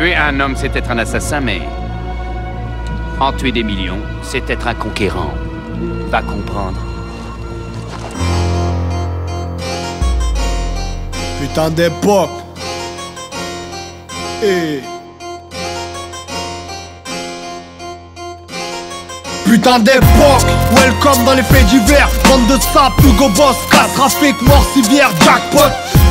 Tuer un homme, c'est être un assassin, mais... En tuer des millions, c'est être un conquérant. Va comprendre. Putain d'époque. Et... Putain d'époque, welcome dans les faits divers. Bande de sap, Hugo Boss, casse, Rafik, mort, civière, jackpot.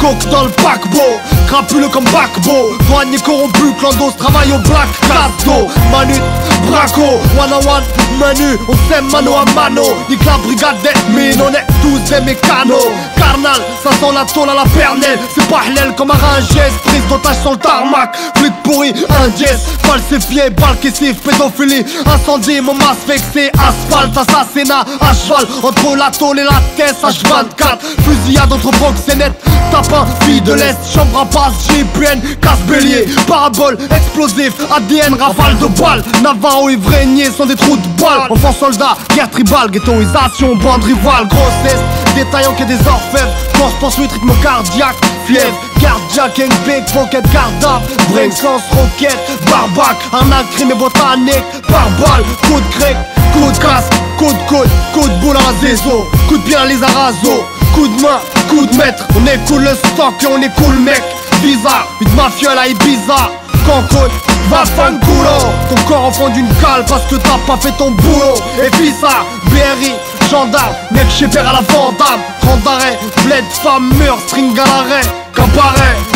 Coke dans le paquebot, crapuleux comme Bakbo. Douanier corrompu, clandos, travail au black, casse Manut, braco, one on one, menu On s'aime mano à mano, nique la brigade des on est tous des mécanos. Carnal, ça sent la tôle à la pernelle. C'est pas hlel comme un ringès, prise d'otage sur le tarmac. Fluide pourri, un dièse, falsifié, caissive, pédophilie Incendie, mon masque c'est asphalte, assassinat à cheval. Entre la tôle et la caisse, H24 Fusillade entre proxénètes, tapin, fille de l'Est Chambre à passe, GPN, casse-bélier. Parabole, explosif, ADN, rafale de balles. Navarro, Ivrégnier sont des trous de balles. Enfants soldats, guerre tribale, ghettoisation, bande rivale Grossesse, détaillant que des orfèvres Force poursuite, rythme cardiaque, fièvre Cardiaque, big pocket, gardap Brain, lance, roquette, barbac. Un crime et botanique, par balle, coup de grec Coup de casque, coup de coude, coup de boule à zézo. Coup de à les arazo. Coup de main, coup de maître. On écoule le stock et on écoule mec. Bizarre, vite mafieux à Ibiza. Cancun, va culo Ton corps en fond d'une cale parce que t'as pas fait ton boulot. Et puis ça, BRI, gendarme Mec chez père à la vandame. Grand d'arrêt, bled, femme, mur, string à l'arrêt.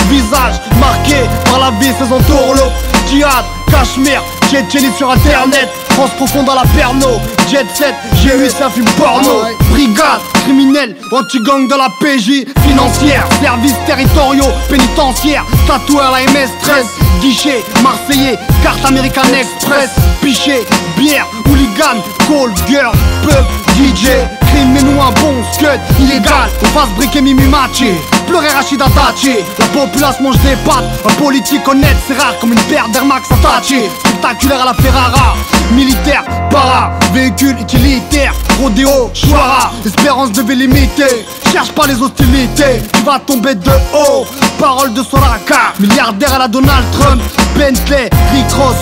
Visage marqué par la vie, saison tourlot Djihad, Cachemire, Tchétchénie sur internet France profonde dans la perno. Jet set, j'ai eu un film porno. Brigade, criminel, anti-gang de la PJ Financière, services territoriaux, pénitentiaires Tatoueur la MS-13 Guichet, Marseillais, carte American Express. Pichet, bière, hooligan, cold girl, pub, DJ Crime, nous un bon scud, illégal. On fasse briquer Mimi Machi. Pleurer Rachida Tachi. La populace mange des pâtes. Un politique honnête c'est rare comme une paire d'Air Max Tachi Spectaculaire à la Ferrara Militaire, para, véhicule utilitaire Rodéo, Chouara, espérance de vie limitée. Cherche pas les hostilités, tu vas tomber de haut. Parole de Solaka, milliardaire à la Donald Trump. Bentley, Rick Ross,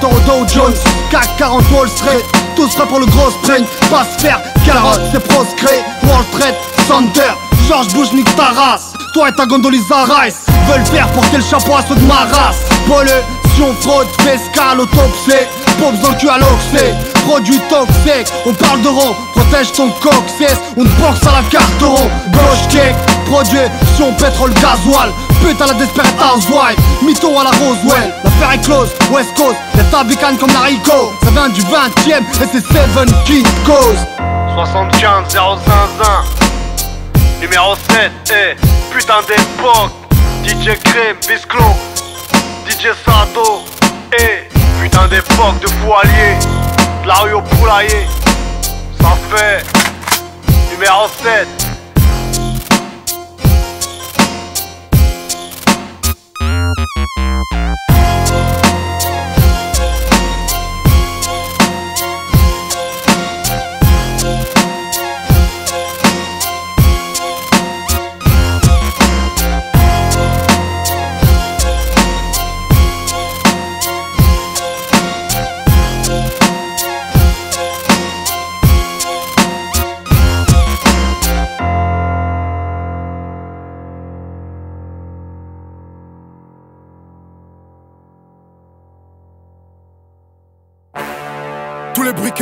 Toro Dow Jones CAC 40 Wall Street, tout sera pour le gros spring Pas se faire, carotte, c'est proscrit. Wall Street, Center, George Bush nique ta race. Toi et ta Gondolisa Rice Veulent faire porter le chapeau à ceux de ma race. Pollution, fraude, fiscale, autopsie. Pauvres le cul à l'oxy. Produit toxique, on parle de rond Protège ton coccyx, on boxe à la carte rond Gauche kick, production, pétrole, gasoil. Putain la desperate housewife, mytho à la Roswell. L'affaire est close, West Coast, y'a tabicane comme Rico Ça vient du 20ème et c'est 7 qui cause 75 051 Numéro 7, eh, putain d'époque. DJ Crème, Bisclo DJ Sato, eh, putain d'époque de allié De la rue au poulailler. Ça fait Numéro 7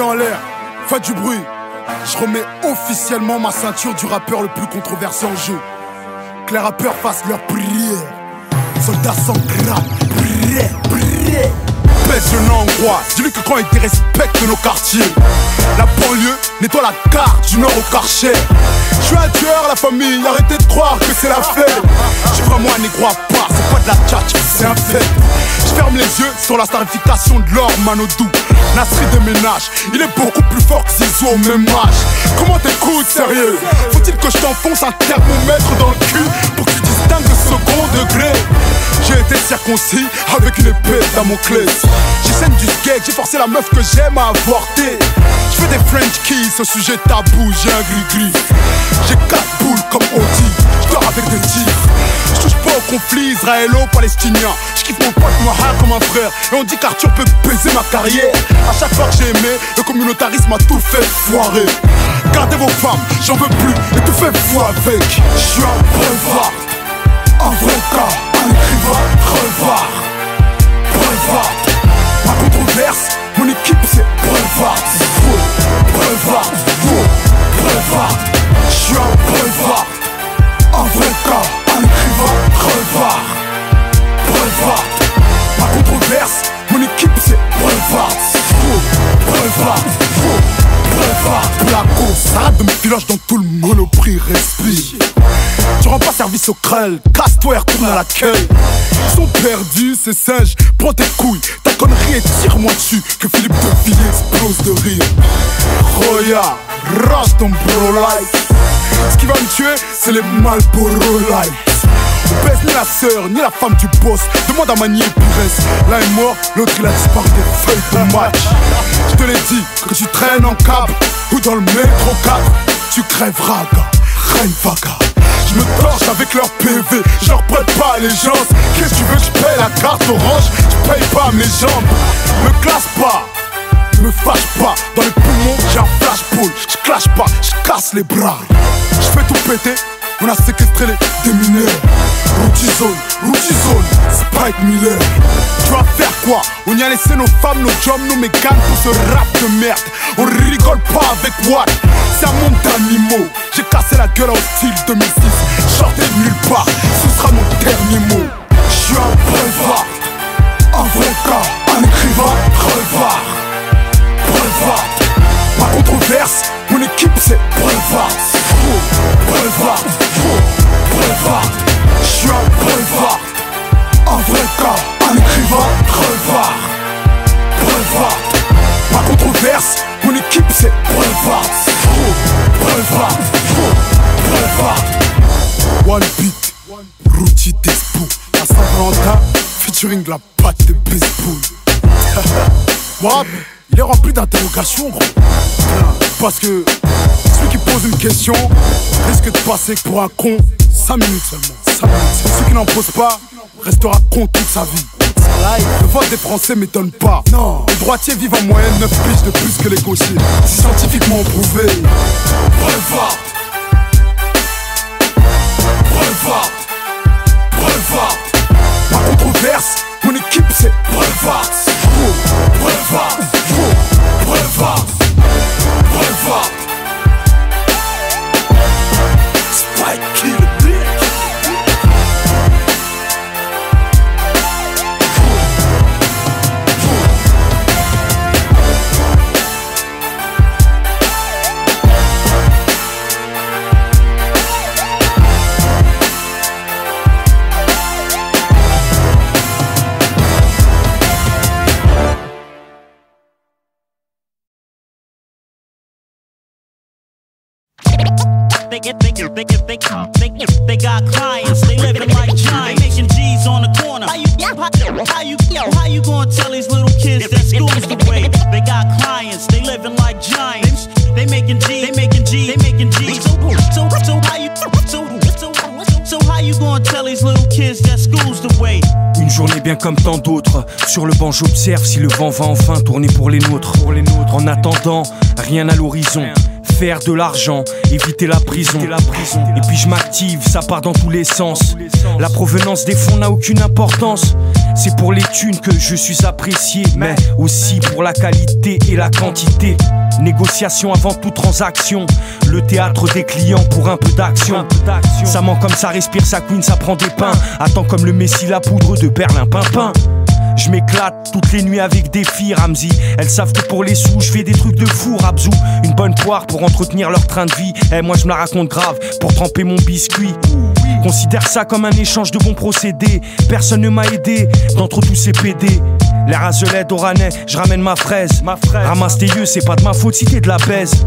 briquets en l'air, faites du bruit. Je remets officiellement ma ceinture du rappeur le plus controversé en jeu. Que les rappeurs fassent leur prière. Soldats sans grave, prière, prière. Pèse je hongrois, dis-lui que quand il dérespecte nos quartiers, la banlieue nettoie la carte du nord au quartier. Je suis un tueur, la famille, arrêtez de croire que c'est la fête. J'ai vraiment un négro à part, c'est pas de la tchatch, c'est un fait. Je ferme les yeux sur la starification de l'or, Manodou. Nasri déménage, il est beaucoup plus fort que Zizou au même âge. Comment t'écoutes, sérieux? Faut-il que je t'enfonce un thermomètre dans le cul pour que tu distingues le second degré? J'ai été circoncis avec une épée dans mon clé. J'ai scène du skate, j'ai forcé la meuf que j'aime à avorter. Je fais des French keys, ce sujet tabou, j'ai un gris-gris. J'ai quatre boules comme Audi, je dors avec des tirs. Pas au conflit israélo-palestinien. Je mon pote moi comme un frère. Et on dit qu'Arthur peut baiser ma carrière. À chaque fois que j'ai aimé, le communautarisme a tout fait foirer. Gardez vos femmes, j'en veux plus, et tout fait fou avec. Je suis un brevard, un vrai cas, un écrivain crevard. Brevard, ma controverse, mon équipe c'est brevard. Faux, brevard, faux, brevard. Je suis un brevard, un vrai cas, mon équipe c'est brevard. Brevard, faux. La course, arrête de me filoche dans tout le monoprix, respire. Tu rends pas service au crâne, casse-toi et retourne à l'accueil Ils sont perdus, ces singes, prends tes couilles, ta connerie et tire-moi dessus Que Philippe de Villiers explose de rire. Roya, rage ton bro life Ce qui va me tuer, c'est les Malboro life on baisse ni la sœur, ni la femme du boss. Demande à Manier Pires. L'un est mort, l'autre il a disparu des feuilles de match. Je te l'ai dit, que tu traînes en cab ou dans le métro 4, tu crèveras, gars. Reine vaga. Je me torche avec leur PV, je leur prête pas allégeance. Qu'est-ce que tu veux je paye la carte orange? Je paye pas mes jambes. Me classe pas me fâche pas Dans les poumons j'ai un flash Je clash pas, je casse les bras Je fais tout péter on a séquestré les démineurs. Routy zone, routy zone, Spike Miller. Tu vas faire quoi? On y a laissé nos femmes, nos jobs, nos mécanes pour ce rap de merde. On rigole pas avec what C'est un monde d'animaux. J'ai cassé la gueule au style 2006 Sortez nulle part, ce sera mon dernier mot. Je suis un brevard. Un vrai cas, un écrivain crevard Brevard. Ma controverse, mon équipe c'est Brevard Brevard Brevard, je suis un brevard Un vrai cas, un écrivain crevard Brevard, ma controverse, mon équipe c'est Brevard Brevard, Brevard One beat, Routi Despo À Saint-Valentin, featuring la patte de baseball. Wap, il est rempli d'interrogations gros. Parce que pose une question risque de passer pour un con 5 minutes seulement. 5 minutes. Celui qui n'en pose pas restera con toute sa vie. Le vote des Français m'étonne pas. Non. Les droitiers vivent en moyenne 9 piges de plus que les gauchers. C'est scientifiquement prouvé. Brevard. Brevard. Brevard. Ma controverse, mon équipe c'est Brevard. Brevard. Brevard. Brevard. They they they they they they got clients. They living like giants. Making G's on the corner. How you how you how you gonna tell these little kids that school's the way? They got clients. They living like giants. They making G. They making G. They making G. So so so how you so so so how you gonna tell these little kids that school's the way? Une journée bien comme tant d'autres. Sur le banc, j'observe si le vent va enfin tourner pour les nôtres. Pour les nôtres. En attendant, rien à l'horizon faire de l'argent, éviter la prison. Et puis je m'active, ça part dans tous les sens. La provenance des fonds n'a aucune importance. C'est pour les thunes que je suis apprécié, mais aussi pour la qualité et la quantité. Négociation avant toute transaction. Le théâtre des clients pour un peu d'action. Ça ment comme ça respire, sa queen, ça prend des pains. Attends comme le messie la poudre de Berlin Pimpin. Je m'éclate toutes les nuits avec des filles, Ramsey. Elles savent que pour les sous, je fais des trucs de fou, Rabzou. Une bonne poire pour entretenir leur train de vie. Eh, moi je me la raconte grave pour tremper mon biscuit. Considère ça comme un échange de bons procédés. Personne ne m'a aidé d'entre tous ces PD. Les razelets oranais, je ramène ma fraise. Ma fraise. Ramasse tes yeux, c'est pas de ma faute si t'es de la baise.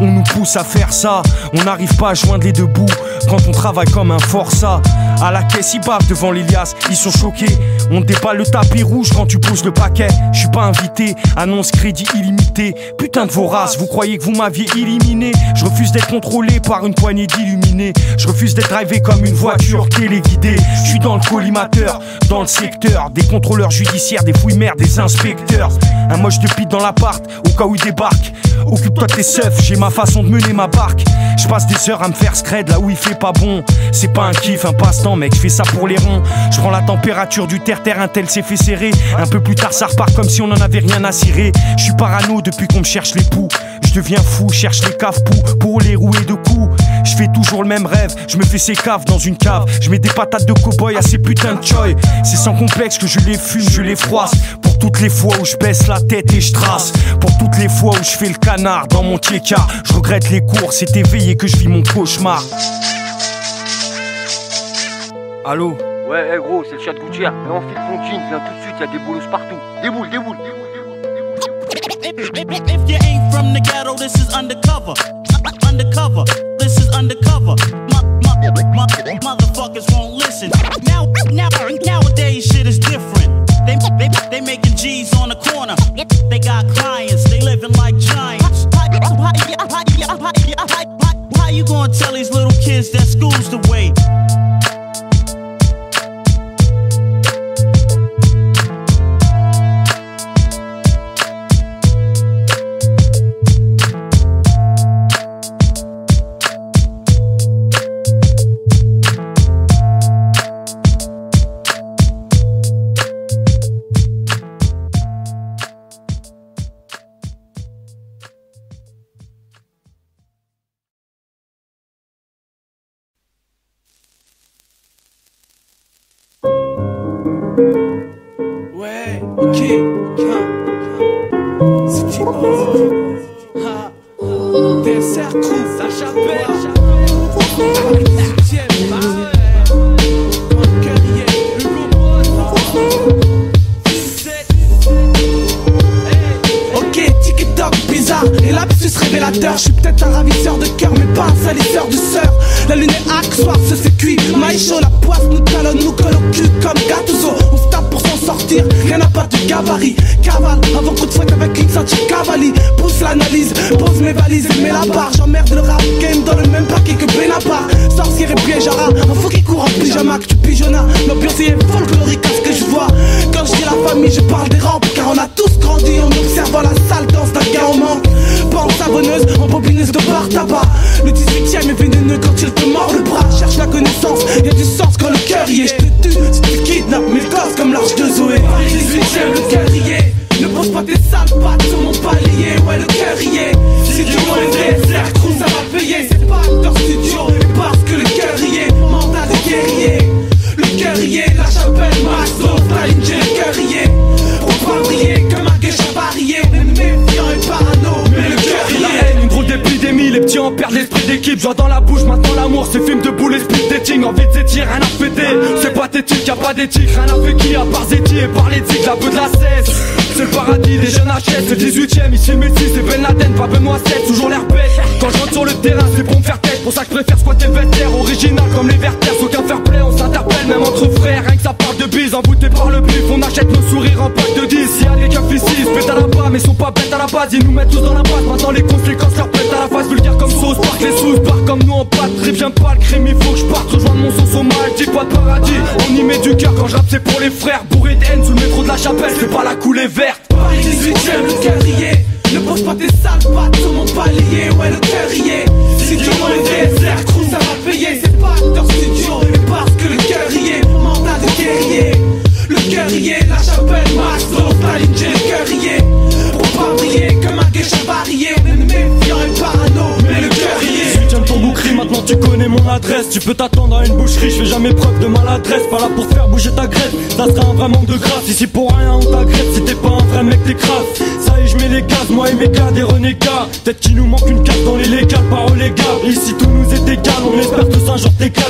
On nous pousse à faire ça, on n'arrive pas à joindre les deux bouts quand on travaille comme un forçat. À la caisse, ils bavent devant les ils sont choqués. On déballe le tapis rouge quand tu pousses le paquet. Je suis pas invité, annonce crédit illimité. Putain de vos races, vous croyez que vous m'aviez éliminé? Je refuse d'être contrôlé par une poignée d'illuminés. Je refuse d'être drivé comme une voiture téléguidée. Je suis dans le collimateur, dans le secteur des contrôleurs judiciaires, des fouilles mères, des inspecteurs. Un moche de pite dans l'appart, au cas où il débarque. Occupe-toi de tes seufs, j'ai ma ma façon de mener ma barque. Je passe des heures à me faire scred là où il fait pas bon. C'est pas un kiff, un passe-temps, mec, je fais ça pour les ronds. Je prends la température du terre-terre, un tel s'est fait serrer. Un peu plus tard, ça repart comme si on en avait rien à cirer. Je suis parano depuis qu'on me cherche les poux. Je deviens fou, cherche les caves pour, pour les rouer de coups. Je fais toujours le même rêve, je me fais ces caves dans une cave. Je mets des patates de cow-boy à ces putains de choy. C'est sans complexe que je les fume, je les froisse. Pour toutes les fois où je baisse la tête et je trace. Pour toutes les fois où je fais le canard dans mon tiéka. Je regrette les cours, c'est éveillé que je vis mon cauchemar. Allô Ouais, hey, gros, c'est le chat de Gouttière. Mais on file ton viens tout de suite, y'a des bolos partout. Déboule, déboule, déboule, déboule, déboule. undercover, undercover, this is undercover.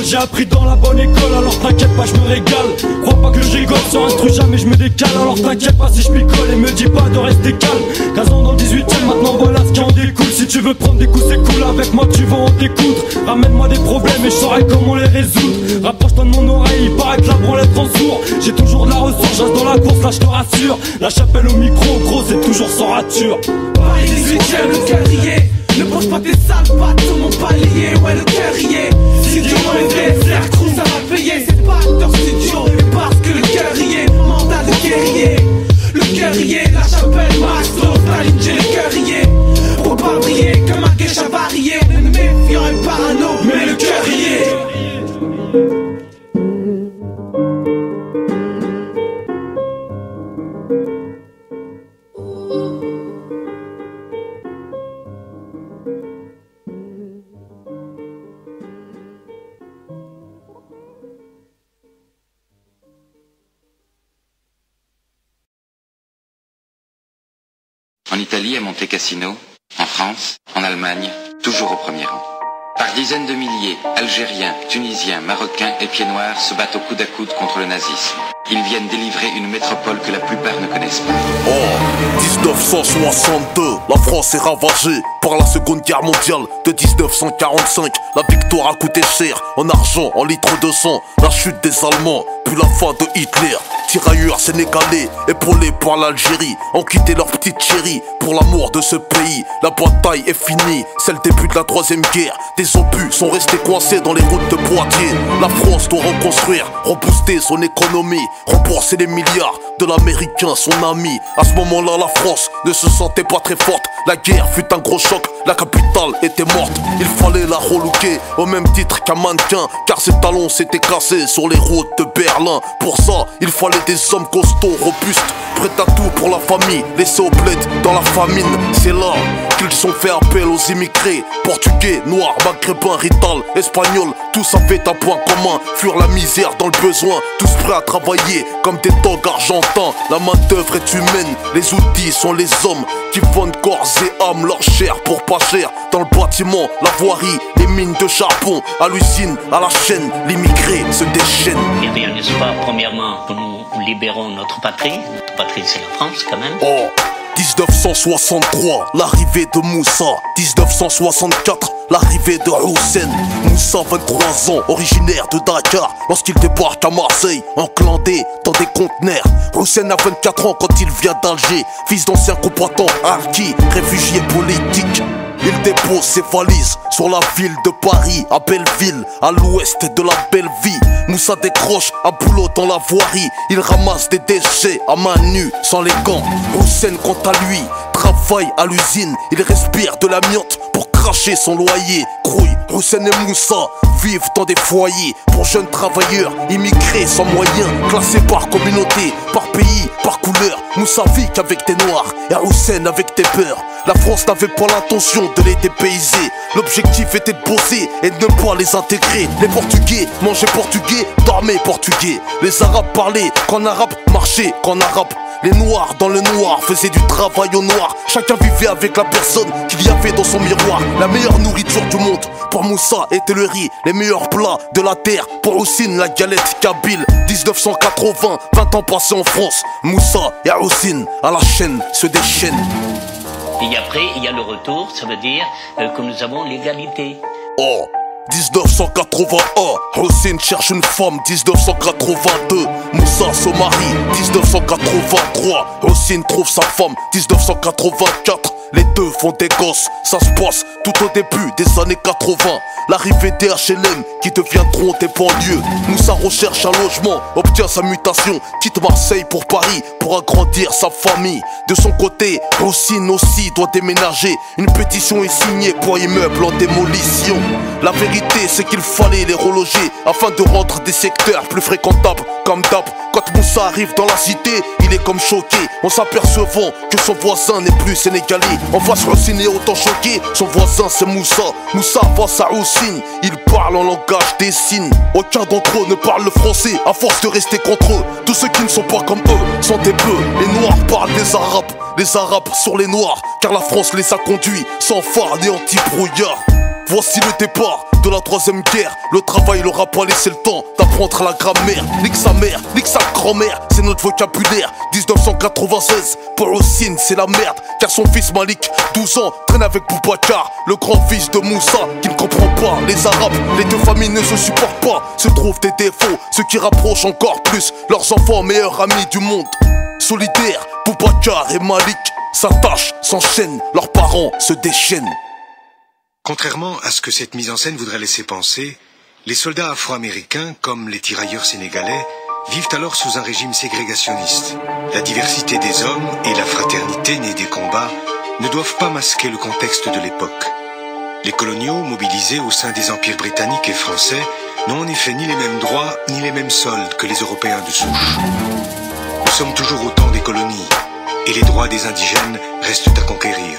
J'ai appris dans la bonne école, alors t'inquiète pas, je me régale. Crois pas que je rigole, sans truc, jamais je me décale. Alors t'inquiète pas si je picole et me dis pas de rester calme. 15 dans le 18 e maintenant voilà ce qui en découle. Si tu veux prendre des coups, c'est cool, avec moi tu vas en découdre. Ramène-moi des problèmes et je saurai comment les résoudre. Rapproche-toi de mon oreille, il paraît que la branlette rend sourd. J'ai toujours de la ressource, dans la course, là je te rassure. La chapelle au micro, gros, c'est toujours sans rature. Paris 18 e le quadrillé. Ne pose pas tes sales pattes sur mon palier, ouais le guerrier. Si tu m'enlèves l'air trou, ça va payer. C'est pas acteur studio, Monte Cassino, en France, en Allemagne, toujours au premier rang. Par dizaines de milliers, Algériens, Tunisiens, Marocains et Pieds Noirs se battent au coude à coude contre le nazisme. Ils viennent délivrer une métropole que la plupart ne connaissent pas. Oh, 1962, la France est ravagée par la seconde guerre mondiale de 1945. La victoire a coûté cher, en argent, en litres de sang. La chute des Allemands, puis la fin de Hitler. Tirailleurs sénégalais, épaulés par l'Algérie, ont quitté leur petite chérie pour l'amour de ce pays. La bataille est finie, c'est le début de la troisième guerre. Des obus sont restés coincés dans les routes de Poitiers. La France doit reconstruire, rebooster son économie, rembourser les milliards de l'américain, son ami. À ce moment-là, la France ne se sentait pas très forte. La guerre fut un gros choc, la capitale était morte. Il fallait la relooker au même titre qu'un mannequin, car ses talons s'étaient cassés sur les routes de Berlin. Pour ça, il fallait des hommes costauds, robustes, prêts à tout pour la famille, laissés au bled dans la famine. C'est là qu'ils ont fait appel aux immigrés, portugais, noirs, maghrébins, rital, espagnols. Tous avaient un point commun, fuir la misère dans le besoin. Tous prêts à travailler comme des dogs argentins. La main d'œuvre est humaine, les outils sont les hommes qui vendent corps et âme leur chair pour pas cher. Dans le bâtiment, la voirie, les mines de charbon, à l'usine, à la chaîne, l'immigré se déchaîne. Bien, n'est-ce pas, premièrement, que nous libérons notre patrie. Notre patrie, c'est la France, quand même. Oh 1963, l'arrivée de Moussa. 1964, l'arrivée de Hussein. Moussa, 23 ans, originaire de Dakar. Lorsqu'il débarque à Marseille, enclandé dans des conteneurs. Hussein a 24 ans quand il vient d'Alger. Fils d'ancien combattant Alki, réfugié politique. Il dépose ses valises sur la ville de Paris, à Belleville, à l'ouest de la belle vie. Moussa décroche un boulot dans la voirie. Il ramasse des déchets à main nue, sans les gants. Hussein, quant à lui, travaille à l'usine. Il respire de l'amiante pour cracher son loyer. Crouille, Hussein et Moussa vivent dans des foyers pour jeunes travailleurs immigrés sans moyens, classés par communauté, par pays, par couleur. Moussa vit qu'avec des noirs et Hussein avec des peurs. La France n'avait pas l'intention de les dépayser. L'objectif était de bosser et de ne pas les intégrer. Les Portugais mangeaient portugais, dormaient portugais. Les Arabes parlaient qu'en arabe, marchaient qu'en arabe. Les noirs dans le noir faisaient du travail au noir. Chacun vivait avec la personne qu'il y avait dans son miroir. La meilleure nourriture du monde pour Moussa était le riz. Les meilleurs plats de la terre pour Houssine, la galette kabyle. 1980, 20 ans passés en France. Moussa et Houssine à la chaîne se déchaînent. Et après, il y a le retour, ça veut dire euh, que nous avons l'égalité. Oh 1981, Hussein cherche une femme 1982, Moussa se marie 1983, Hussein trouve sa femme 1984, les deux font des gosses, ça se passe tout au début des années 80, l'arrivée des HLM qui deviendront des banlieues, Moussa recherche un logement, obtient sa mutation, quitte Marseille pour Paris pour agrandir sa famille, de son côté, Hussein aussi doit déménager, une pétition est signée pour immeuble en démolition, la vérité c'est qu'il fallait les reloger afin de rendre des secteurs plus fréquentables comme d'hab. Quand Moussa arrive dans la cité, il est comme choqué en s'apercevant que son voisin n'est plus sénégalais. En face, Houssine est autant choqué, son voisin c'est Moussa. Moussa face à Houssine, il parle en langage des signes. Aucun d'entre eux ne parle le français à force de rester contre eux. Tous ceux qui ne sont pas comme eux sont des peu. Les noirs parlent des arabes, les arabes sur les noirs, car la France les a conduits sans phare ni anti-brouillard. Voici le départ de la troisième guerre. Le travail leur a pas laissé le temps d'apprendre la grammaire. Nique sa mère, nique sa grand-mère, c'est notre vocabulaire. 1996, pour Hossein, c'est la merde. Car son fils Malik, 12 ans, traîne avec Boubacar, le grand fils de Moussa, qui ne comprend pas les Arabes. Les deux familles ne se supportent pas, se trouvent des défauts, ce qui rapproche encore plus leurs enfants, meilleurs amis du monde. Solidaires, Boubacar et Malik s'attachent, s'enchaînent, leurs parents se déchaînent. Contrairement à ce que cette mise en scène voudrait laisser penser, les soldats afro-américains, comme les tirailleurs sénégalais, vivent alors sous un régime ségrégationniste. La diversité des hommes et la fraternité née des combats ne doivent pas masquer le contexte de l'époque. Les coloniaux, mobilisés au sein des empires britanniques et français, n'ont en effet ni les mêmes droits ni les mêmes soldes que les Européens de souche. Nous sommes toujours au temps des colonies, et les droits des indigènes restent à conquérir.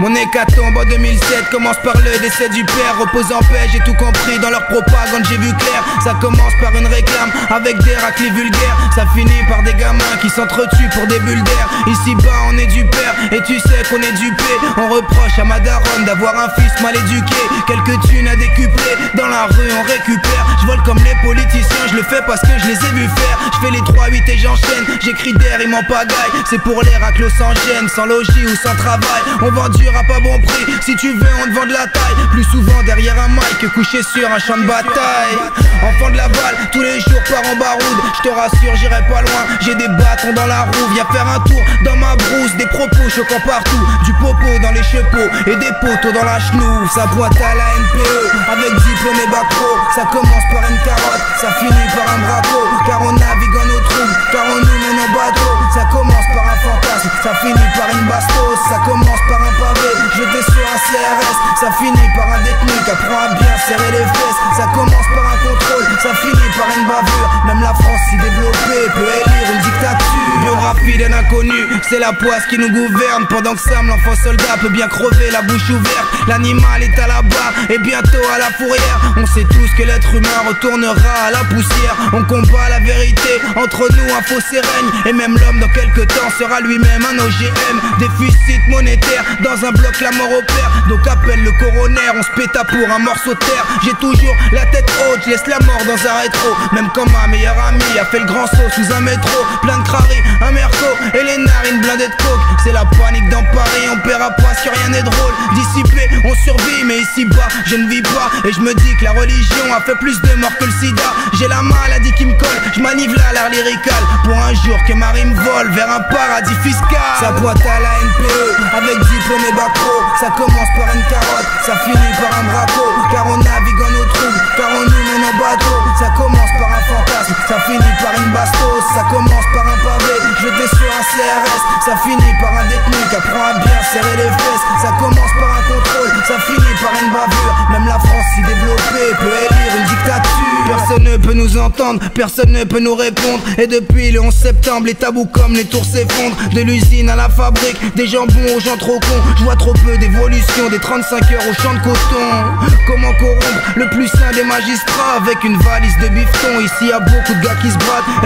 Mon hécatombe en 2007 commence par le décès du père. Repose en paix, j'ai tout compris dans leur propagande, j'ai vu clair. Ça commence par une réclame avec des raclés vulgaires. Ça finit par des gamins qui s'entretuent pour des bulles d'air. Ici bas on est du père et tu sais qu'on est dupé On reproche à Madaron d'avoir un fils mal éduqué. Quelques thunes à décupler, dans la rue on récupère. Je vole comme les politiciens, je le fais parce que je les ai vus faire. Je fais les 3-8 et j'enchaîne, j'écris d'air, ils m'en pagaille. C'est pour les raclos sans gêne, sans logis ou sans travail. On vend du à bon prix. Si tu veux on te vend de la taille. Plus souvent derrière un mic couché sur un champ de bataille. Enfant de la balle, tous les jours par en baroude. Je te rassure j'irai pas loin. J'ai des bâtons dans la roue Viens faire un tour. Dans ma brousse Des propos choquants partout. Du popo dans les chepeaux Et des poteaux dans la chenou Ça boîte à la NPE Avec diplôme et bac pro. Ça commence par une carotte Ça finit par un braco. Car on navigue en eau trouble Car on nous mène en bateau. Ça commence par un fantasme Ça finit par une bastos. Ça commence par un pavé Jeté sur un CRS Ça finit par un détenu qui apprend à bien serrer les fesses. Ça commence par un contrôle Ça finit par une bavure. Même la France si développée peut élire une dictature. Biographie d'un inconnu C'est la poisse qui nous gouverne. Pendant que Sam l'enfant soldat peut bien crever la bouche ouverte. L'animal est à la barre et bientôt à la fourrière. On sait tous que l'être humain retournera à la poussière. On combat la vérité Entre nous un fossé règne Et même l'homme dans quelques temps sera lui-même un OGM Déficit monétaire dans un bloc la mort au père Donc appelle le coroner On se péta pour un morceau de terre. J'ai toujours la tête haute Je laisse la mort dans un rétro. Même quand ma meilleure amie a fait le grand saut sous un métro. Plein de crari, un merco et les narines blindées de coke C'est la panique dans Paris On paiera pas si rien n'est drôle. Dissipé, on survit mais ici bas je ne vis pas. Et je me dis que la religion a fait plus de morts que le sida. J'ai la maladie qui me colle Je manivre à l'art lyrical Pour un jour que ma rime vole vers un paradis fiscal. Ça boîte à la NPE avec diplôme et bac Ça commence par une carotte Ça finit par un braco. Car on navigue en eau trouble Car on nous Ça commence par un fantasme Ça finit par une bastos. Ça commence par un pavé Jeté sur un CRS Ça finit par un détenu qui apprend à bien serrer les fesses. Ça commence par un contrôle Ça finit par une bavure. Même la France si développée peut élire une dictature. Personne ne peut nous entendre Personne ne peut nous répondre. Et depuis le 11 septembre Les tabous comme les tours s'effondrent. De l'usine à la fabrique Des jambons aux gens trop cons. Je vois trop peu d'évolution Des 35 heures au champ de coton. Comment corrompre le plus sain des magistrats? Avec une valise de bifton. Ici y a beaucoup de gars qui se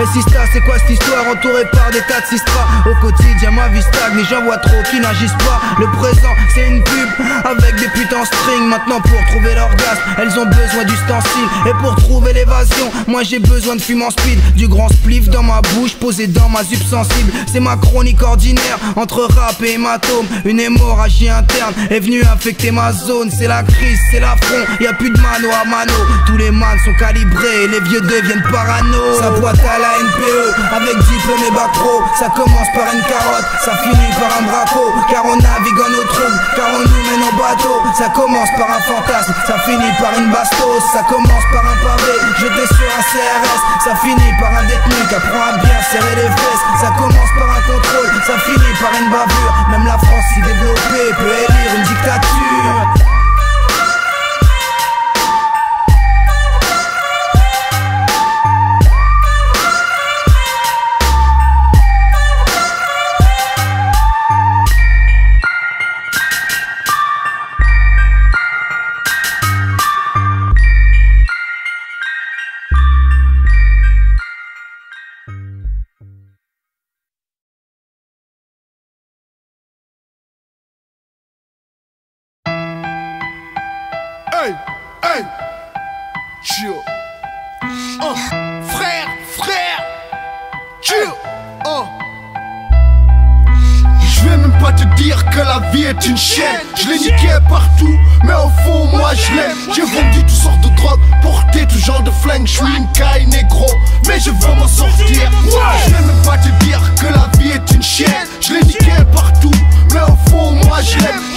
Et Sista c'est quoi cette histoire? Entouré par des tas de sistras. Au quotidien ma vie stagne Et j'en vois trop qui n'agissent pas. Le présent c'est une pub Avec des putains string. Maintenant pour trouver l'orgasme Elles ont besoin d'ustensiles. Et pour trouver l'évasion Moi j'ai besoin de fume en speed. Du grand spliff dans ma bouche Posé dans ma zup sensible C'est ma chronique ordinaire Entre rap et hématome. Une hémorragie interne Est venue infecter ma zone. C'est la crise, c'est l'affront. Y a plus de mano à mano. Tous les sont calibrés Les vieux deviennent parano. Ça boîte à la NPE Avec diplôme et bac pro Ça commence par une carotte Ça finit par un braco. Car on navigue en eau trouble Car on nous mène en bateau. Ça commence par un fantasme Ça finit par une bastos. Ça commence par un pavé Jeté sur un CRS Ça finit par un détenu qui apprend à bien serrer les fesses. Ça commence par un contrôle, ça finit par une bavure. Même la France si développée peut élire une dictature Je l'ai niqué partout, mais au fond, moi je l'aime. J'ai vendu toutes sortes de drogues, porté tout genre de flingue. Je suis une caille négro, mais je veux m'en sortir. Je vais même pas te dire que la vie est une chaîne. Je l'ai niqué partout, mais au fond, moi je l'aime.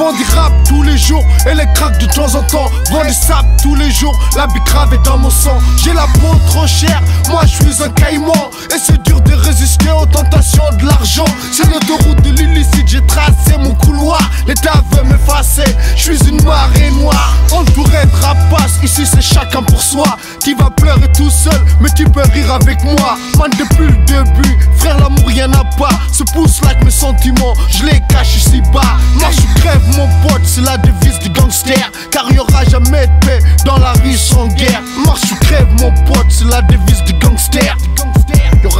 Vends du rap tous les jours et les cracks de temps en temps. Vends du sap tous les jours, la bicrave est dans mon sang. J'ai la peau trop chère, moi je suis un caïman. Et c'est dur de résister aux tentations de l'argent. C'est l'autoroute de l'illicite, j'ai tracé mon couloir. L'état veut m'effacer, je suis une marée noire. Entouré de rapaces, ici c'est chacun pour soi Tu vas pleurer tout seul, mais tu peux rire avec moi. Man depuis le début, frère l'amour y'en a pas. Se pousse que mes sentiments, je les cache ici bas. Marche ou crève mon pote, c'est la devise du gangster Car y aura jamais de paix dans la rue sans guerre. Marche ou crève mon pote, c'est la devise du gangster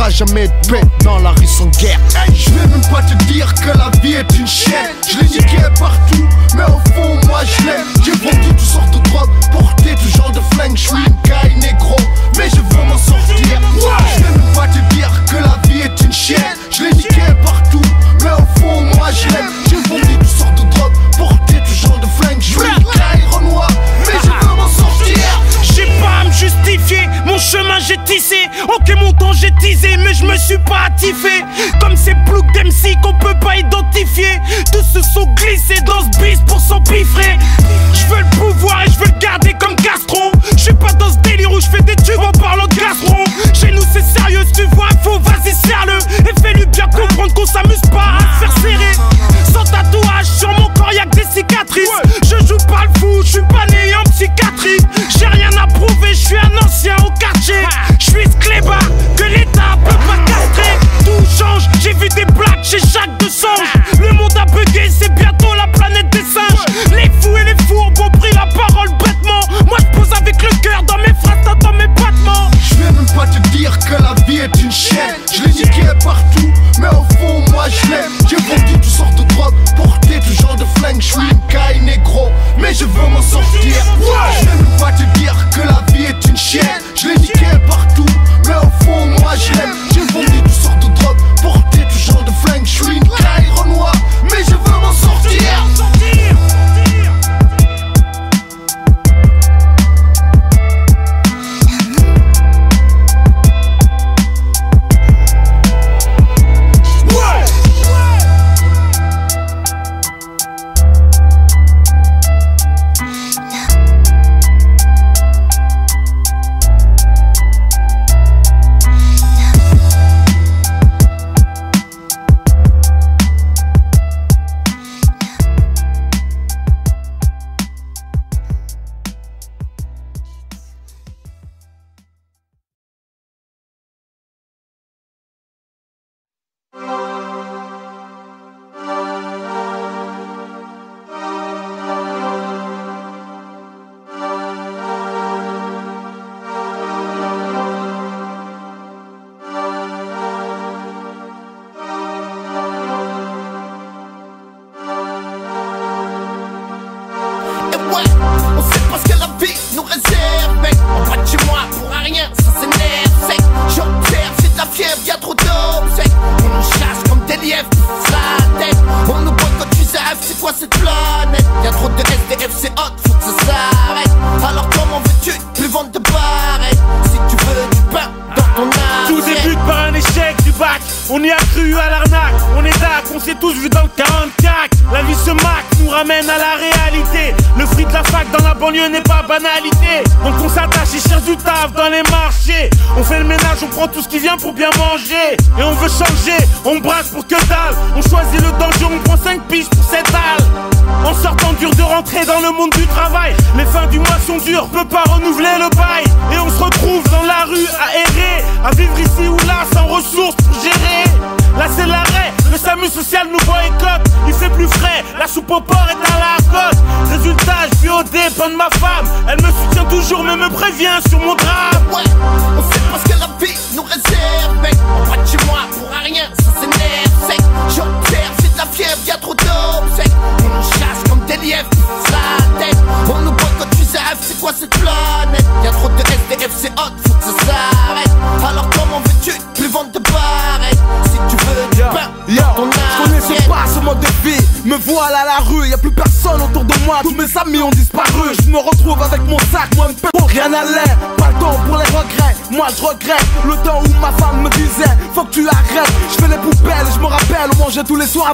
Jamais de paix. Dans la rue sans guerre. Je vais même pas te dire que la vie est une chaîne Je l'ai niqué partout, mais au fond moi je l'aime. J'ai vendu toutes sortes de drogues, porté tout genre de flingue Je suis une caille négro, mais je veux m'en sortir. Je vais même pas te dire que la vie est une chaîne Je l'ai niqué partout, mais au fond moi je l'aime. J'ai vendu toutes sortes de drogues, porté tout genre de flingue Je suis une caille renoir, mais je veux m'en sortir. J'ai pas à me justifier, mon chemin j'ai tissé. Ok, mon temps j'ai teasé, mais je me suis pas attifé. Comme ces ploucs d'MC qu'on peut pas identifier. Tous se sont glissés dans ce bis pour s'empiffrer. Je veux le pouvoir et je veux le garder comme Castro. Je suis pas dans ce délire où je fais des tubes en parlant de gastron. Chez nous c'est sérieux, tu vois un faux, vas-y serre-le. Et fais-lui bien comprendre qu'on s'amuse pas à faire serrer. Sans tatouage sur mon corps, y'a que des cicatrices. Je joue pas le fou, je suis pas né en psychiatrie. J'ai rien à prouver, je suis un ancien au quartier. Je suis ce que l'État peut pas castrer. Tout change, j'ai vu des blagues chez Jacques de Sange. Le monde a bugué, c'est bientôt la planète des singes. Les fous et les fourbes ont pris la parole bêtement. Moi je pose avec le cœur dans mes phrases, t'entends mes battements. Je vais même pas te dire que la vie est une chaîne Je l'ai niqué partout, mais au fond moi je l'aime J'ai vendu toutes sortes de drogues, porté tout genre de flingue Je mais je veux m'en sortir. Je vais même pas te dire que la vie est une chaîne Je l'ai niqué partout, mais au fond moi je l'aime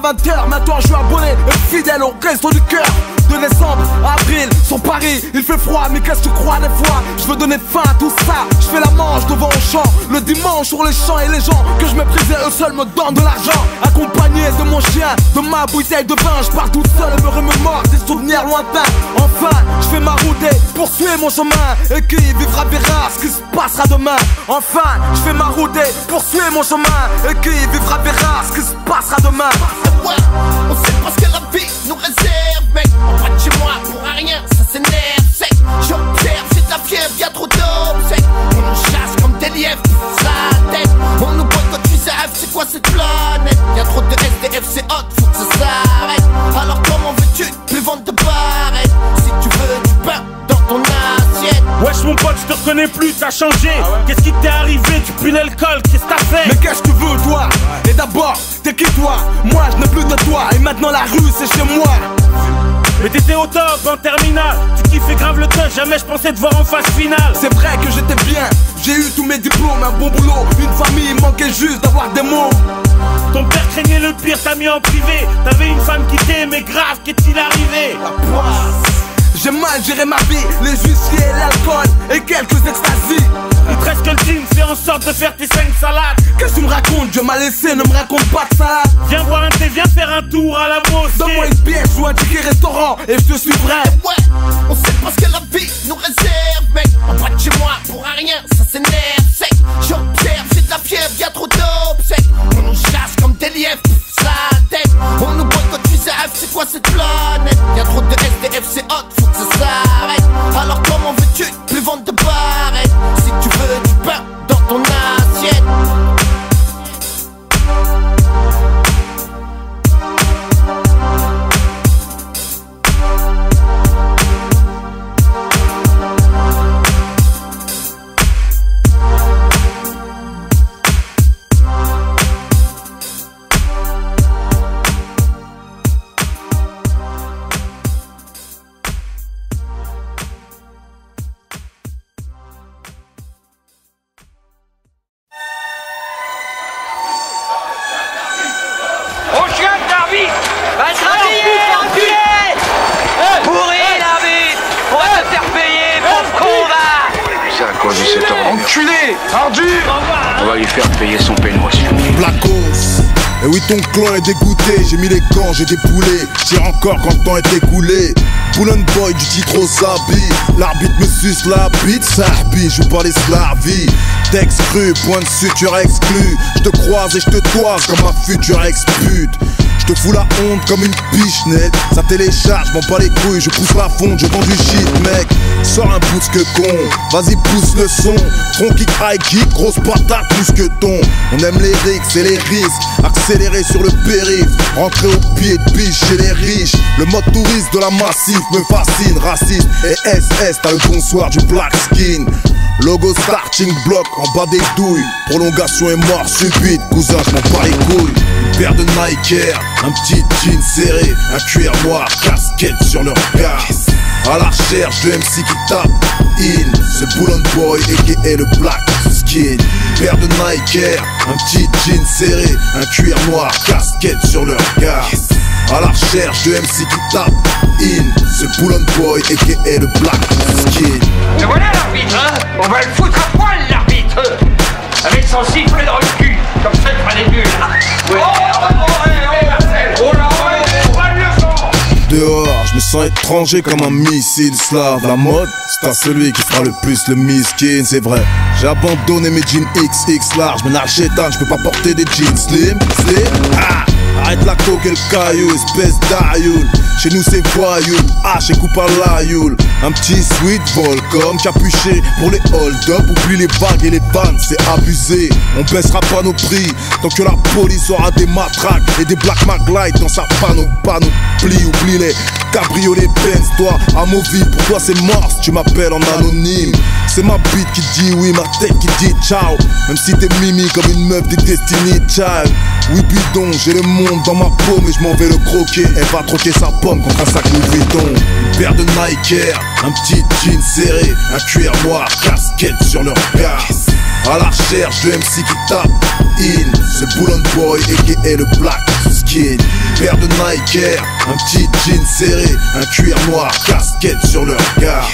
20h Maintenant l'alcool, qu'est-ce que t'as fait Mais qu'est-ce que tu veux toi Et d'abord, t'es qui toi Moi je n'ai plus de toi. Et maintenant la rue c'est chez moi. Mais t'étais au top en terminale. Tu kiffais grave le touch, jamais je pensais te voir en phase finale. C'est vrai que j'étais bien. J'ai eu tous mes diplômes, un bon boulot. Une famille, il manquait juste d'avoir des mots. Ton père craignait le pire, t'as mis en privé. T'avais une femme qui t'aimait grave, qu'est-il arrivé j'ai mal géré ma vie, les huissiers, l'alcool et quelques extasies. Il te reste que le team, fais en sorte de faire tes 5 salades. Qu'est-ce que tu me racontes? Dieu m'a laissé, ne me raconte pas de salade. Viens voir un thé, viens faire un tour à la mosquée. Donne-moi une pièce ou un ticket restaurant et je te suivrai. Ouais, on sait pas ce que la vie nous réserve, mec. On va de chez moi pour un rien, ça s'énerve, sec. J'observe, c'est de la fièvre, y'a trop sec. On nous chasse comme des lièvres, sa tête. On nous boycotte, tu sais, c'est quoi cette planète? Y'a trop de SDF, c'est hot, faut que ça s'arrête. Alors comment veux-tu plus vendre de barrettes? Oui, ton clan est dégoûté. J'ai mis les gants, j'ai des poulets. Tire encore quand le temps est écoulé. Poulon boy du titre sabi. L'arbitre me suce la bite, Sahbi. Je parle esclavie. T'exclus, point de suture exclu. Je te croise et je te toise comme ma future ex-pute. Te fous la honte comme une pichenette. Ça télécharge, m'en pas les couilles Je pousse la fonte, je vends du shit mec. Sors un pouce que con Vas-y pousse le son. Tronc kick, high kick, grosse patate plus que ton. On aime les rixes et les risques Accélérer sur le périph' Rentrer au pied de biche chez les riches. Le mode touriste de la massif me fascine Raciste. Et SS T'as le bonsoir du black skin. Logo starting block en bas des douilles. Prolongation et mort subite Cousin je m'en bats les couilles paire de Nike Air Un petit jean serré Un cuir noir Casquette sur leur gars À la recherche de MC qui tape in Ce Boulogne Boy et le Black Skin. Paire de Nike Air, un petit jean serré Un cuir noir, casquette sur leur regard à la recherche de MC qui tape in Ce Boulogne Boy et le Black Skin. Et voilà l'arbitre, hein. On va le foutre à poil l'arbitre Avec son sifflet dans le cul Comme ça il fera des nuls Ouais. Oh, oh, oh, oh, Dehors, je me sens étranger comme un missile slave. La mode, c'est à celui qui fera le plus le miskin, c'est vrai. J'ai abandonné mes jeans XX large, mais Narchetan, je peux pas porter des jeans slim, slim. Ah, arrête la coque et le caillou, espèce d'aïoul. Chez nous c'est voyou, H et coupe à l'aïoul. Un petit sweet vol comme capuché pour les hold-up. Oublie les bagues et les bandes, c'est abusé. On baissera pas nos prix tant que la police aura des matraques et des black maglite dans sa panneau, panoplie. Oublie les cabriolets Benz, toi vie Pour toi c'est mort si tu m'appelles en anonyme. C'est ma bite qui dit oui, ma tête qui dit ciao. Même si t'es mimi comme une meuf des Destiny Child. Oui, bidon, j'ai le monde dans ma peau, mais je m'en vais le croquer. Elle va troquer sa pomme contre un sac Louis Vuitton. Paire de Nike Air, un petit jean serré, un cuir noir, casquette sur leur regard. À la recherche de MC qui tape in Ce Boulogne Boy et le Black Skin Paire de Nike Air, un petit jean serré Un cuir noir, casquette sur leur regard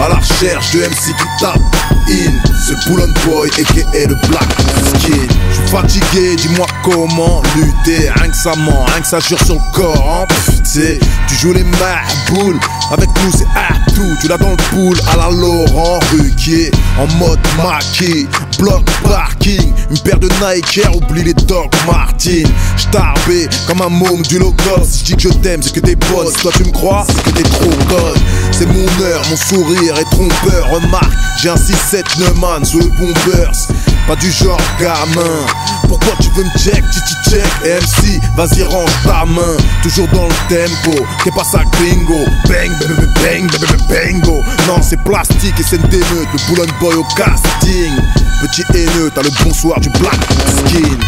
à la recherche de MC qui tape in. Ce Boulogne Boy et le Black Skin. Je suis fatigué, dis-moi comment lutter. Rien que ça ment, rien que ça jure sur le corps hein. Pff, Tu joues les boules Avec nous c'est tout. Tu l'as dans le pool à la Laurent Ruquier En mode maquis Block parking. Une paire de Nike oublie les Doc Martin J'tarbé comme un môme du low cost. Si je dis que je t'aime c'est que t'es Si toi tu me crois c'est que t'es trop conne C'est mon heure, mon sourire est trompeur. Remarque, j'ai un 6-7 Neumann le bombers. Pas du genre gamin Pourquoi tu veux me check, titi check MC, vas-y range ta main. Toujours dans le tempo, t'es pas ça gringo. Bang, bang, bang, bang, bango. Non c'est plastique et c'est une démeute. Le Boulogne Boy au casting. Petit haineux, t'as le bonsoir du black skin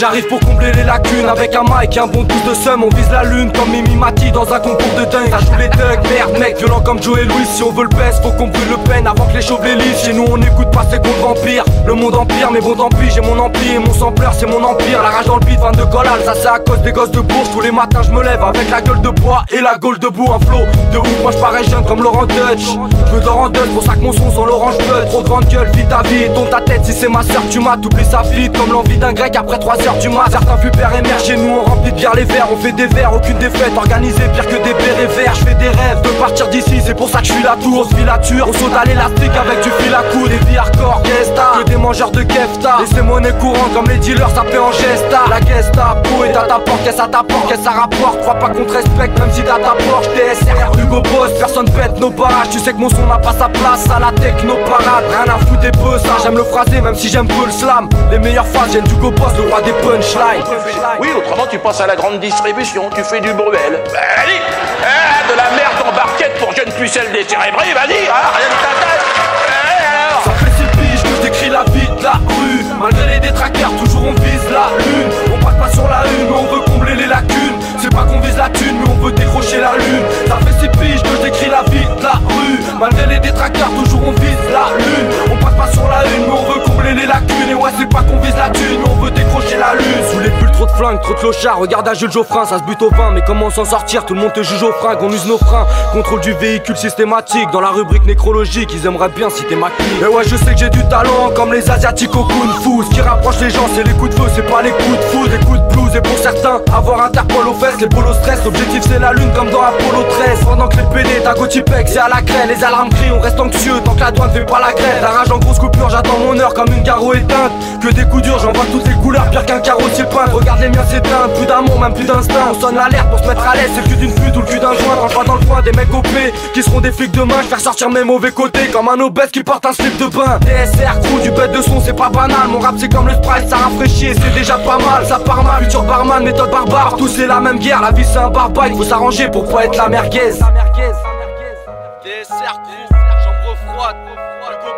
J'arrive pour combler les lacunes avec un mic et un bon pouce de seum. On vise la lune comme Mimi Mati dans un concours de dingue. Ça joue les thugs, merde mec, violent comme Joe et Louis. Si on veut le best, faut qu'on brûle le peine avant que les chauves les lisent. Chez nous on écoute pas ces contre vampires Le monde empire, mais bon tant j'ai mon empire. Mon sang pleure, c'est mon empire. La rage dans le beat, 22 collales, ça c'est à cause des gosses de bourse Tous les matins je me lève avec la gueule de bois et la gueule debout Un flow de ouf, moi je parais jeune comme Laurent Dutch. Je veux en Dutch, pour ça que mon son sans l'orange bleu. Trop grande gueule, vite ta vie, tourne ta tête. Si c'est ma soeur tu m'as T'oublies sa vie. Comme l'envie d'un grec après 3 heures du mat Certains et mère chez nous on remplit de bière les verres. On fait des verres, aucune défaite organisée pire que des bérets verts. Je fais des rêves de partir d'ici c'est pour ça que je suis la tour On filature, on saute à l'élastique avec du fil à coude Des vies hardcore, gesta, que des mangeurs de kefta. Et c'est monnaie courante comme les dealers ça fait en gesta. La gestapo est à ta porte, qu'est-ce à ta porte, qu'est-ce ça rapporte Crois pas qu'on te respecte même si t'as ta Porsche. TSR, Hugo Boss, personne pète nos barrages. Tu sais que mon son n'a pas sa place à la techno parade Rien à foutre des peu ça, j'aime le phraser même si j'aime peu le slam. Les meilleures phases viennent d'Hugo Boss, le roi des Oui, autrement tu passes à la grande distribution, tu fais du bruel. Bah, allez, hein, de la merde en barquette pour jeunes pucelles décérébrées, vas-y, hein, rien de ta tête. Ça fait six piges que je décris la vie de la rue. Malgré les détraqueurs, toujours on vise la lune. On passe pas sur la une, mais on veut combler les lacunes. C'est pas qu'on vise la thune, mais on veut décrocher la lune. Ça fait six piges que je décris la vie de la rue. Malgré les détraqueurs, toujours on vise la lune. On passe pas sur la une, mais on veut les lacunes Et ouais, c'est pas qu'on vise la thune, on veut décrocher la lune. Sous les bulles, trop de flingues, trop de clochards Regarde à Jules Geoffrin, ça se bute au vin Mais comment s'en sortir, tout le monde te juge au fringue On use nos freins, contrôle du véhicule systématique Dans la rubrique nécrologique, ils aimeraient bien citer ma clique Et ouais, je sais que j'ai du talent, comme les asiatiques au kung fu. Ce qui rapproche les gens, c'est les coups de feu, c'est pas les coups de foudre Les coups de blues, et pour certains, avoir Interpol aux fesses Les polos stress, l'objectif c'est la lune comme dans Apollo 13 Pendant que les PD d'Agotipex, c'est à la craie Les alarmes crient, on reste anxieux tant que la douane fait pas la grève. La rage en grosse coupure, j'attends mon heure comme une carreau Que des coups durs, j'en vois toutes les couleurs, pire qu'un carrossier peint Regarde les miens, s'éteindre, plus d'amour, même plus d'instinct. On sonne l'alerte pour se mettre à l'aise, c'est le cul d'une pute ou le cul d'un joint. Quand dans le coin des mecs opés qui seront des flics demain, je faire sortir mes mauvais côtés comme un obèse qui porte un slip de bain. DSR, crew, du bête de son, c'est pas banal. Mon rap c'est comme le sprite, ça rafraîchit c'est déjà pas mal. Ça part mal, futur barman, méthode barbare. Tous c'est la même guerre, la vie c'est un barbare, il faut s'arranger pour pas être la merguez. DSR, chambre froide.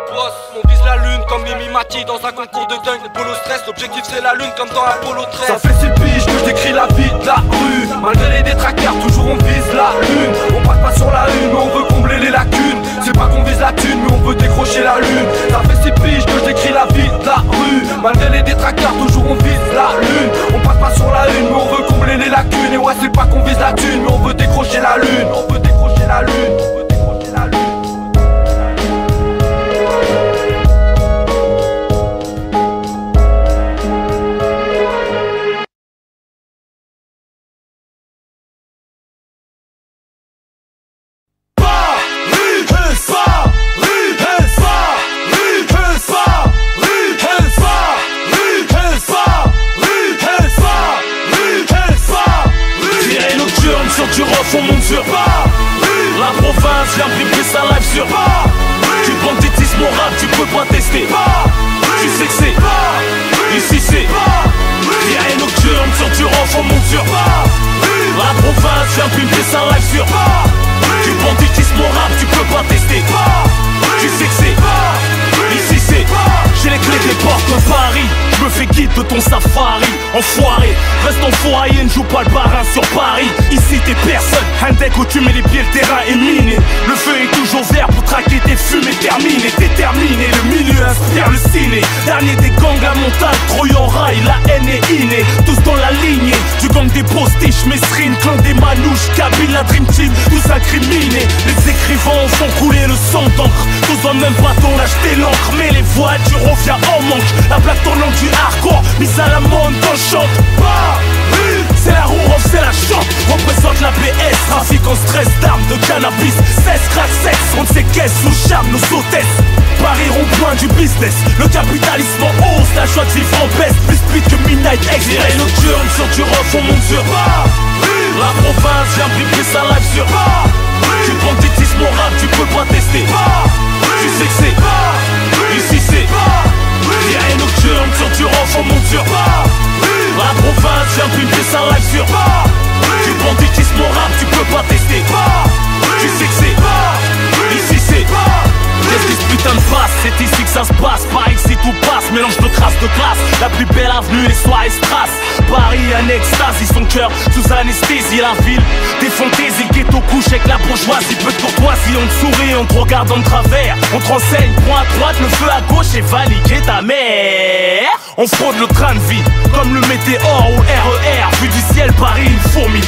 Boss, on vise la lune comme Mimi Mati dans un concours de dingue. Polo stress, l'objectif c'est la lune comme dans Apollo 13. Ça fait 6 piges que je décris la vie de la rue. Malgré les détracteurs, toujours on vise la lune. On passe pas sur la lune, mais on veut combler les lacunes. C'est pas qu'on vise la thune, mais on veut décrocher la lune. Ça fait 6 piges que je décris la vie de la rue. Malgré les détracteurs, toujours on vise la lune. On passe pas sur la lune, mais on veut combler les lacunes. Et ouais, c'est pas qu'on vise la thune, mais on veut décrocher la lune. On veut décrocher la lune. Nocturne sur sur La province vient brimer sa life sur Du banditisme au rap, tu peux pas tester. Tu sais que c'est Ici c'est Virée nocturne sur du rough, on monte sur La province vient brimer sa life sur Du banditisme au rap, tu peux pas tester. Tu sais que c'est Ici c'est J'ai les clés des portes de Paris. Je me fais guide de ton safari. Enfoiré. Reste en foyer, ne joue pas le barin sur Paris. Ici t'es personne. Un deck où tu mets les pieds, le terrain est miné. Le feu est toujours vert pour traquer tes fumées terminées Déterminé, le milieu inspire le ciné. Dernier des gangs à montagne, en rail La haine est innée, tous dans la lignée. Du gang des postiches, Mesrine, clan des manouches Kabyle, la Dream Team, tous incriminés. Les écrivains font couler le sang d'encre. Tous dans le même bateau, l'acheter l'encre. Mais les voitures en manque La plaque tournante du hardcore, mise à la mode dans le chante Paris C'est la roue off, c'est la chante Représente la BS, trafic en stress d'armes, de cannabis. Cesse, crack, sexe, on ne sait qu'est-ce Sous charme, nos hôtesses. Paris rond-point du business. Le capitalisme en hausse, la joie de vivre en baisse. Plus speed que Midnight Express. Nocturne sur du rough, on monte sur Paris La province vient brimer sa life sur Paris Du banditisme au rap, tu peux pas tester. Tu sais que c'est Ici c'est Virée nocturne sur du rough, on monte sur La province vient brimer sa life sur Du banditisme au rap, tu peux pas tester Tu sais que c'est Ici c'est C'est ici que ça se passe Par ici tout passe. Mélange de traces de classe. La plus belle avenue les soirées strass Paris un extasie Son cœur sous anesthésie. La ville des fantaisies Ghetto couche avec la bourgeoisie. Peu de courtoisie On te sourit On te regarde en travers. On te renseigne Point à droite Le feu à gauche Et valiguer ta mère. On fraude le train de vie Comme le météore ou RER Vu du ciel Paris une fourmilière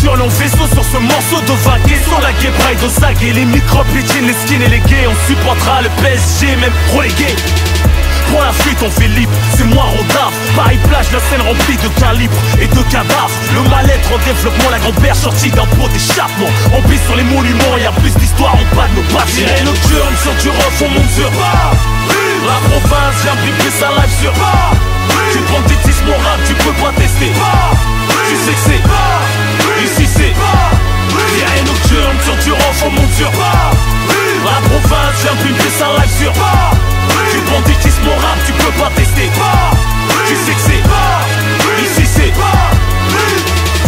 Nocturne en vaisseau sur ce morceau de vague. Sur la guébraille de Zag et les microbes, les les skins et les gays. On supportera le PSG, même relégué pour la fuite on fait libre, c'est moi Rodaf Paris plage, la scène remplie de calibres et de cadavres. Le mal-être en développement, la grand-père sortie d'un pot d'échappement. On pisse sur les monuments, y a plus d'histoire, on bat nos pas. Tiré nocturne sur du rough, on monte sur La province vient brimer sa life sur Du banditisme au rap, tu peux pas tester. Tu sais que c'est Ici c'est Virée nocturne sur du rough, on monte sur La province vient brimer sa life sur Du banditisme au rap, tu peux pas tester Tu sais que c'est Ici c'est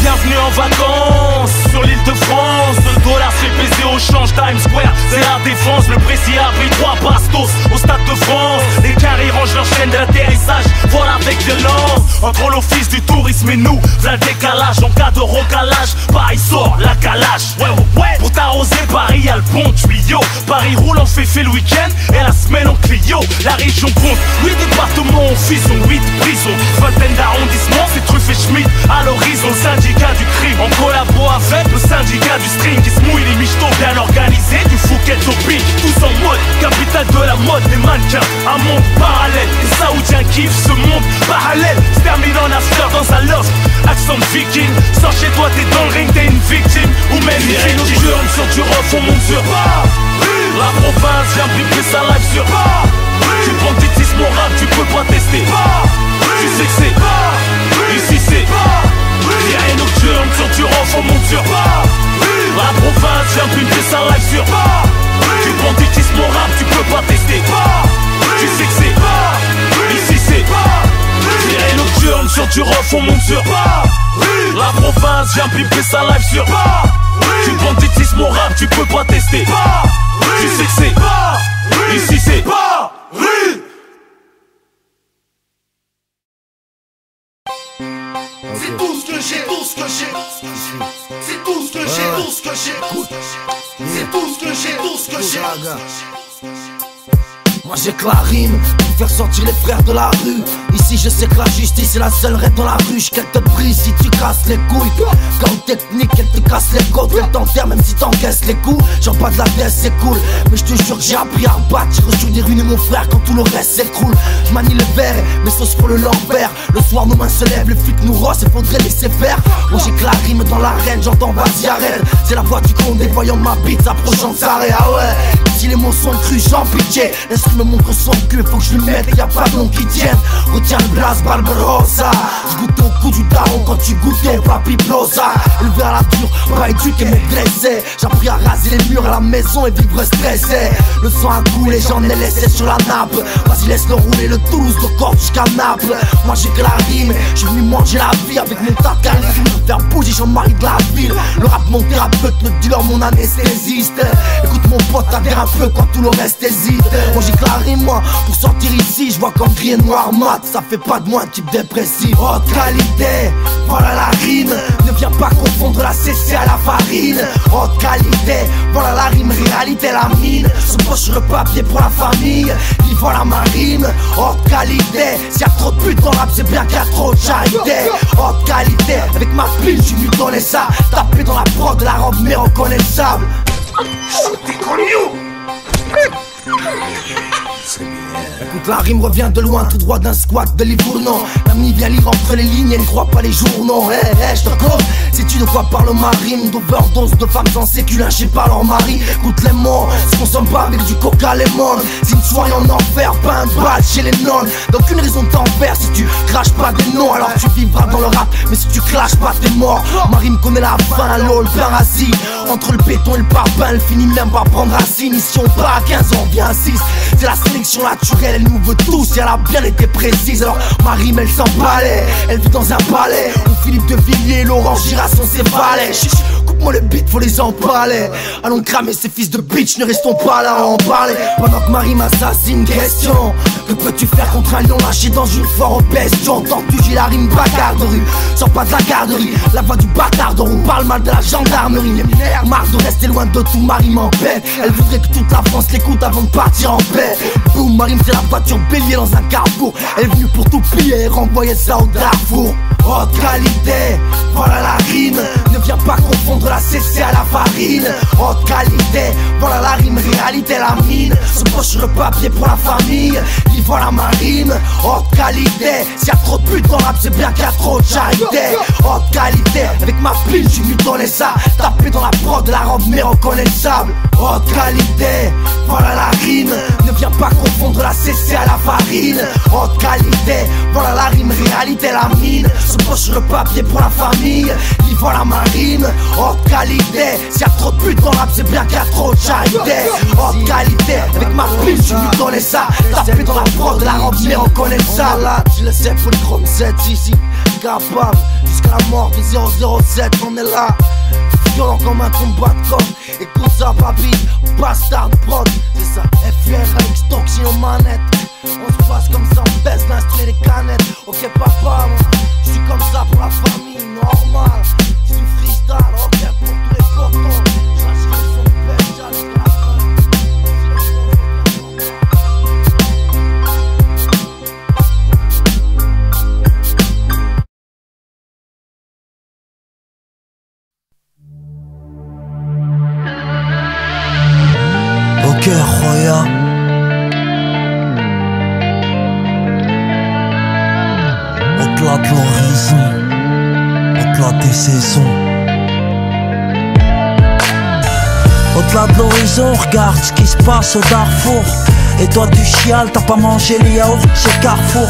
Bienvenue en vacances. Sur l'île de France Le dollar fait baiser au change Times Square. C'est la défense, le Brésil a pris trois bastos Au stade de France, les carrés rangent leur chaîne d'atterrissage. Voilà avec violence Entre l'office du tourisme et nous V'là décalage, en cas de recalage Paris sort la calage. Ouais ouais ouais. Pour t'arroser Paris y'a le bon tuyau. Paris roule en féfé le week-end Et la semaine en Clio. La région compte 8 départements en fusion 8 prisons. Vingtaine d'arrondissements C'est truffé Schmidt à l'horizon. Le syndicat du crime. En collabo avec le syndicat du string Qui se mouille les michetots bien organisés Du Fouquet au pic Tous en mode Capitale de la mode des mannequins Un monde parallèle Les saoudiens kiffent ce monde parallèle. Se termine en after dans un loft Accent viking. Sors chez toi t'es dans le ring t'es une victime. Ou même une victime sur du rough on monte sur La province vient brimer sa life sur Du banditisme mon rap, tu peux pas tester. Tu sais c'est Ici c'est Virée nocturne sur du rock, on monte sur La province, j'ai imprimé ça live sur Tu banditisme mon rap, tu peux pas tester. Tu sais que c'est Ici c'est Virée nocturne sur du rock, on monte sur La province, j'ai imprimé ça live sur Tu banditisme mon rap, tu peux pas tester. Tu sais que c'est Ici c'est C'est j'ai, tout ce que j'ai. C'est tout ce que j'ai, tout ce que j'ai. C'est tout ce que j'ai, tout ce que j'ai. J'ai que la rime pour faire sortir les frères de la rue. Ici je sais que la justice est la seule règle dans la ruche qu'elle te brise si tu casses les couilles. Comme technique, elle te casse les côtes, elle t'enterre même si t'encaisses les coups. J'en pas de la pièce, c'est cool. Mais je te jure j'ai appris à battre. J'ai reçu des ruines mon frère quand tout le reste s'écroule. Je manie le verre, mes sauces pour le l'envers. Le soir nos mains se lèvent, le flic nous rosse et faudrait laisser faire. Moi j'ai que la rime dans l'arène, j'entends vas-y. C'est la voix du con voyant ma bite approchant de. Ah ouais, si les mots sont crus, j'en pitié. Me montre son cul, faut que je lui mette, y a pas de nom qui tienne. Retiens le blast Barbarossa. Je goûte au coup du daron quand tu goûtais Papi Plosa. Élevé à la dure, pas éduqué mais dressé. J'ai appris à raser les murs à la maison et vivre stressé. Le sang a coulé, j'en ai laissé sur la nappe. Vas-y, laisse-le rouler, le Toulouse, le corps jusqu'à Naples. Moi j'ai que la rime, je suis venu manger la vie avec mon tac Faire bouger Jean-Marie de la ville. Le rap, mon thérapeute, le dealer, mon anesthésiste. Écoute mon pote, t'adhères un peu quand tout le reste hésite. Moi j'ai pour sortir ici, je vois comme gris et noir mat. Ça fait pas de moi un type dépressif. Haute qualité, voilà la rime. Ne viens pas confondre la CC à la farine. Haute qualité, voilà la rime, réalité la mine. Se poche sur le papier pour la famille. Dis voilà ma rime. Haute qualité, s'il y a trop de putes dans rap, c'est bien qu'il y a trop de charité. Haute qualité, avec ma pile, je lui donnais ça. Taper dans la prod, la robe mais reconnaissable. La rime revient de loin, tout droit d'un squat de Livournon. L'ami vient lire entre les lignes et ne croit pas les journaux. Hé, hé, je te. Si tu de quoi parle ma rime, d'overdose de femmes en sécu lynchées par leur mari. Écoute les mots, se consomme pas avec du coca lemon. Si une soirée en enfer, pas un bal chez les nonnes. Donc une raison de t'en faire si tu craches pas des noms. Alors tu vivras dans le rap, mais si tu clashes pas, t'es mort. Ma rime connaît la fin, l'eau, le parasite. Entre le béton et le parpaing, elle finit même par prendre racine. Ici on part à 15 ans, à 6. C'est la elle nous veut tous et elle a bien été précise. Alors ma rime elle s'emballait, elle vit dans un palais Philippe de Villiers, Laurent Girasson s'effalait. Chut, Coupe-moi le beat, faut les empaler. Allons cramer ces fils de bitch, ne restons pas là à en parler. Pendant que ma rime assassine, question Que peux-tu faire contre un lion lâché dans une foire aux bestions Entends-tu, j'ai la rime bagarre de rue, sors pas de la garderie. La voix du bâtard dont on parle mal de la gendarmerie. Les mineurs marre de rester loin de tout, ma rime en paix. Elle voudrait que toute la France l'écoute avant de partir en paix. Boum, ma rime c'est la voiture bélier dans un carrefour. Elle est venue pour tout et renvoyer ça au Darfour. Haute voilà la rime. Ne viens pas confondre la CC à la farine. Haute qualité, voilà la rime, réalité la mine. Se poche le papier pour la famille. Dis voilà ma rime. Haute qualité, s'il y a trop de putes dans rap, c'est bien qu'il y a trop de charité. Haute qualité, avec ma pile, je lui donnais ça. Taper dans la prod, la robe mais reconnaissable. Haute qualité, voilà la rime. Ne viens pas confondre la CC à la farine. Haute qualité, voilà la rime, réalité la mine. Se poche le papier pour la famille. Dis voilà ma rime. Haute qualité, s'il y a trop de putes dans rap, c'est bien qu'il y a trop de charité. Haute qualité, avec ma pile, je lui donnais ça. Taper dans la prod, la robe mais reconnaissable. Là, tu le sais, pour le chrome 7 ici. Capable, jusqu'à la mort de 007, on est là. Violent comme un combat de corps Écoute ça papi, bastard prod C'est ça, FURX, toxine aux manettes On se passe comme ça, on baisse l'instru les canettes Ok papa, moi, je comme ça pour la famille, normal C'est du freestyle, ok pour tous les potons Au-delà de l'horizon, regarde ce qui se passe au Darfour. Et toi tu chiales, t'as pas mangé les yaourts chez Carrefour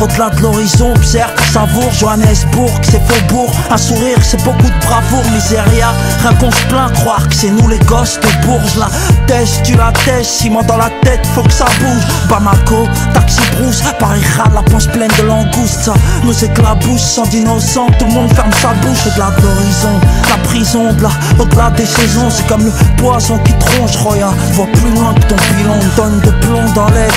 Au-delà de l'horizon, observe, savoure Johannesburg, c'est faubourg, un sourire, c'est beaucoup de bravoure Miséria, rien qu'on se plaint, croire que c'est nous les gosses de Bourges. La teste, tu la testes, ciment dans la tête, faut que ça bouge. Bamako, taxi brousse, Paris râle, la panse pleine de langoustes. Ça nous éclabousse, sans d'innocents, tout le monde ferme sa bouche. Au-delà de l'horizon, la prison, au-delà des saisons C'est comme le poison qui tronche, Roya, vois plus loin que ton pilon Donne de plomb dans l'air,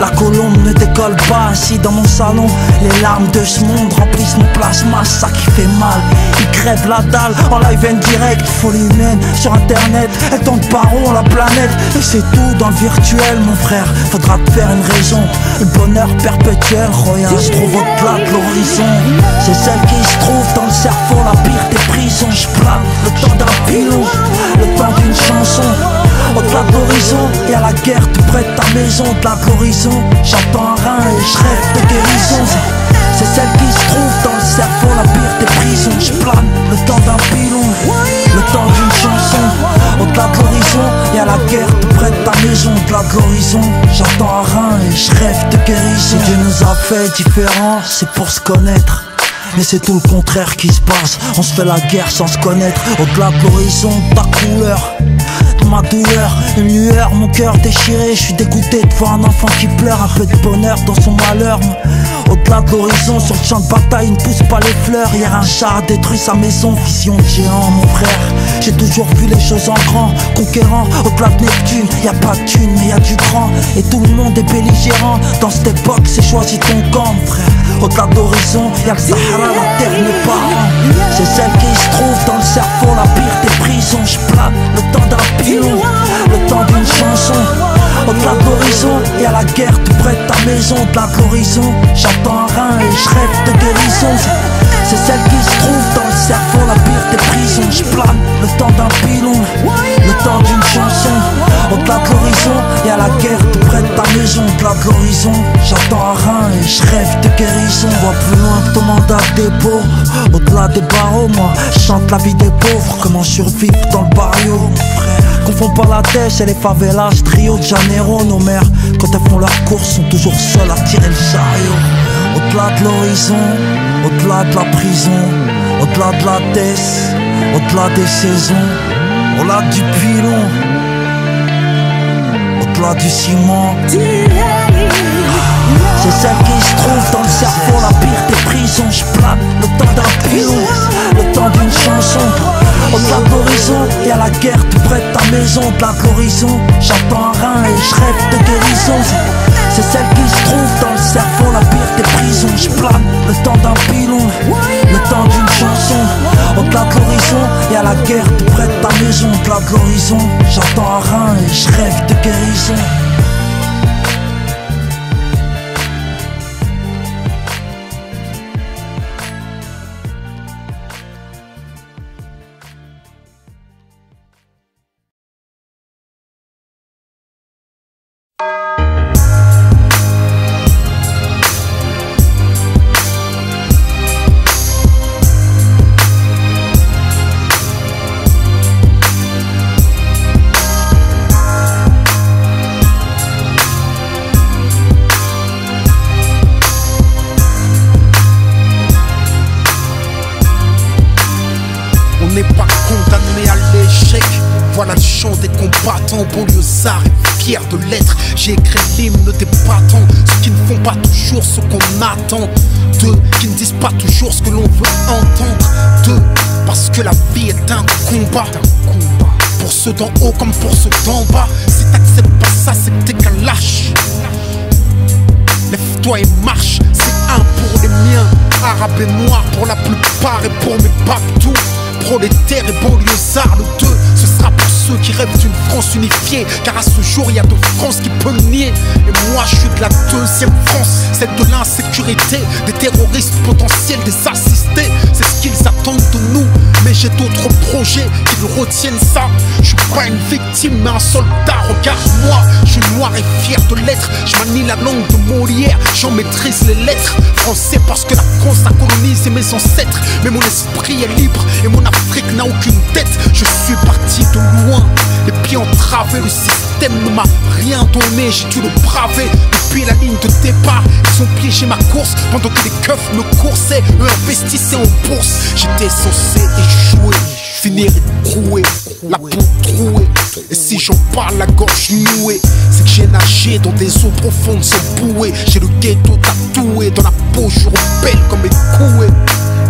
la colombe ne décolle pas assis dans mon salon. Les larmes de ce monde remplissent mon plasma Ça qui fait mal. Il crève la dalle en live en direct. Folie humaine sur internet Elle tourne par la planète. Et c'est tout dans le virtuel mon frère. Faudra te faire une raison. Le bonheur perpétuel Royal se trouve au-delà de l'horizon. C'est celle qui se trouve dans le cerveau La pire des prisons. Je plane le temps d'un pilon Le temps d'une chanson au-delà de l'horizon, à la guerre tout près de ta maison, au-delà de l'horizon, j'entends un rein et je rêve de guérison. C'est celle qui se trouve dans le cerveau, la pire des prisons. Je plane le temps d'un pilon, le temps d'une chanson. Au-delà de l'horizon, à la guerre tout près de ta maison, au-delà de l'horizon, j'entends un rein et je rêve de guérison. Dieu nous a fait différents, c'est pour se connaître. Mais c'est tout le contraire qui se passe On se fait la guerre sans se connaître Au-delà de l'horizon, ta couleur ma douleur, une lueur, mon cœur déchiré. Je suis dégoûté de un enfant qui pleure. Un peu de bonheur dans son malheur Au-delà de l'horizon, sur le champ de bataille, ne pousse pas les fleurs. Hier un char a détruit sa maison, vision de géant mon frère. J'ai toujours vu les choses en grand, conquérant Au-delà de Neptune, y a pas de thune mais y a du grand. Et tout le monde est belligérant. Dans cette époque, c'est choisi ton camp mon frère. Au-delà de l'horizon, y a le Sahara, la terre n'est pas rang C'est celle qui se trouve dans le cerveau, la pire des prisons. Je le temps d'un pilon, le temps d'une chanson au-delà de l'horizon, et à la guerre tout près de ta maison Au-delà de j'attends un rein et je rêve de guérison. C'est celle qui se trouve dans le cerveau, la pire des prisons. Je plane le temps d'un pilon, le temps d'une chanson. Au-delà de l'horizon, et à la guerre tout près de ta maison Au-delà de j'attends un rein et je rêve de guérison. Vois plus loin que ton mandat dépôt. Au-delà des barreaux, moi, chante la vie des pauvres. Comment survivre dans le barrio, Confond pas la tête et les favelas, Rio de Janeiro Nos mères, quand elles font leurs courses, sont toujours seules à tirer le chariot. Au-delà de l'horizon, au-delà de la prison Au-delà de la tête, au-delà des saisons Au-delà du pilon, au-delà du ciment c'est celle qui se trouve dans le cerveau, la pire des prisons. Je plane le temps d'un pilon, le temps d'une chanson. Au-delà de l'horizon, à la guerre tout près de ta maison. Au-delà de l'horizon, j'entends un rein et je rêve de guérison. C'est celle qui se trouve dans le cerveau, la pire des prisons. Je plane le temps d'un pilon, le temps d'une chanson. Au-delà de l'horizon, à la guerre tout près de ta maison. Au-delà de l'horizon, j'entends un rein et je rêve de guérison. La vie est un combat. Pour ceux d'en haut comme pour ceux d'en bas. Si t'acceptes pas ça, c'est que t'es qu'un lâche. Lève-toi et marche, c'est un pour les miens. Arabes et noirs pour la plupart et pour mes babtous. Prolétaires et banlieusards, le deux, qui rêvent d'une France unifiée. Car à ce jour, il y a deux France qui peut nier. Et moi, je suis de la deuxième France, celle de l'insécurité, des terroristes potentiels, des assistés. C'est ce qu'ils attendent attendent de nous. Mais j'ai d'autres projets qui nous retiennent ça. Je suis pas une victime, mais un soldat. Regarde-moi, je suis noir et fier de l'être. Je manie la langue de Molière, j'en maîtrise les lettres. Français parce que la France a colonisé mes ancêtres. Mais mon esprit est libre et mon Afrique n'a aucune tête. Je suis parti de loin, les pieds entravés. Le système ne m'a rien donné, j'ai dû le braver. Depuis la ligne de départ, ils ont piégé ma course pendant que les keufs me coursaient. Eux investissaient en bourse. J'étais censé échouer, finir écroué, la peau trouée. Et si j'en parle, la gorge nouée, c'est que j'ai nagé dans des eaux profondes sans bouée. J'ai le ghetto tatoué dans la peau, je rebelle comme écoué.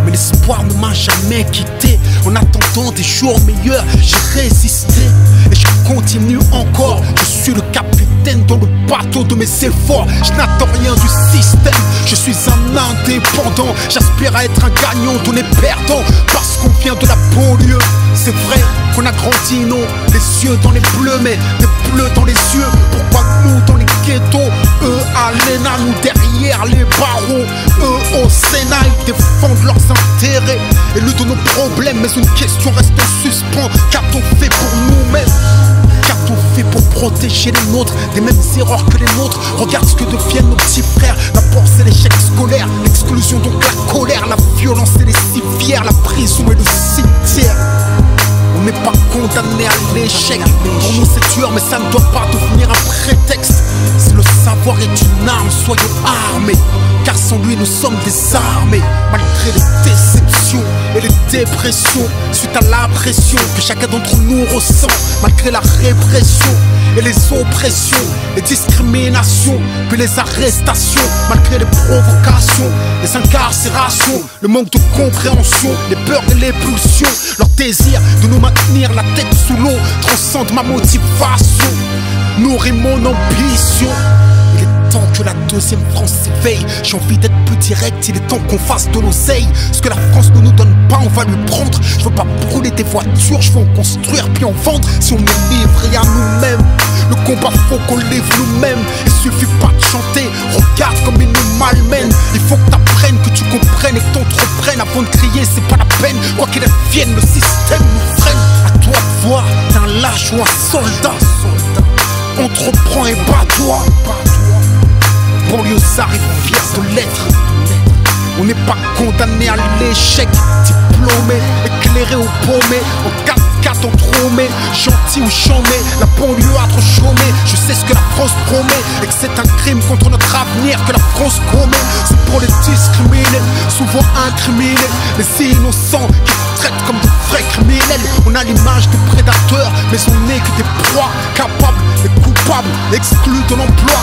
Mais l'espoir ne m'a jamais quitté. En attendant des jours meilleurs, j'ai résisté. Et je continue encore. Je suis le capitaine dans le bateau de mes efforts. Je n'attends rien du système. Je suis un indépendant. J'aspire à être un gagnant, donné perdant. Parce qu'on vient de la banlieue. C'est vrai qu'on a grandi, non? Les yeux dans les bleus, mais des bleus dans les yeux. Pourquoi nous dans les ghettos Eux à l'ENA, nous derrière les barreaux. Eux au Sénat, ils défendent leurs intérêts et luttent nos problèmes. Mais une question reste en suspens. Qu'a-t-on fait pour nous-mêmes Qu'a-t-on fait pour protéger les nôtres des mêmes erreurs que les nôtres Regarde ce que deviennent nos petits frères. D'abord c'est l'échec scolaire, l'exclusion donc la colère, la violence et les civières, la prison et le cimetière. On n'est pas condamné à l'échec. Pour nous c'est dur, mais ça ne doit pas devenir un prétexte. Si le savoir est une arme, soyons armés. Car sans lui nous sommes désarmés. Malgré les déceptions et les dépressions, suite à la pression que chacun d'entre nous ressent, malgré la répression et les oppressions, les discriminations, puis les arrestations, malgré les provocations, les incarcérations, le manque de compréhension, les peurs et les pulsions, leur désir de nous maintenir la tête sous l'eau transcende ma motivation, nourrit mon ambition. Temps que la deuxième France s'éveille. J'ai envie d'être plus direct, il est temps qu'on fasse de l'oseille. Ce que la France ne nous donne pas, on va lui prendre. Je veux pas brûler des voitures, je veux en construire puis en vendre. Si on est livré à nous-mêmes, le combat faut qu'on livre nous-mêmes. Il suffit pas de chanter, regarde comme il nous malmène. Il faut que t'apprennes, que tu comprennes et que t'entreprennes. Avant de crier, c'est pas la peine. Quoi qu'il advienne, le système nous freine. À toi de voir, t'es un lâche ou un soldat. Entreprends et bats-toi. Banlieusard est fier de l'être. On n'est pas condamné à l'échec. Diplômé, éclairé ou paumé. En 4 4 entromé, gentil ou chômé. La banlieue a trop chômé. Je sais ce que la France promet. Et que c'est un crime contre notre avenir que la France commet. C'est pour les discriminés, souvent incriminés. Les innocents qui traitent comme de vrais criminels. On a l'image des prédateurs, mais on n'est que des proies capables et coupables, exclus de l'emploi.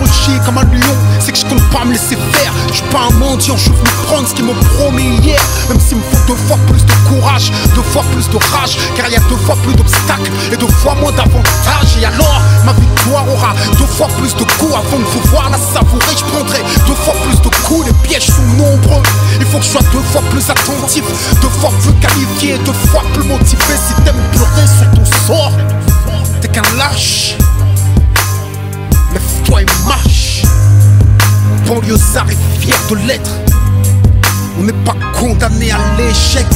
Je comme un lion, c'est que je compte pas me laisser faire. Je suis pas un mendiant, je veux prendre ce qu'ils m'ont promis hier. Même s'il me faut deux fois plus de courage, deux fois plus de rage, car il y a deux fois plus d'obstacles et deux fois moins d'avantages. Et alors, ma victoire aura deux fois plus de coups avant de pouvoir la savourer. Je prendrai deux fois plus de coups, les pièges sont nombreux. Il faut que je sois deux fois plus attentif, deux fois plus qualifié, deux fois plus motivé. Si t'aimes pleurer sur ton sort, t'es qu'un lâche. Lève-toi et marche. Banlieusard est fier de l'être. On n'est pas condamné à l'échec.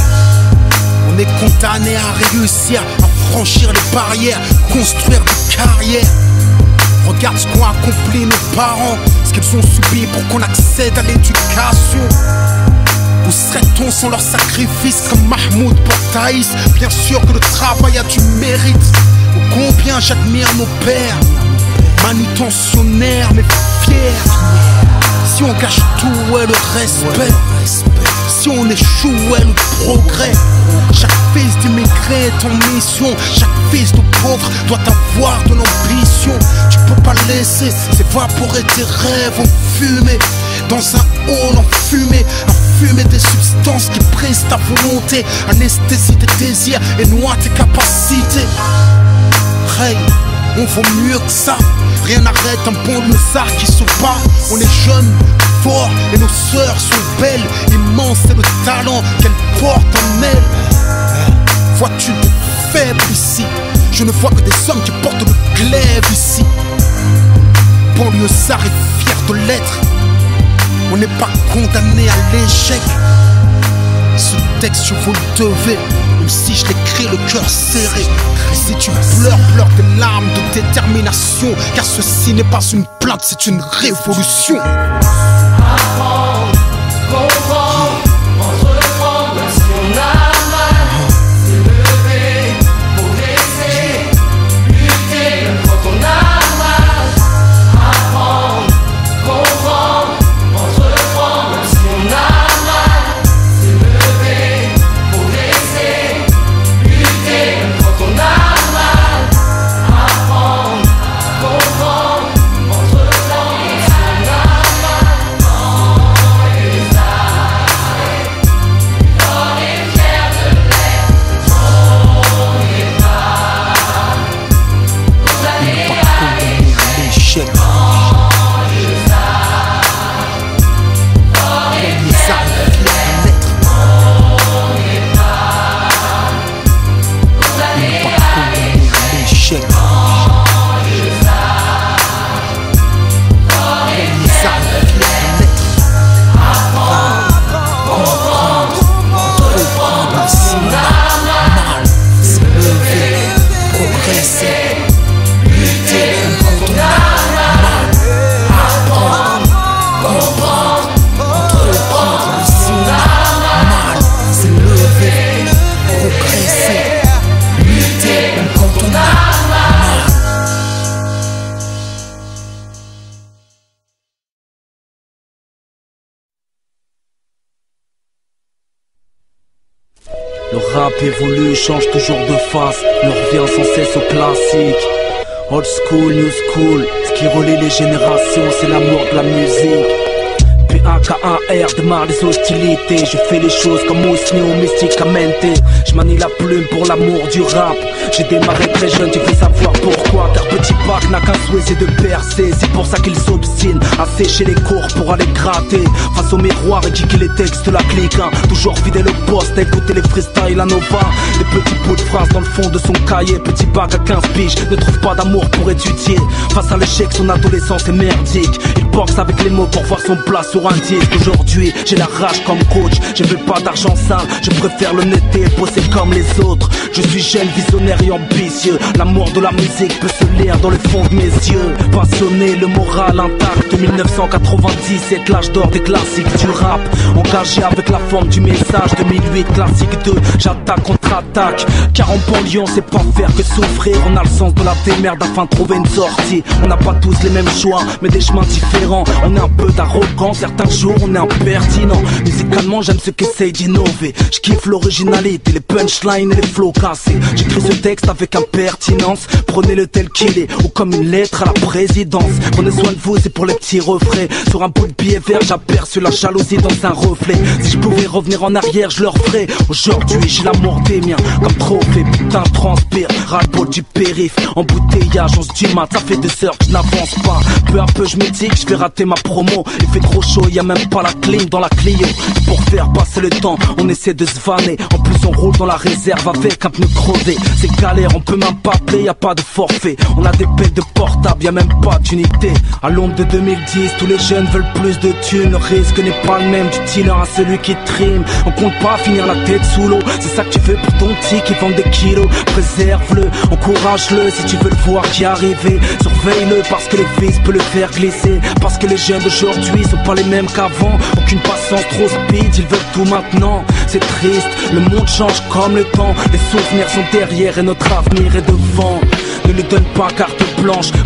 On est condamné à réussir à franchir les barrières, construire des carrières. Regarde ce qu'ont accompli nos parents, ce qu'ils ont subi pour qu'on accède à l'éducation. Où serait-on sans leur sacrifice comme Mahmoud Portaïs Bien sûr que le travail a du mérite. Combien j'admire nos pères, manutentionnaires mais fiers. Si on cache tout, ouais, le respect. Si on échoue, ouais, le progrès. Chaque fils d'immigré est en mission. Chaque fils de pauvre doit avoir de l'ambition. Tu peux pas laisser s'évaporer tes rêves en fumée. Dans un hall en fumée, fumer des substances qui brisent ta volonté, anesthésie tes désirs et noie tes capacités. Hey, on vaut mieux que ça. Rien n'arrête un bon lézard qui se bat. On est jeunes, forts et nos sœurs sont belles. Immense c'est le talent qu'elles portent en elles. Vois-tu des faibles ici? Je ne vois que des hommes qui portent le glaive ici. Banlieusard est fier de l'être. On n'est pas condamné à l'échec. Ce texte, je vous le devais, même si je l'écris le cœur serré. Et si tu pleures, pleure des larmes de détermination, car ceci n'est pas une plainte, c'est une révolution. Le rap évolue, change toujours de face, ne revient sans cesse au classique. Old school, new school, ce qui relie les générations, c'est l'amour de la musique. P-A-K-A-R démarre les hostilités, je fais les choses comme Osnio Mysticamente. Je manie la plume pour l'amour du rap. J'ai démarré très jeune, tu veux savoir pourquoi Car petit Pac n'a qu'un souhait, c'est de percer. C'est pour ça qu'il s'obstine à sécher les cours pour aller gratter. Face au miroir et kicker les textes la clique. hein. Toujours fidèle au poste, écouter les freestyles à Nova. Des petits bouts de phrases dans le fond de son cahier. Petit Pac à 15 piges, ne trouve pas d'amour pour étudier. Face à l'échec, son adolescence est merdique. Il boxe avec les mots pour voir son plat sur un Aujourd'hui, j'ai la rage comme coach. Je veux pas d'argent sale, je préfère l'honnêteté et bosser comme les autres. Je suis jeune, visionnaire et ambitieux. L'amour de la musique peut se lire dans le fond de mes yeux. Passionné, le moral intact. 1997, l'âge d'or des classiques du rap. Engagé avec la forme du message. 2008, classique 2, j'attaque contre-attaque. Car en banlieue, on sait pas faire que souffrir. On a le sens de la démerde afin de trouver une sortie. On n'a pas tous les mêmes choix, mais des chemins différents. On est un peu d'arrogant, certains jours on est impertinent. Musicalement, j'aime ceux qui essayent d'innover. Je kiffe l'originalité, les punchlines et les flows cassés. J'écris ce texte avec impertinence. Prenez-le tel qu'il est, ou comme une lettre à la présidence. Prenez soin de vous, c'est pour les petits refrains. Sur un bout de billet vert, j'aperçus la jalousie dans un reflet. Si je pouvais revenir en arrière, je leur ferais. Aujourd'hui, j'ai l'amour des miens, comme trophée. Putain, transpire, ras-le-bol du périph. Embouteillage, on se dit mat, ça fait deux heures que je n'avance pas. Peu à peu, je me dis que je vais rater ma promo. Il fait trop chaud, y a même pas la clim dans la Clio. Pour faire passer le temps, on essaie de se vanner. En plus, on roule dans la réserve avec un pneu crevé. C'est galère, on peut même pas appeler, y a pas de forfait. On a des pelles de portable, y a même pas d'unité. À l'ombre de 2010, tous les jeunes veulent plus de thunes. Le risque n'est pas le même du dealer à celui qui trime. On compte pas finir la tête sous l'eau. C'est ça que tu veux ton qui vend des kilos. Préserve-le, encourage-le si tu veux le voir qui arriver. Surveille-le parce que le vice peut le faire glisser. Parce que les jeunes d'aujourd'hui sont pas les mêmes qu'avant. Aucune patience trop speed, ils veulent tout maintenant. C'est triste, le monde change comme le temps. Les souvenirs sont derrière et notre avenir est devant. Ne lui donne pas carte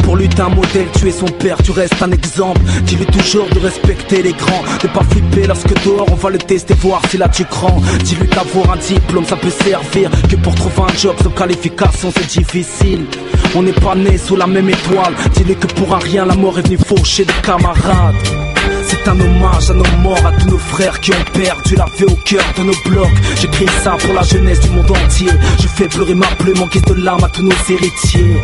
pour lui d'un modèle. Tu es son père, tu restes un exemple. Dis-lui toujours de respecter les grands, de pas flipper lorsque dehors on va le tester, voir si là tu crans. Dis-lui qu'avoir un diplôme ça peut servir, que pour trouver un job sans qualification c'est difficile. On n'est pas né sous la même étoile. Dis-lui que pour un rien la mort est venue faucher des camarades. C'est un hommage à nos morts, à tous nos frères qui ont perdu la vie au cœur de nos blocs. J'écris ça pour la jeunesse du monde entier. Je fais pleurer ma plume en guise de larmes à tous nos héritiers.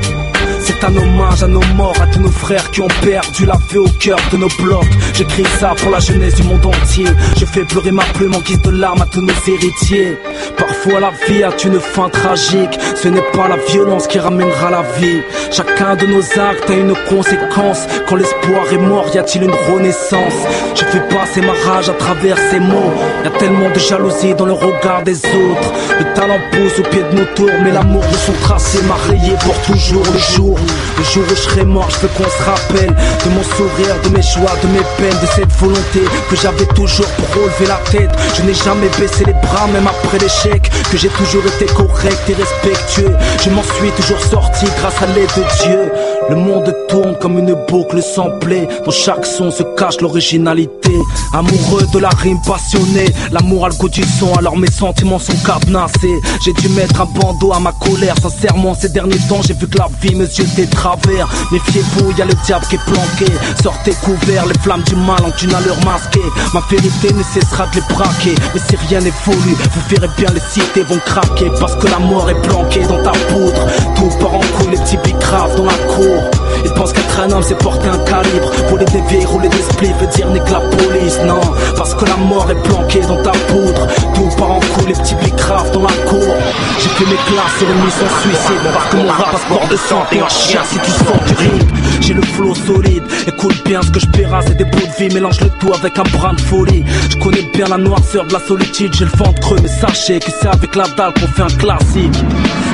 C'est un hommage à nos morts, à tous nos frères qui ont perdu la vie au cœur de nos blocs. J'écris ça pour la jeunesse du monde entier. Je fais pleurer ma plume en guise de larmes à tous nos héritiers. Parfois la vie a une fin tragique. Ce n'est pas la violence qui ramènera la vie. Chacun de nos actes a une conséquence. Quand l'espoir est mort, y a-t-il une renaissance? Je fais passer ma rage à travers ces mots. Y a tellement de jalousie dans le regard des autres. Le talent pousse au pied de nos tours, mais l'amour de son tracé m'a rayé pour toujours le jour. Le jour où je serai mort, je veux qu'on se rappelle de mon sourire, de mes joies, de mes peines, de cette volonté que j'avais toujours pour relever la tête. Je n'ai jamais baissé les bras, même après l'échec, que j'ai toujours été correct et respectueux. Je m'en suis toujours sorti grâce à l'aide de Dieu. Le monde tourne comme une boucle sans plaie, dans chaque son se cache l'originalité. Amoureux de la rime passionnée, l'amour a le goût du son, alors mes sentiments sont cadenassés. J'ai dû mettre un bandeau à ma colère, sincèrement ces derniers temps j'ai vu que la vie me jetait travers. Méfiez-vous, y a le diable qui est planqué. Sortez couverts, les flammes du mal ont une allure masquée. Ma vérité ne cessera de les braquer, mais si rien n'est voulu, vous verrez bien les cités vont craquer parce que la mort est planquée dans ta poudre. Tout part en couille, les petits bicraves dans la cour. Ils pensent qu'être un homme c'est porter un calibre Voler des vieilles, rouler des spliffs veut dire nique la police Non, parce que la mort est planquée dans ta poudre Tout part en couille, les petits bicraves dans la cour J'ai fait mes classes sur une mission suicide Parce que mon rap passeport de sang T'es un si tu rythme J'ai le flow solide, écoute bien ce que je C'est des bouts de vie, mélange le tout avec un brin de folie. Je connais bien la noirceur de la solitude. J'ai le ventre creux mais sachez que c'est avec la dalle qu'on fait un classique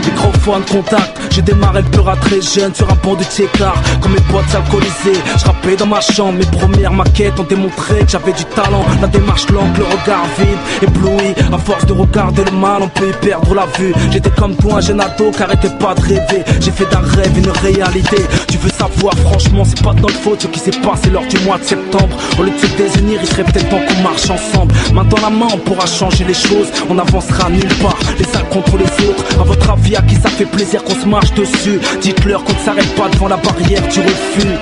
Microphone contact, j'ai démarré le peur très jeune sur un pont de Tchékar Comme mes potes alcoolisés, je rappais dans ma chambre Mes premières maquettes ont démontré que j'avais du talent. La démarche longue, le regard vide, ébloui. À force de regarder le mal, on peut y perdre la vue. J'étais comme toi un jeune ado qui arrêtait pas de rêver. J'ai fait d'un rêve une réalité. Tu veux savoir, franchement c'est pas de notre faute Ce qui s'est passé lors du mois de septembre. Au lieu de se désunir, il serait peut-être temps qu'on marche ensemble. Main dans la main, on pourra changer les choses. On avancera nulle part, les uns contre les autres. À votre avis, à qui ça fait plaisir qu'on se marche dessus. Dites-leur qu'on ne s'arrête pas devant la barrière du refus.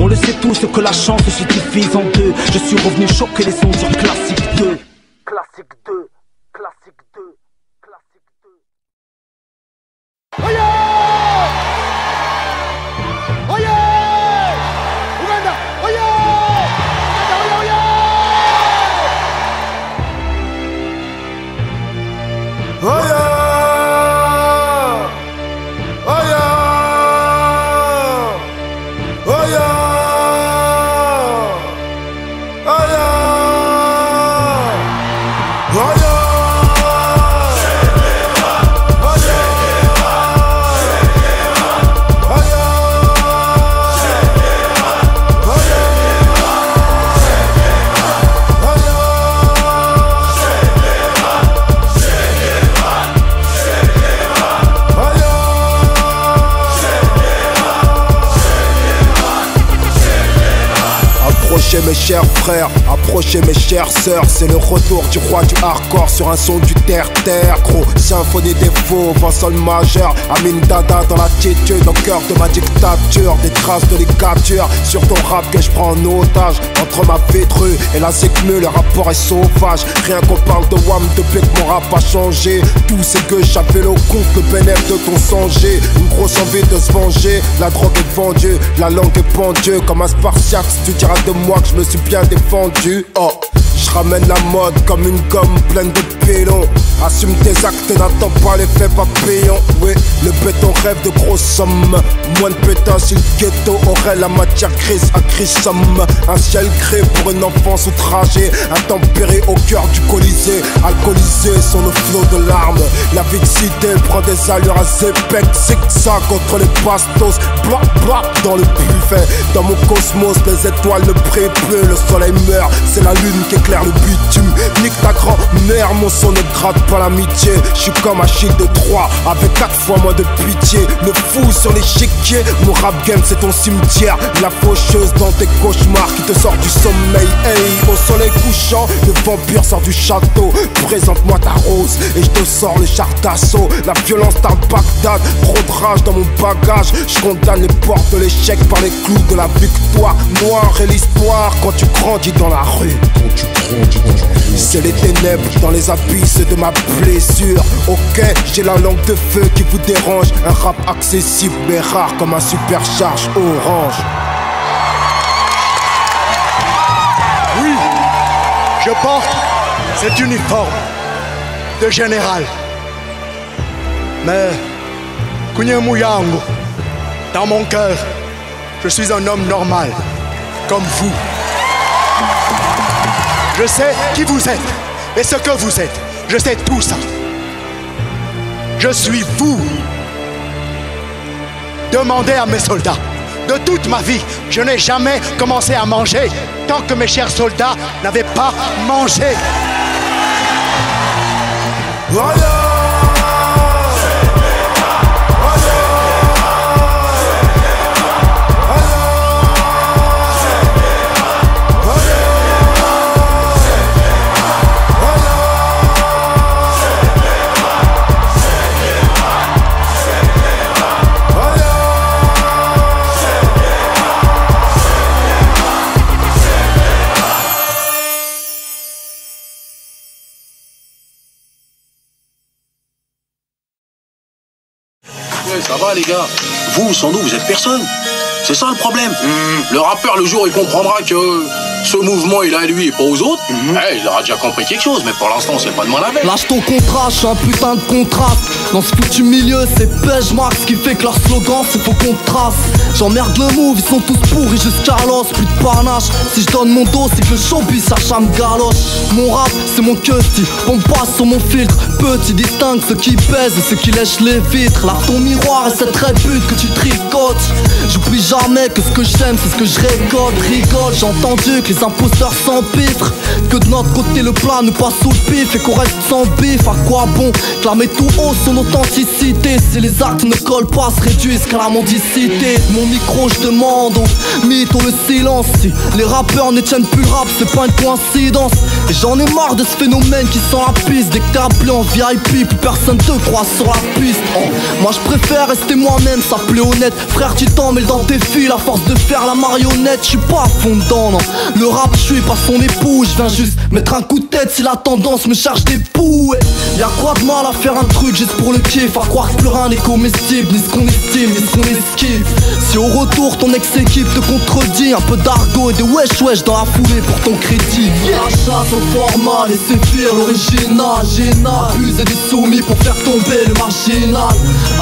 On le sait tous que la chance se divise en deux. Je suis revenu choquer les sons sur Classique 2 Classique 2 Classique 2 Classique 2 Oye! Oye! Approchez mes approchez mes chères sœurs. C'est le retour du roi du hardcore sur un son du terre-terre. Gros, symphonie des faux, vent sol majeur. Amin Dada dans l'attitude au cœur de ma dictature. Des traces de ligature sur ton rap que je prends en otage. Entre ma vétrue et la zikmu, le rapport est sauvage. Rien qu'on parle de WAM depuis que mon rap a changé. Tout c'est que j'appelle au compte le bénéfice de ton songer Une grosse envie de se venger, la drogue est vendue La langue est pendue. Comme un spartiate Tu diras de moi que je me suis bien défendu Oh je ramène la mode comme une gomme pleine de pilons Assume tes actes et n'attends pas l'effet papillon. Oui, le béton rêve de grosses sommes. Moins de pétins si le ghetto aurait la matière grise à grissomme Un ciel créé pour une enfance outragée. Intempéré au cœur du colisée. Alcoolisé sur le flot de larmes. La vie de prend des allures à zépec Zigzag contre les bastos. Blac blac dans le buffet. Dans mon cosmos les étoiles ne brillent plus. Le soleil meurt, c'est la lune qui le bitume Nique ta grand-mère, mon son ne gratte pas l'amitié. Je suis comme Achille de Troie, avec quatre fois moins de pitié. Le fou sur l'échiquier, mon rap game c'est ton cimetière. La faucheuse dans tes cauchemars qui te sort du sommeil. Hey, au soleil couchant, le vampire sort du château. Présente-moi ta rose et je te sors les chars d'assaut. La violence d'un Bagdad, trop de rage dans mon bagage. Je condamne les portes de l'échec par les clous de la victoire. Noir et l'histoire quand tu grandis dans la rue c'est les ténèbres, dans les abysses de ma blessure. Ok, j'ai la langue de feu qui vous dérange. Un rap accessible mais rare comme un supercharge orange. Oui, je porte cet uniforme de général. Mais, Kunyamuyango, dans mon cœur, je suis un homme normal, comme vous. Je sais qui vous êtes et ce que vous êtes. Je sais tout ça. Je suis vous. Demandez à mes soldats. De toute ma vie, je n'ai jamais commencé à manger tant que mes chers soldats n'avaient pas mangé. Voilà ça va les gars. Vous, sans nous, vous êtes personne. C'est ça le problème. Le rappeur, le jour, il comprendra que ce mouvement, il à lui et pas aux autres. Eh, il aura déjà compris quelque chose, mais pour l'instant, c'est pas de mal avec. Lâche ton contrat, je suis un putain de contraste. Dans ce foutu milieu, c'est pêche Marx qui fait que leur slogan c'est faut qu'on trace. J'emmerde le move, ils sont tous pourris jusqu'à l'os, plus de panache Si je donne mon dos, c'est que le showbiz cherche à me galoche Mon rap, c'est mon custy, on passe sur mon filtre. Petit distingue ceux qui pèsent et ceux qui lèchent les vitres. Là ton miroir et cette répute que tu tricotes. J'oublie jamais que ce que j'aime c'est ce que je récolte. Rigole, j'ai entendu que les imposteurs s'empitrent Que de notre côté le plat nous passe le pif Et qu'on reste sans bif, à quoi bon Clamer tout haut son authenticité Si les actes ne collent pas, se réduisent qu'à la mendicité. Mon micro je demande au mythe le silence. Si les rappeurs ne tiennent plus le rap, c'est pas une coïncidence. Et j'en ai marre de ce phénomène qui sent la piste. Dès que t'es appelé en VIP, plus personne te croit sur la piste. Oh, Moi je préfère rester moi-même, ça plaît honnête. Frère tu t'emmêles dans tes fils, à force de faire la marionnette. Je suis pas à fond dedans, non Le rap je suis pas son époux, je viens juste mettre un coup de tête si la tendance me charge des poux ouais. Y'a quoi de mal à faire un truc juste pour le kiff À croire que plus rien n'est comestible, ni ce qu'on estime, ni ce qu'on esquive. Si au retour ton ex-équipe te contredit Un peu d'argot et de wesh wesh dans la foulée pour ton crédit. La chasse au format, laissez fuir l'original. Génal, abuser des soumis pour faire tomber le marginal.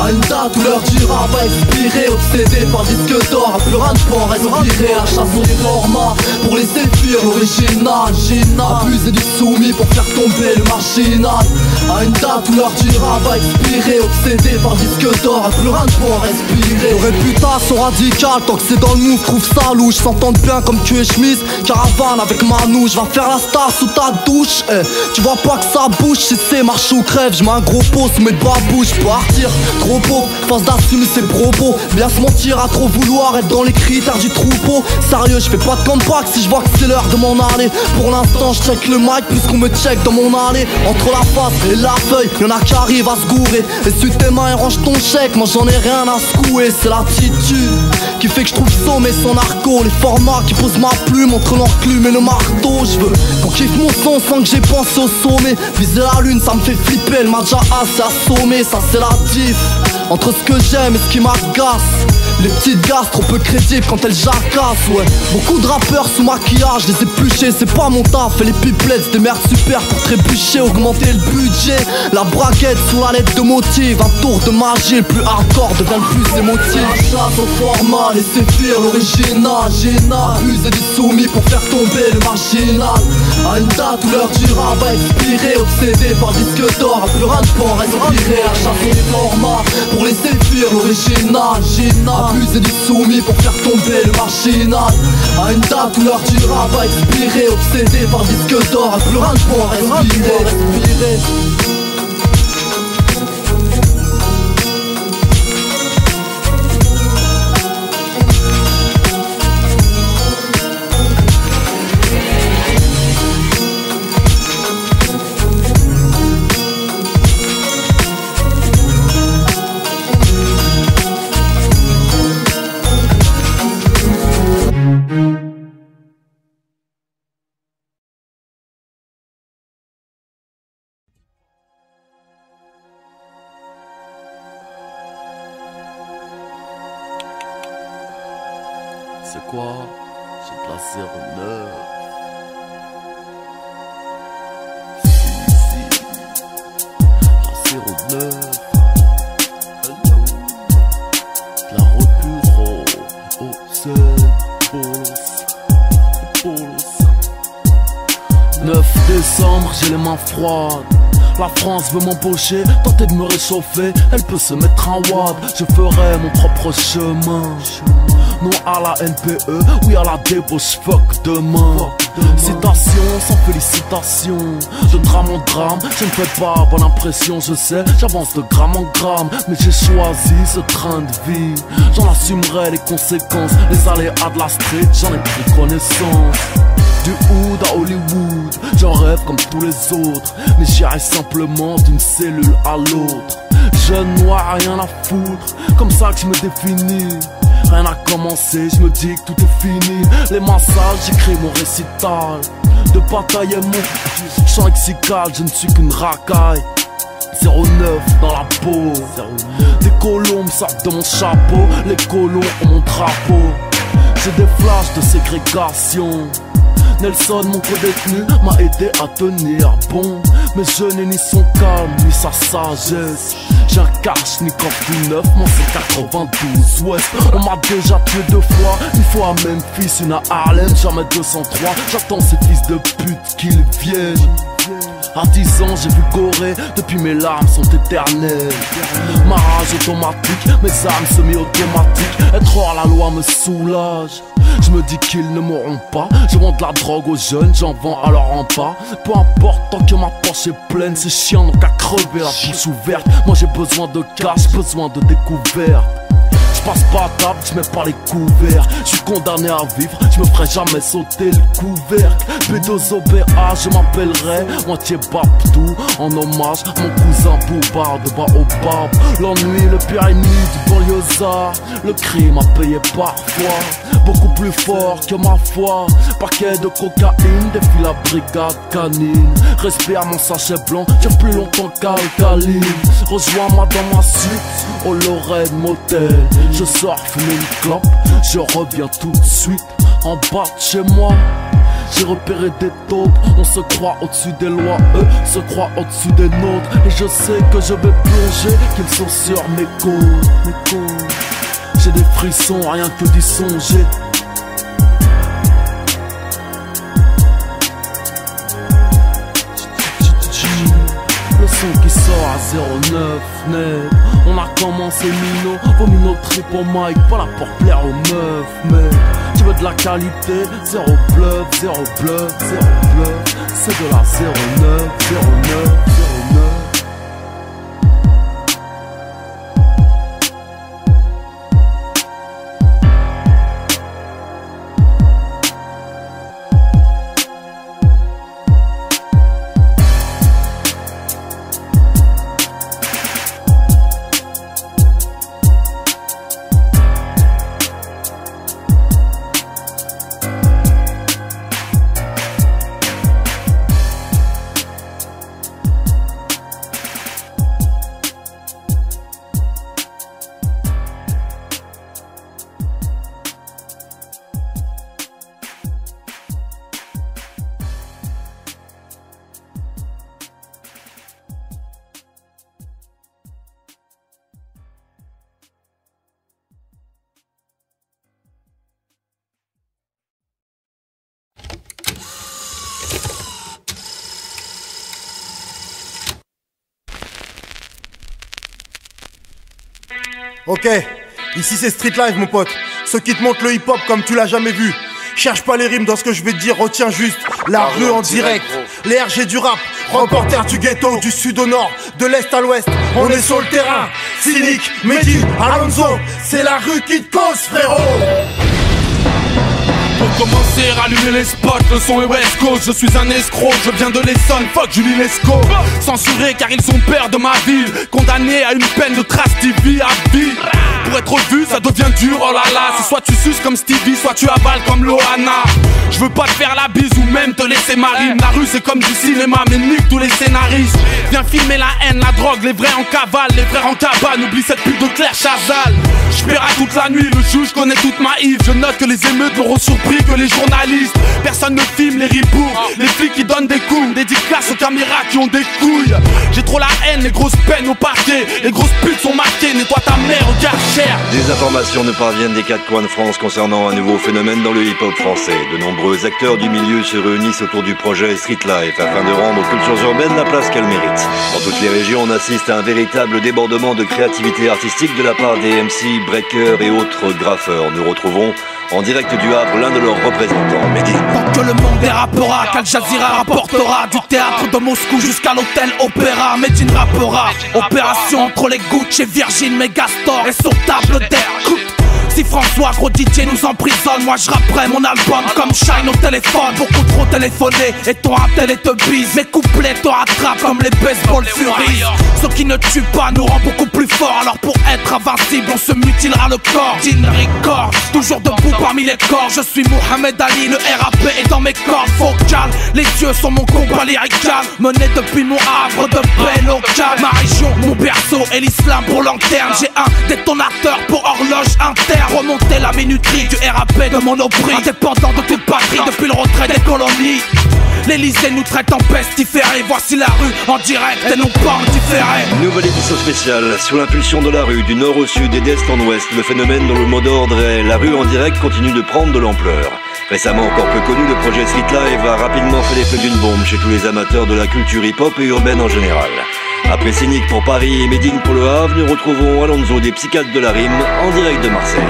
À une date où l'heure du rap va expirer Obsédé par disque d'or, à plus rien de bon respirer. La chasse au format, pour laisser fuir l'original Génal, abuser du soumis pour faire tomber le marginal. À une date où l'heure du rap va expirer Obsédé par le disque d'or, à plus rien de bon respirer. Nos réputations radicales, tant que c'est dans le move, trouve ça louche. S'entendent bien comme tu es chemise, caravane avec Manouche Va faire la star sous ta douche, eh. Tu vois pas que ça bouge, si c'est marche ou crève. J'mets un gros pot sous mes babouches, partir. Trop beau, force d'assumer ses propos. Bien se mentir à trop vouloir être dans les critères du troupeau. Sérieux, je fais pas de comeback si je c'est l'heure de m'en aller. Pour l'instant je check le mic puisqu'on me check dans mon allée. Entre la face et la feuille, y'en a qui arrivent à se gourer. Essuie tes mains et range ton chèque, moi j'en ai rien à secouer. C'est l'attitude qui fait que je trouve sommet sans narco Les formats qui posent ma plume entre l'enclume et le marteau. Je veux qu'on kiffe mon son sans que j'ai pensé au sommet. Viser la lune ça me fait flipper, elle m'a déjà assez assommé. Ça c'est la diff entre ce que j'aime et ce qui m'agace les petites gaz trop peu crédibles quand elles jacassent, ouais. Beaucoup de rappeurs sous maquillage, les épluchés, c'est pas mon taf. Et les pipelettes, des merdes super pour trébucher, augmenter le budget. La braguette sous la lettre de motive Un tour de magie, plus hardcore devient le plus émotif. La chasse au format, laissez fuir l'original Génal, abuser du soumis pour faire tomber le marginal À une date où l'heure du rap va expirer Obsédé par disque d'or, à plus rien de bon respirer La chasse au format, pour laisser fuir l'original Génal Abuser du soumis pour faire tomber le marginal À une date où l'heure du rap va expirer Obsédé par disque d'or, à plus rien de bon respirer, La France veut m'embaucher, tenter de me réchauffer, elle peut se mettre en wad, je ferai mon propre chemin. Non à la NPE, oui à la débauche, fuck demain. Citation sans félicitations, de drame en drame, je ne fais pas bonne impression, je sais, j'avance de gramme en gramme, mais j'ai choisi ce train de vie. J'en assumerai les conséquences, les aléas de la street, j'en ai pris connaissance. Du hood à Hollywood, j'en rêve comme tous les autres, mais j'irai simplement d'une cellule à l'autre. Jeune noir, rien à foutre, comme ça que je me définis. Rien à commencer, je me dis que tout est fini. Les massages, j'écris mon récital. De bataille et mon chant lexical, je ne suis qu'une racaille. 09 dans la peau. Des colombes sortent de mon chapeau, les colons ont mon drapeau. J'ai des flashs de ségrégation. Nelson, mon co-détenu, m'a aidé à tenir bon. Mais je n'ai ni son calme, ni sa sagesse. J'ai un cash, ni tout neuf, mon c'est 92 Ouest. On m'a déjà tué deux fois, une fois à Memphis, une à Harlem, jamais 203. J'attends ces fils de pute qu'ils viennent. À 10 ans, j'ai vu Gorée, depuis mes larmes sont éternelles. Ma rage automatique, mes armes semi-automatiques. Être hors la loi me soulage. Je me dis qu'ils ne mourront pas. Je vends de la drogue aux jeunes, j'en vends alors en pas. Peu importe, tant que ma poche est pleine, c'est chiant, donc à crever la bouche ouverte. Moi j'ai besoin de cash, besoin de découverte. Passe pas table, je mets pas les couverts. Je suis condamné à vivre, je me ferai jamais sauter le couvercle. P2OBA, je m'appellerai moitié Babdou. En hommage à mon cousin Boubard de Baobab. L'ennui, le pire ennemi du banlieusard. Le crime a payé parfois, beaucoup plus fort que ma foi. Paquet de cocaïne, défile la brigade canine. Respire mon sachet blanc, tire plus longtemps qu'alcaline. Rejoins-moi dans ma suite, au Lorraine Motel. Je sors fumer une clope, je reviens tout de suite en bas de chez moi. J'ai repéré des taupes, on se croit au-dessus des lois, eux se croient au-dessus des nôtres. Et je sais que je vais plonger, qu'ils sont sur mes côtes, mes côtes. J'ai des frissons, rien que d'y songer. Qui sort à 09 net On a commencé Mino, vos Mino trip au mic Pas là pour plaire aux meufs mais Tu veux de la qualité, zéro bluff, zéro bluff, zéro bluff. C'est de la 09, 09, 09 Ok, ici c'est Street Life mon pote. Ceux qui te montrent le hip-hop comme tu l'as jamais vu. Cherche pas les rimes dans ce que je vais te dire, retiens juste la rue en direct. Les RG du rap, reporter du ghetto, du sud au nord, de l'est à l'ouest. On est sur le terrain. Cynique, Mehdi, Alonso, c'est la rue qui te cause frérot. Commencer, rallumer les spots, le son est West je suis un escroc, je viens de l'Essonne, fuck Julie Lescaut. Censurés car ils sont pères de ma ville, condamnés à une peine de trace TV à vie Pour être vu, ça devient dur, oh là là, c'est soit tu suces comme Stevie, soit tu avales comme Loana. Je veux pas te faire la bise ou même te laisser marine, la rue c'est comme du cinéma, mais nique tous les scénaristes. Viens filmer la haine, la drogue, les vrais en cavale, les frères en cabane, oublie cette pub de Claire Chazal. Je toute la nuit, le juge connaît toute ma Yves, je note que les émeutes m'auront surpris que les journalistes. Personne ne filme les ripoux, les flics qui donnent des coups. Dédicaces aux caméras qui ont des couilles. J'ai trop la haine, les grosses peines au parquet. Les grosses putes sont marquées, nettoie ta mère, regarde cher Des informations ne parviennent des quatre coins de France concernant un nouveau phénomène dans le hip-hop français. De nombreux acteurs du milieu se réunissent autour du projet Street Life afin de rendre aux cultures urbaines la place qu'elles méritent. Dans toutes les régions, on assiste à un véritable débordement de créativité artistique de la part des MC, breakers et autres graffeurs. Nous retrouvons en direct du Havre l'un de leurs représentants, Mehdi. Tant que le monde dérapera, qu'Al Jazeera rapportera du théâtre de Moscou jusqu'à l'hôtel Opéra, Medine rappera. Opération entre les gouttes chez Virgin Megastor et sur table d'air. Si François gros DJ nous emprisonne. Moi je rapperai mon album comme Shine au téléphone. Beaucoup trop téléphoné et ton appel et te bise. Mes couplets te rattrapent comme les baseball furies. Ce qui ne tue pas nous rend beaucoup plus forts. Alors pour être invincible on se mutilera le corps. Jean Record, toujours debout parmi les corps. Je suis Mohamed Ali, le RAP est dans mes cordes vocales Les dieux sont mon combat lyrical. Mené depuis mon havre de paix locale. Ma région, mon berceau et l'islam pour lanterne J'ai un détonateur pour horloge interne remonter la minuterie du RAP de Monoprix Indépendant de toute patrie depuis le retrait des colonies. L'Elysée nous traite en pestiféré Voici la rue en direct et non pas en différé Nouvelle édition spéciale. Sous l'impulsion de la rue du nord au sud et d'est en ouest Le phénomène dont le mot d'ordre est La rue en direct continue de prendre de l'ampleur. Récemment encore peu connu, le projet Street Live a rapidement fait l'effet d'une bombe chez tous les amateurs de la culture hip-hop et urbaine en général. Après Cynic pour Paris et Médine pour le Havre, nous retrouvons Alonso des psychiatres de la rime en direct de Marseille.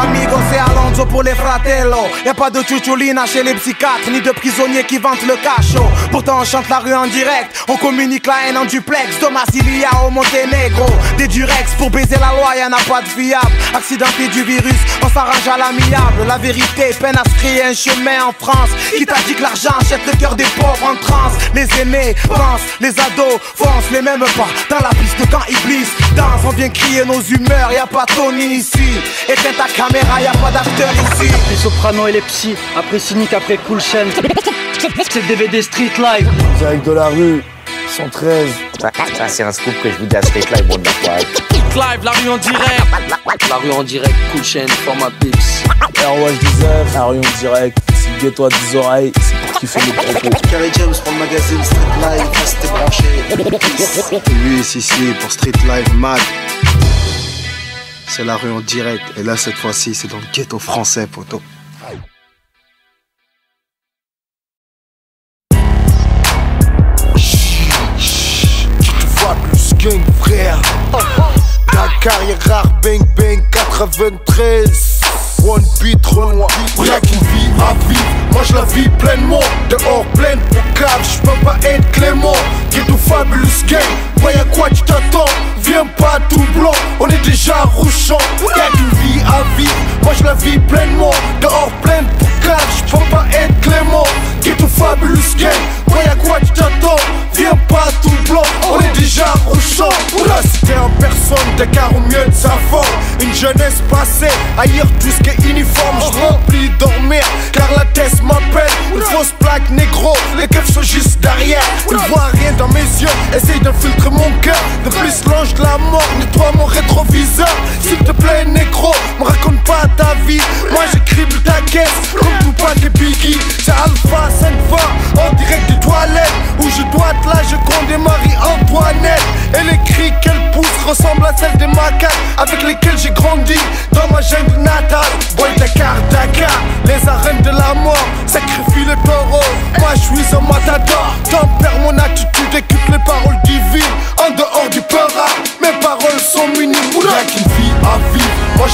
Amigo, c'est Alonso pour les fratello. Y a pas de chuchulina chez les psychiatres, ni de prisonniers qui vantent le cachot. Pourtant, on chante la rue en direct, on communique la haine en duplex. Domicilia au Monténégro, des durex pour baiser la loi, y en a pas de fiable. Accidenté du virus, on s'arrange à l'amiable. La vérité peine à se un chemin en France. Qui t'a dit que l'argent achète le cœur des pauvres en transe? Les aînés pensent, les ados foncent les mêmes pas dans la piste quand Iblis danse. On vient crier nos humeurs, y a pas Tony ici. Éteins ta caméra, y a pas d'acteur ici. Les sopranos et les psy, après cynique, après cool chaîne. C'est DVD Street Live. Direct de la rue, 113. Ça, c'est un scoop que je vous dis à Street Live, bon Street Live, la rue en direct. La rue en direct, cool chaîne, format Pips. ROH 19, la rue en direct. Si toi 10 oreilles, c'est pour kiffer les propos. Carrie James pour le magazine Street Live, restez branchés. Oui, si, si, pour Street Live Mad. C'est la rue en direct. Et là, cette fois-ci, c'est dans le ghetto français, poteau. gang frère Ta carrière rare bang bang 93 One beat, one Rien qu'une vie à vivre, moi je la vis pleinement. Dehors pleine pour cave, je peux pas être clément. Ghetto fabulous gang, ouais à quoi tu t'attends Viens pas tout blanc, on est déjà rouchant. Y'a qu'une vie à vivre, moi je la vis pleinement. Dehors pleine pour cave, je peux pas être clément. Ghetto fabulous gang, ouais à quoi tu t'attends Viens pas tout blanc, on est déjà rouchant. La cité en personne, Dakar au mieux de sa forme. Une jeunesse passée, ailleurs tout ce qui est uniforme. Je remplis dormir, car la tête m'appelle. Une fausse plaque négro, les keufs sont juste derrière. Ils voient rien dans mes yeux, essaye d'infiltrer mon cœur De plus l'ange de la mort, nettoie mon rétroviseur. S'il te plaît négro, me raconte pas ta vie. Moi j'écris ta caisse, comme tout pas des Biggie C'est Alpha 5 fois, en direct des toilettes. Où je dois être là, je des Marie-Antoinette. Et les cris qu'elle pousse ressemblent à celles des macaques Avec lesquelles j'ai grandi. Dans ma jungle natale Boy Dakar, Dakar, les arènes de la mort Sacrifie le taureau, moi je suis un matador. Tempère mon attitude, écoute les paroles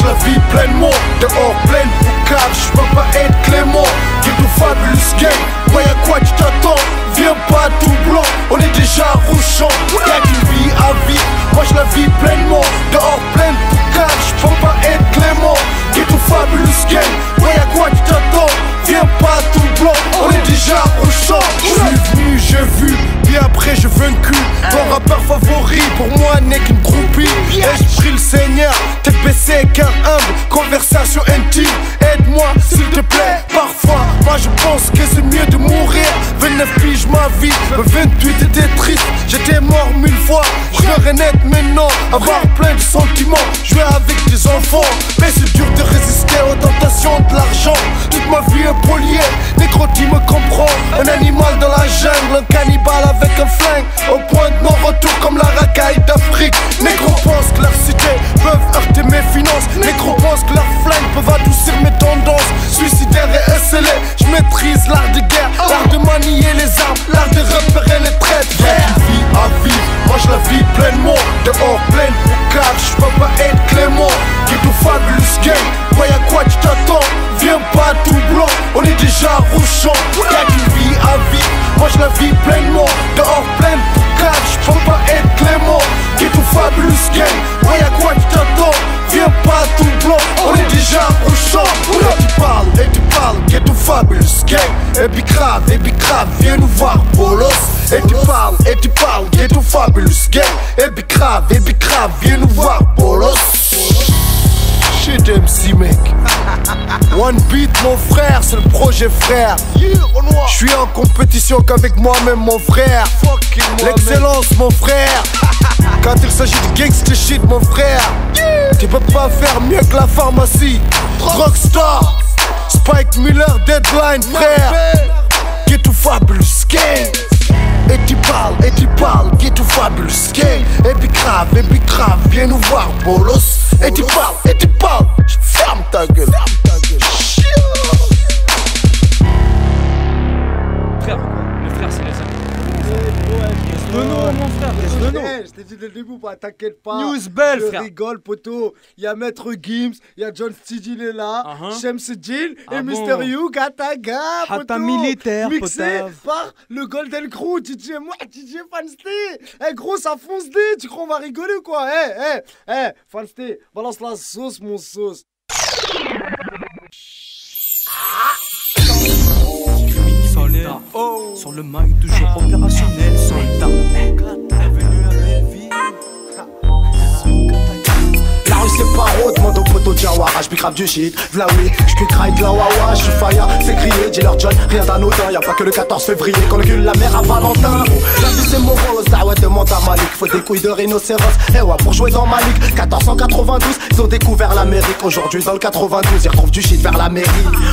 la vie pleinement. Dehors pleine poucave, je peux pas être clément. Ghetto fabulous game, ouais à quoi tu t'attends. Viens pas tout blanc, on est déjà rouchant. Y'a qu'une vie à vivre, moi je la vis pleinement. Dehors pleine poucave, je peux pas être clément. Ghetto fabulous game, ouais à quoi tu t'attends. Viens pas tout blanc, on est déjà rouchant. Je suis venu, j'ai vu, bien après je vaincu. Ton rappeur favori pour moi n'est qu'une groupie. Et je prie le Seigneur, t'es baissé qu'un humble. Conversation intime, aide-moi s'il te plaît. Parfois, moi je pense que c'est mieux de mourir. 29 piges ma vie, le 28 était triste. J'étais mort mille fois, je net maintenant. Avoir plein de sentiments, jouer avec des enfants. Mais c'est dur de résister aux tentations de l'argent. Toute ma vie est poliée, négro tu me comprends. Un animal dans la jungle, un cannibale avec un flingue. Au point de non-retour comme la racaille d'Afrique. Négro pense que leur cité peuvent heurter mes finances. Négro pense que leurs flingues peuvent adoucir mes tendances. Suicidaire et esselé, je maîtrise l'art de guerre, l'art de manier les armes, l'art de repérer les traites. Une vie à vivre, moi je la vis pleinement. Dehors pleine pour cave, je peux pas être clément. Get to fabulous game, ouais à quoi tu t'attends Viens pas tout blanc, on est déjà rouchant. Y'a qu'une vie à vivre, moi je la vis pleinement. Dehors pleine pour cave, je pas être clément. Get to fabulous game, ouais à quoi tu t'attends Viens pas tout blanc, on est déjà rouchant. Et tu parles, et tu parles, get to fabulous game? Et puis grave, et puis grave, viens nous voir, bolos. Et tu parles, et tu parles, get to fabulous game? Et puis grave, et puis grave, viens nous voir, bolos. MC mec. One beat mon frère, c'est le projet frère. Je suis en compétition qu'avec moi-même mon frère. L'excellence mon frère. Quand il s'agit de gangster shit mon frère. Tu peux pas faire mieux que la pharmacie. Rockstar. Spike Miller Deadline frère. Get to fabulous et tu parles, et tu parles, get to fabulous game Et puis grave, et puis grave, viens nous voir bolos. Et tu parles, et tu parles, ferme ta gueule Non, mon frère, je t'ai dit dès le début, bah, t'inquiète pas. News belle, je frère. rigole, poteau. Il y a Maître Gims, il y a John il est là, Uh-huh. Shems Jill Ah et bon. Mr. You, Gataga, Hata poteau. militaire, Mixé potave. par le Golden Crew, DJ moi, DJ Fansté. Eh gros, ça fonce D, tu crois on va rigoler ou quoi? Eh, eh, eh, Fansté, balance la sauce, mon sauce. Soldat, sur le mic toujours opérationnel, La rue c'est pas haut, demande au poteau Jawara, j'pique grave du shit, v'la oui, ride de la wawa, j'suis fire, c'est crié, dealer John, rien d'anodin, y'a pas que le 14 février. Qu'on gueule la mère à Valentin. Des couilles de rhinocéros, et ouais pour jouer dans Malik, 1492, ils ont découvert l'Amérique, aujourd'hui dans le 92, ils retrouvent du shit vers la mairie.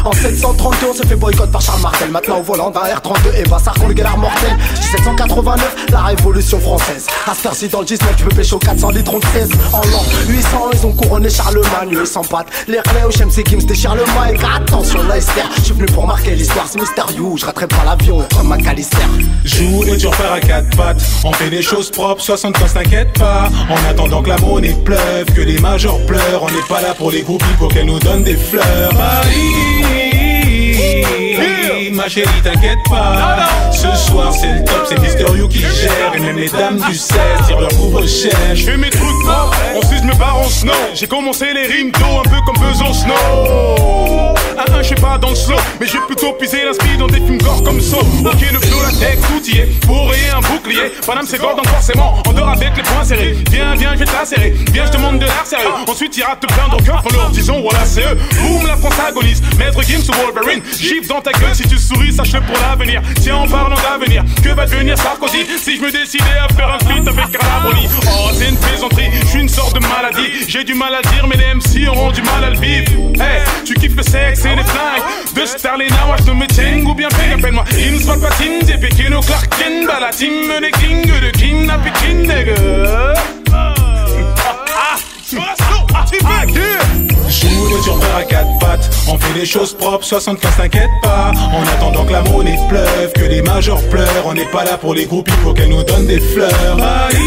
En 732 on s'est fait boycott par Charles Martel, maintenant au volant d'un R32 et Bassard qu'on le galère mortel. 1789, la révolution française, à cette dans le 19 tu peux pêcher au 400 litres on 13 en l'an 800 ils ont couronné Charlemagne, eux sans pattes. Les relais au Shem Kim déchirent le mic. Attention, l'iceberg, je suis venu pour marquer l'histoire. C'est mystérieux, je raterai pas l'avion comme McAllister. Joue et tu repères à quatre pattes. On fait des choses propres, 75 t'inquiète pas. En attendant que la monnaie pleuve, que les majors pleurent. On n'est pas là pour les groupies pour qu'elles nous donnent des fleurs. Marie, ma chérie, t'inquiète pas. Ce soir c'est le top, c'est Mister You qui gère. Et même les dames du 16 tirent leur couvre-chef. Je fais mes trucs pas, ensuite je me barre en snow. J'ai commencé les rimes d'eau un peu comme Besançon. Un je suis pas dans le slow Mais j'ai plutôt pisé l'inspi dans des films gore comme ça Ok le flow, la tech, tout y est. Bourré, un bouclier Paname c'est gore donc forcément En dehors avec les poings serrés. Viens, viens, je vais te la serrer Viens, je te demande de l'air sérieux. Ensuite ira te plaindre au cœur Pour leur disons voilà c'est eux. Boum la France agonise Maître Gims ou Wolverine Gifle dans ta gueule. Si tu souris sache-le pour l'avenir. Tiens en parlant d'avenir Que va devenir Sarkozy Si je me décidais à faire un feat avec Carla Oh c'est une plaisanterie Je suis une sorte de maladie. J'ai du mal à dire mais les MC auront du mal à le vivre. Hey tu kiffes le sexe et les flingues. De Starlina watch de Meteng ou bien paye appelle-moi Ims Palpatine Des Pequeno Clark Kent la team des kings de kidnap et kidnapper Ah Joue et tu repères à quatre pattes. On fait des choses propres, 75 t'inquiète pas. En attendant que la monnaie pleuve, que les majors pleurent. On n'est pas là pour les groupies pour qu'elles nous donnent des fleurs. Marie,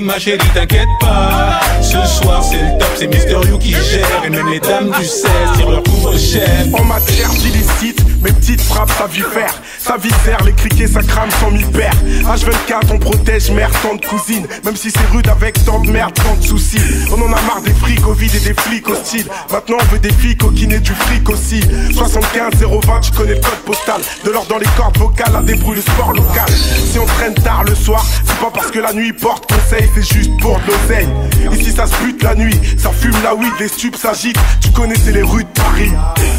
ma chérie, t'inquiète pas. Ce soir c'est le top, c'est Mister You qui gère. Et même les dames du 16 tirent leur couvre-chef. En matière d'illicite, Mes petites frappes, ça faire, ça viscère, les criquets, ça crame sans m'y perd. H24, on protège mère, tant de cousines. Même si c'est rude avec tant de merde, tant de soucis. On en a marre des frics au et des flics hostiles. Maintenant, on veut des filles coquiner du fric aussi. 75 020, je connais le code postal. De l'or dans les cordes vocales, un débrouille le sport local. Si on traîne tard le soir, c'est pas parce que la nuit porte conseil, c'est juste pour de l'oseille. Ici, ça se bute la nuit, ça fume la weed, les stupes s'agitent. Tu connaissais les rues de Paris.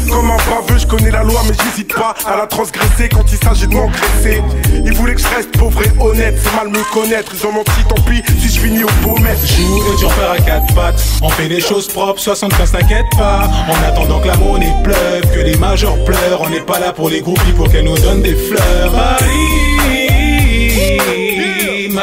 Comme un baveux, je connais la loi, mais j'hésite pas à la transgresser quand il s'agit de m'engraisser. Ils voulaient que je reste pauvre et honnête, c'est mal me connaître. Ils ont menti, tant pis si je finis au beau maître. Joue et tu à quatre pattes. On fait des choses propres, 75 t'inquiète pas. En attendant que la monnaie pleuve, que les majors pleurent. On n'est pas là pour les groupies pour qu'elles nous donnent des fleurs. Paris,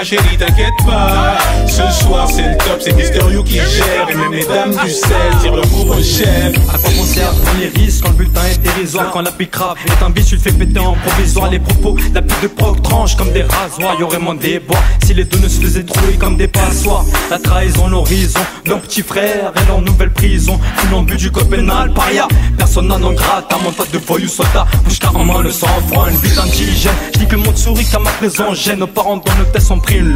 chérie, t'inquiète pas. Ce soir, c'est le top, c'est Mister You qui gère. Et même les dames du sel tirent leur couvre-chef. À quoi on sert pour les risques quand le bulletin est dérisoire Quand la pique grave est un biche, tu le fais péter en provisoire Les propos, la pute de proc tranche comme des rasoirs Y'aurait moins des bois si les deux ne se faisaient trouver comme des passoires La trahison, l'horizon, nos petits frères et leur nouvelle prison. Foulant but du code pénal, paria. Personne n'en gratte, un montage de voyous soldats Bouche car en main le sang froid, une vie d'indigène Je dis que le monde sourit qu'à ma présence gêne. Nos parents dans nos tests ont une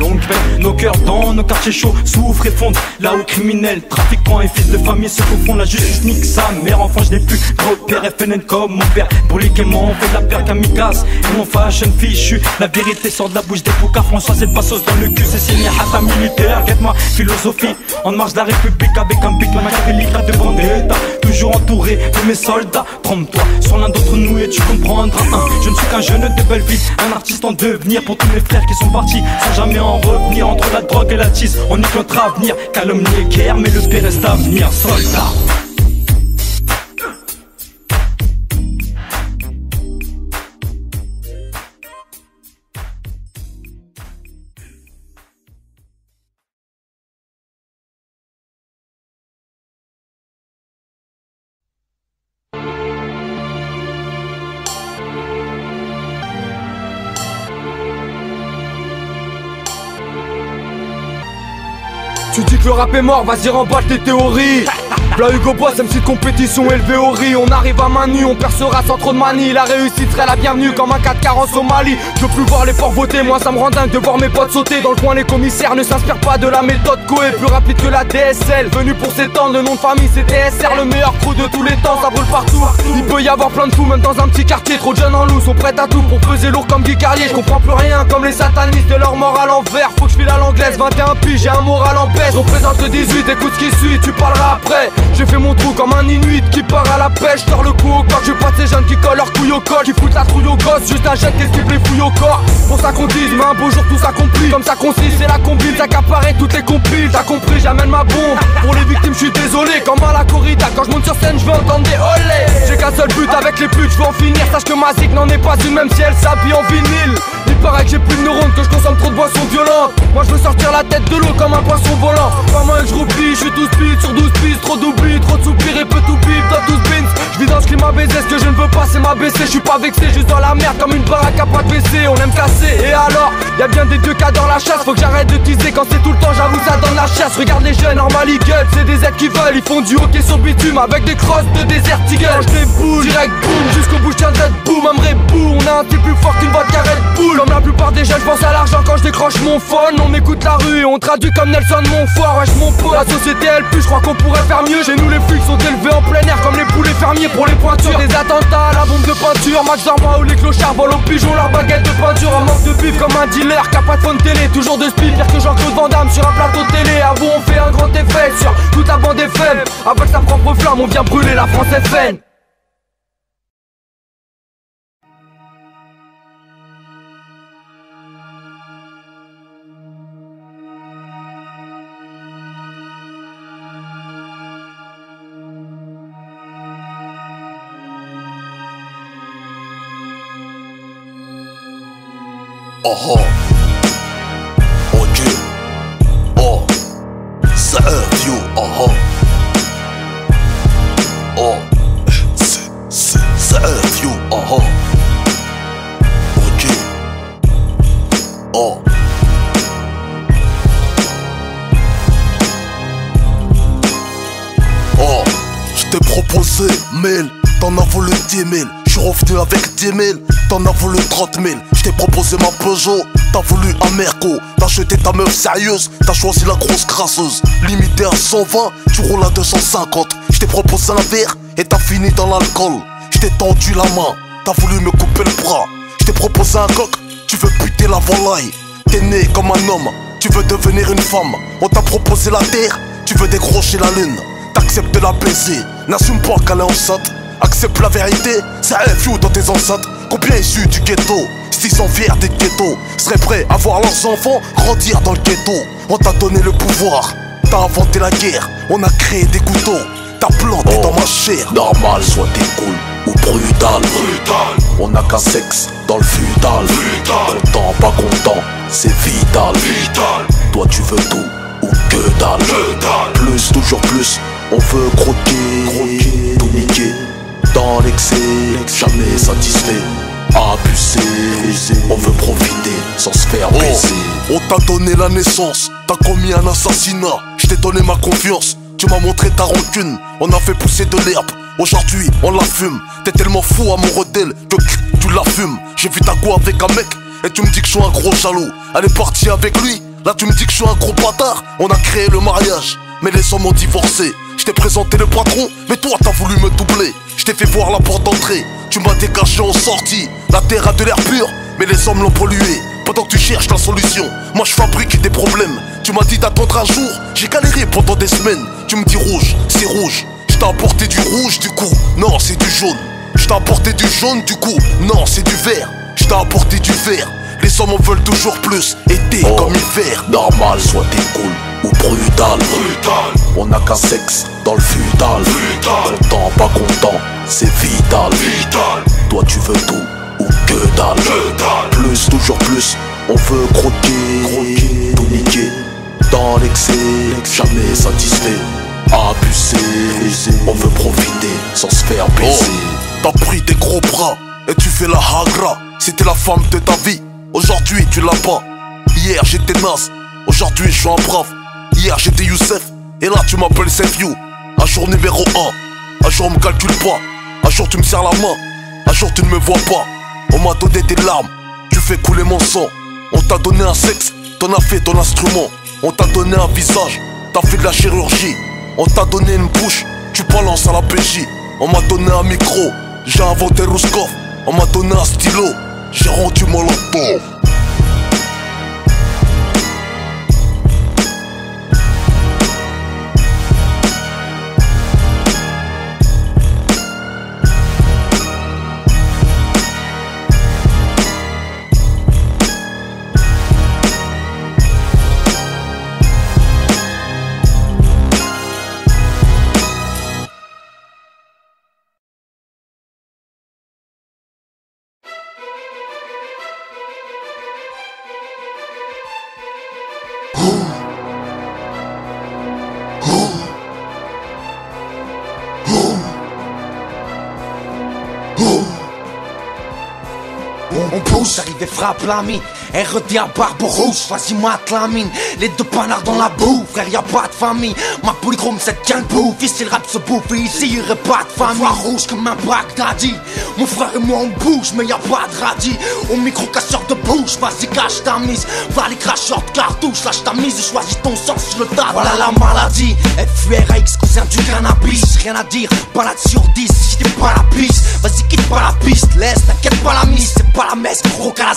Nos cœurs dans nos quartiers chauds souffrent et fondent. Là où criminels, trafiquants et fils de famille se confondent. La justice nique sa mère, enfant je n'ai plus Gros père FNN comme mon père. Brolique et on fait de la paire kamikaze. Et mon fashion fichu La vérité. Sort de la bouche des poucas François c'est pas sauce dans le cul C'est signé hata militaire. Guette ma philosophie. En marche de la République avec un pic La machiavélique de vendetta Toujours entouré de mes soldats. Trompe-toi sur l'un d'entre nous et tu comprendras. Hein, Je ne suis qu'un jeune de belle vie Un artiste en devenir pour tous mes frères qui sont partis. Sans jamais en revenir Entre la drogue et la tisse. On nique notre avenir Calomnie et guerre mais le pire reste à venir. Soldat Tu dis que le rap est mort, vas-y remballe tes théories. Bla Hugo Boss, MC de compétition élevé au riz On arrive à main nue, on percera sans trop de manie. La réussite serait la bienvenue comme un 4 en Somalie Je veux plus voir les ports voter, moi ça me rend dingue de voir mes potes sauter Dans le coin les commissaires ne s'inspirent pas de la méthode Coé. Plus rapide que la DSL, venu pour s'étendre. Le nom de famille c'est TSR, le meilleur crew de tous les temps. Ça brûle partout, il peut y avoir plein de fous Même dans un petit quartier, trop de jeunes en loup Sont prêts à tout pour peser lourd comme Guy Carlier. Je comprends plus rien comme les satanistes de leur morale envers Faut que je file à l'anglaise, 21 piges, j'ai un moral en baisse Représente le 18, écoute ce qui suit, tu parleras après. J'ai fait mon trou comme un inuit qui part à la pêche Tors le cou au corps, je pas ces jeunes qui collent leur couille au col Qui foutent la trouille au gosse, juste un jet qui les fouilles au corps. Pour ça qu'on dise, mais un beau jour tout s'accomplit. Comme ça consiste, c'est la combine, s'accaparer toutes les compiles T'as compris, j'amène ma bombe. Pour les victimes, je suis désolé, comme à la corrida. Quand je monte sur scène, je veux entendre des olé J'ai qu'un seul but avec les putes, je veux en finir. Sache que ma zig n'en est pas une, même si elle s'habille en vinyle paraît que j'ai plus de neurones, que je consomme trop de boissons violentes. Moi je veux sortir la tête de l'eau comme un poisson volant. Pas mal, je roupie, je suis tout speed sur 12 pistes Trop d'oubli, trop de soupirs et peu tout bip dans 12 bins. Je vis dans ce climat baisé, ce que je ne veux pas c'est m'abaisser Je suis pas vexé, juste dans la merde comme une baraque à pas de WC On aime casser, et alors? Y'a bien des dieux qui adorent la chasse, faut que j'arrête de teaser Quand c'est tout le temps, j'avoue ça donne la chasse. Regarde les jeunes, normal ils gueulent, c'est des êtres qui veulent. Ils font du hockey sur bitume avec des crosses de désert tigre Je boule, direct boum, jusqu'au bout je d'être boum Un boum, on a un style plus fort qu'une Red Bull Comme la plupart des jeunes, je pense à l'argent quand je décroche mon phone. On écoute la rue et on traduit comme Nelson Montfort Wesh mon pote, la société elle pue, je crois qu'on pourrait faire mieux. Chez nous les flics sont élevés en plein air comme les poulets fermiers pour les pointures. Des attentats la bombe de peinture. Max Dormois ou les clochards volent aux pigeons leur baguette de peinture. Un manque de bif comme un dealer qui pas de télé. Toujours de speed, pire que Jean-Claude Van sur un plateau télé. À vous on fait un grand effet sur toute la bande FM Avec sa propre flamme on vient brûler la France FN Oh oh Ok Oh C'est un vieux Oh oh Oh Oh oh Ok Oh. Oh Je t'ai proposé 1000 T'en as voulu 10 000 Je suis revenu avec 10 000, t'en as voulu 30 000. Je t'ai proposé ma Peugeot, t'as voulu un Merco. T'as jeté ta meuf sérieuse, t'as choisi la grosse grasseuse. Limité à 120, tu roules à 250. Je t'ai proposé un verre et t'as fini dans l'alcool. Je t'ai tendu la main, t'as voulu me couper le bras. Je t'ai proposé un coq, tu veux buter la volaille. T'es né comme un homme, tu veux devenir une femme. On t'a proposé la terre, tu veux décrocher la lune. T'acceptes la baiser, n'assume pas qu'elle est enceinte. Accepte la vérité, un fou dans tes enceintes. Combien issus du ghetto, s'ils sont fiers des ghettos, seraient prêts à voir leurs enfants grandir dans le ghetto. On t'a donné le pouvoir, t'as inventé la guerre, on a créé des couteaux. T'as planté dans ma chair. Normal, soit t'es cool ou brutal. Brutal. On n'a qu'un sexe dans le futal. Content, pas content, c'est vital. Vital. Toi tu veux tout ou que dalle. Que dalle. Plus, toujours plus, on veut croquer, Croquer. tout niquer. Dans l'excès, jamais satisfait. Abusé, on veut profiter sans se faire Oh, baiser. on t'a donné la naissance, t'as commis un assassinat. Je t'ai donné ma confiance, tu m'as montré ta rancune. On a fait pousser de l'herbe, aujourd'hui on la fume. T'es tellement fou amoureux d'elle que tu la fumes. J'ai vu ta go avec un mec et tu me dis que je suis un gros jaloux. Elle est partie avec lui, là tu me dis que je suis un gros bâtard. On a créé le mariage, mais les hommes ont divorcé. Je t'ai présenté le patron, mais toi t'as voulu me doubler. Je t'ai fait voir la porte d'entrée, tu m'as dégagé en sortie. La terre a de l'air pur, mais les hommes l'ont pollué. Pendant que tu cherches la solution, moi je fabrique des problèmes. Tu m'as dit d'attendre un jour, j'ai galéré pendant des semaines. Tu me dis rouge, c'est rouge. Je t'ai apporté du rouge du coup, non c'est du jaune. Je t'ai apporté du jaune du coup, non c'est du vert. Je t'ai apporté du vert. Les hommes en veulent toujours plus, été Oh. comme hiver. Normal, soit t'es cool ou brutal. Brutal, On n'a qu'un sexe dans le futal. Content, pas content, c'est vital. vital, Toi tu veux tout ou que dalle. Plus, toujours plus, on veut croquer, Croquer. tout niquer. Dans l'excès, jamais satisfait. Abusé, on veut profiter sans se faire Oh, baiser. t'as pris des gros bras et tu fais la hagra. C'était la femme de ta vie. Aujourd'hui, tu l'as pas. Hier, j'étais naze. Aujourd'hui, je suis un brave. Hier, j'étais Youssef. Et là, tu m'appelles You. Un jour numéro 1. Un jour, on me calcule pas. Un jour, tu me serres la main. Un jour, tu ne me vois pas. On m'a donné des larmes. Tu fais couler mon sang. On t'a donné un sexe. T'en as fait ton instrument. On t'a donné un visage. T'as fait de la chirurgie. On t'a donné une bouche. Tu balances à la PJ. On m'a donné un micro. J'ai inventé Rouskov. On m'a donné un stylo. J'ai rendu mon laptop. Et frappe la mine. RD à barbe rouge, vas-y mate la mine. Les deux panards dans la boue, frère, y'a pas de famille. Ma polychrome, tient le bouffe. Ici, le rap se bouffe et ici, y'aurait pas de famille. Voix rouge comme un Baghdadi. Mon frère et moi, on bouge, mais y'a pas de radis. Au micro casseur de bouche, vas-y, cache ta mise. Va les cracheurs de cartouche, lâche ta mise et choisis ton sort sur le tas. Voilà la maladie. FURX, cousin du cannabis. Rien à dire, balade sur 10 si t'es pas la piste. Vas-y, quitte pas la piste, laisse, t'inquiète pas la mise, c'est pas la messe.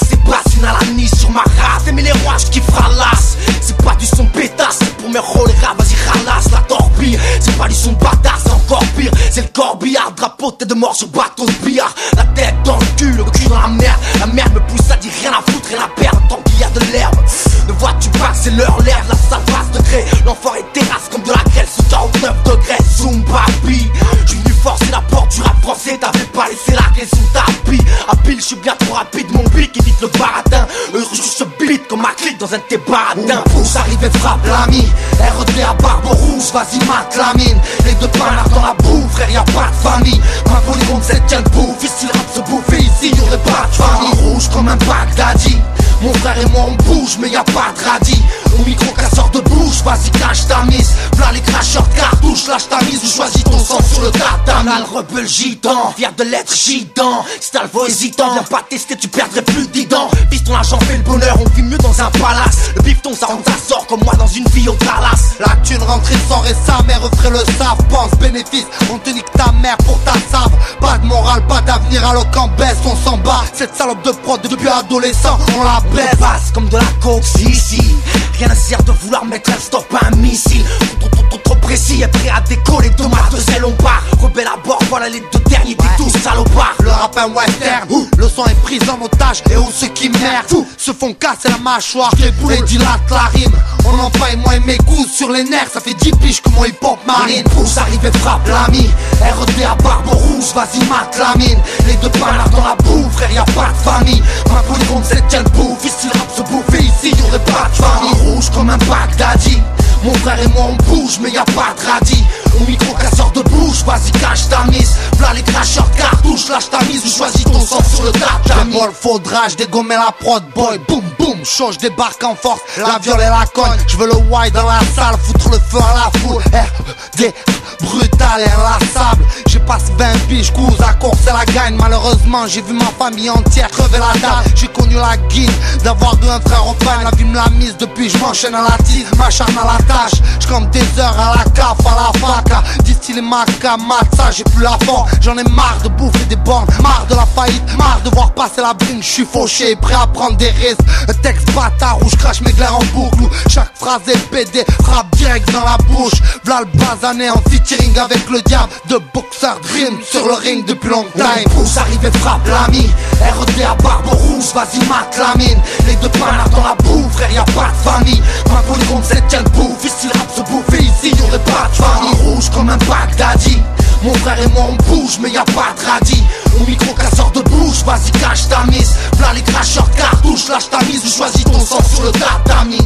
C'est pas une à la nice sur ma race. Aimer les rois, kiffe ralasse. C'est pas du son pétasse, c'est pour mes rôles, vas-y, ralasse la torpille. C'est pas du son bâtard, c'est encore pire. C'est le corbillard, drapeau, tête de mort sur bateau de billard. La tête dans le cul, le cul dans la merde. La merde me pousse à dire rien à foutre, rien à perdre tant qu'il y a de l'herbe. Ne vois-tu pas que c'est leur l'herbe, la salle passe degré. L'enfoiré terrasse comme de la grêle sous 49 degrés. Zoom, papi. Je suis venu forcer la porte du rap français, t'avais pas laissé la clé sous tapis. À pile, je suis bien trop rapide, mon pic évite le baratin. Le rouge se bite comme ma clique dans un de tes baradins. Pousse, arrive et frappe l'ami. RD à barbe rouge, vas-y, mate la mine. Les deux panards dans la boue, frère, y'a pas de famille. Ma polygonde, c'est tient le bouffe. Ici, le rap se bouffe, et ici, y'aurait pas de famille. Rouge comme un Baghdadi. Mon frère et moi on bouge mais y a pas de radis. Au micro casseur de bouche, vas-y cache ta mise. V'là les cracheurs de cartouches, lâche ta mise ou choisis ton sang sur le tatami. Le rebelle gitan, fier de l'être gitan. Si t'as le veau hésitant, viens pas tester, tu perdrais plus de dents. Piston l'argent fait le bonheur, on vit mieux dans un palace. Le bifton ça rentre, ça sort comme moi dans une vie au Dallas La thune rentrée sans et sa mère ferait le savent Pense bénéfice, on te nique ta mère pour ta save Pas de morale, pas d'avenir alors qu'en baisse on s'en bat. Cette salope de prod depuis adolescent on la Basse comme de la coke, si si. Rien ne sert de vouloir mettre un stop à un missile. Trop trop trop trop précis et prêt à décoller Thomas de zèle on part Rebelle à bord, voilà les deux derniers des tous salopards. Le rap un western, le son est pris en otage Et où ceux qui merdent se font casser la mâchoire. Et dilate la rime. On empaille moi et mes coups sur les nerfs. Ça fait 10 piges que mon hip hop marine Pousse arrive et frappe l'ami. RED à barbe rouge, vas-y mate la mine. Les deux panards dans la boue, frère y'a pas de famille. Ma polygone c'est quelle ici le rap se bouffe et ici y'aurait pas de famille Rouge comme un Baghdadi mon frère et moi on bouge mais y a pas de radis. Au micro casseur de bouche, vas-y cache ta mise. V'là les cracheurs de cartouches, lâche ta mise ou choisis ton sang sur le tatami faudra, dégommer la prod boy, boum boum, chaud, je débarque en force, la viole et la cogne, je veux le white dans la salle, foutre le feu à la foule, RD, brutal et inlassable, j'ai passé 20 piges, coups à course et la gagne, malheureusement j'ai vu ma famille entière crever la dalle, j'ai connu la guine, d'avoir eu un frère au pain, la vie me l'a mise depuis, je m'enchaîne à la tire, m'acharne à la tâche, je comme des heures à la caf, à la faca, distiller ma ça j'ai plus la forme, j'en ai marre de bouffer des bornes, marre de la faillite, marre de voir passer la brine, je suis fauché, prêt à prendre des risques, un texte bâtard où je crache mes glaires en boucle, chaque phrase est pédée, frappe direct dans la bouche, v'là le basané en featuring avec le diable, de boxeur dream sur le ring depuis longtemps. Pousse arrive et frappe l'ami, RED à barbe rouge, vas-y mate la mine, les deux panards dans la boue, frère y'a pas de famille, ma polygone c'est quelle bouffe, ici le rap se bouffe et ici y'aurait pas de famille, rouge comme un Baghdadi. Mon frère et moi on bouge mais y a pas de radis. Au micro casseur de bouche, vas-y cache ta mise. V'là les cracheurs de cartouches, lâche ta mise ou choisis ton sang sur le tatami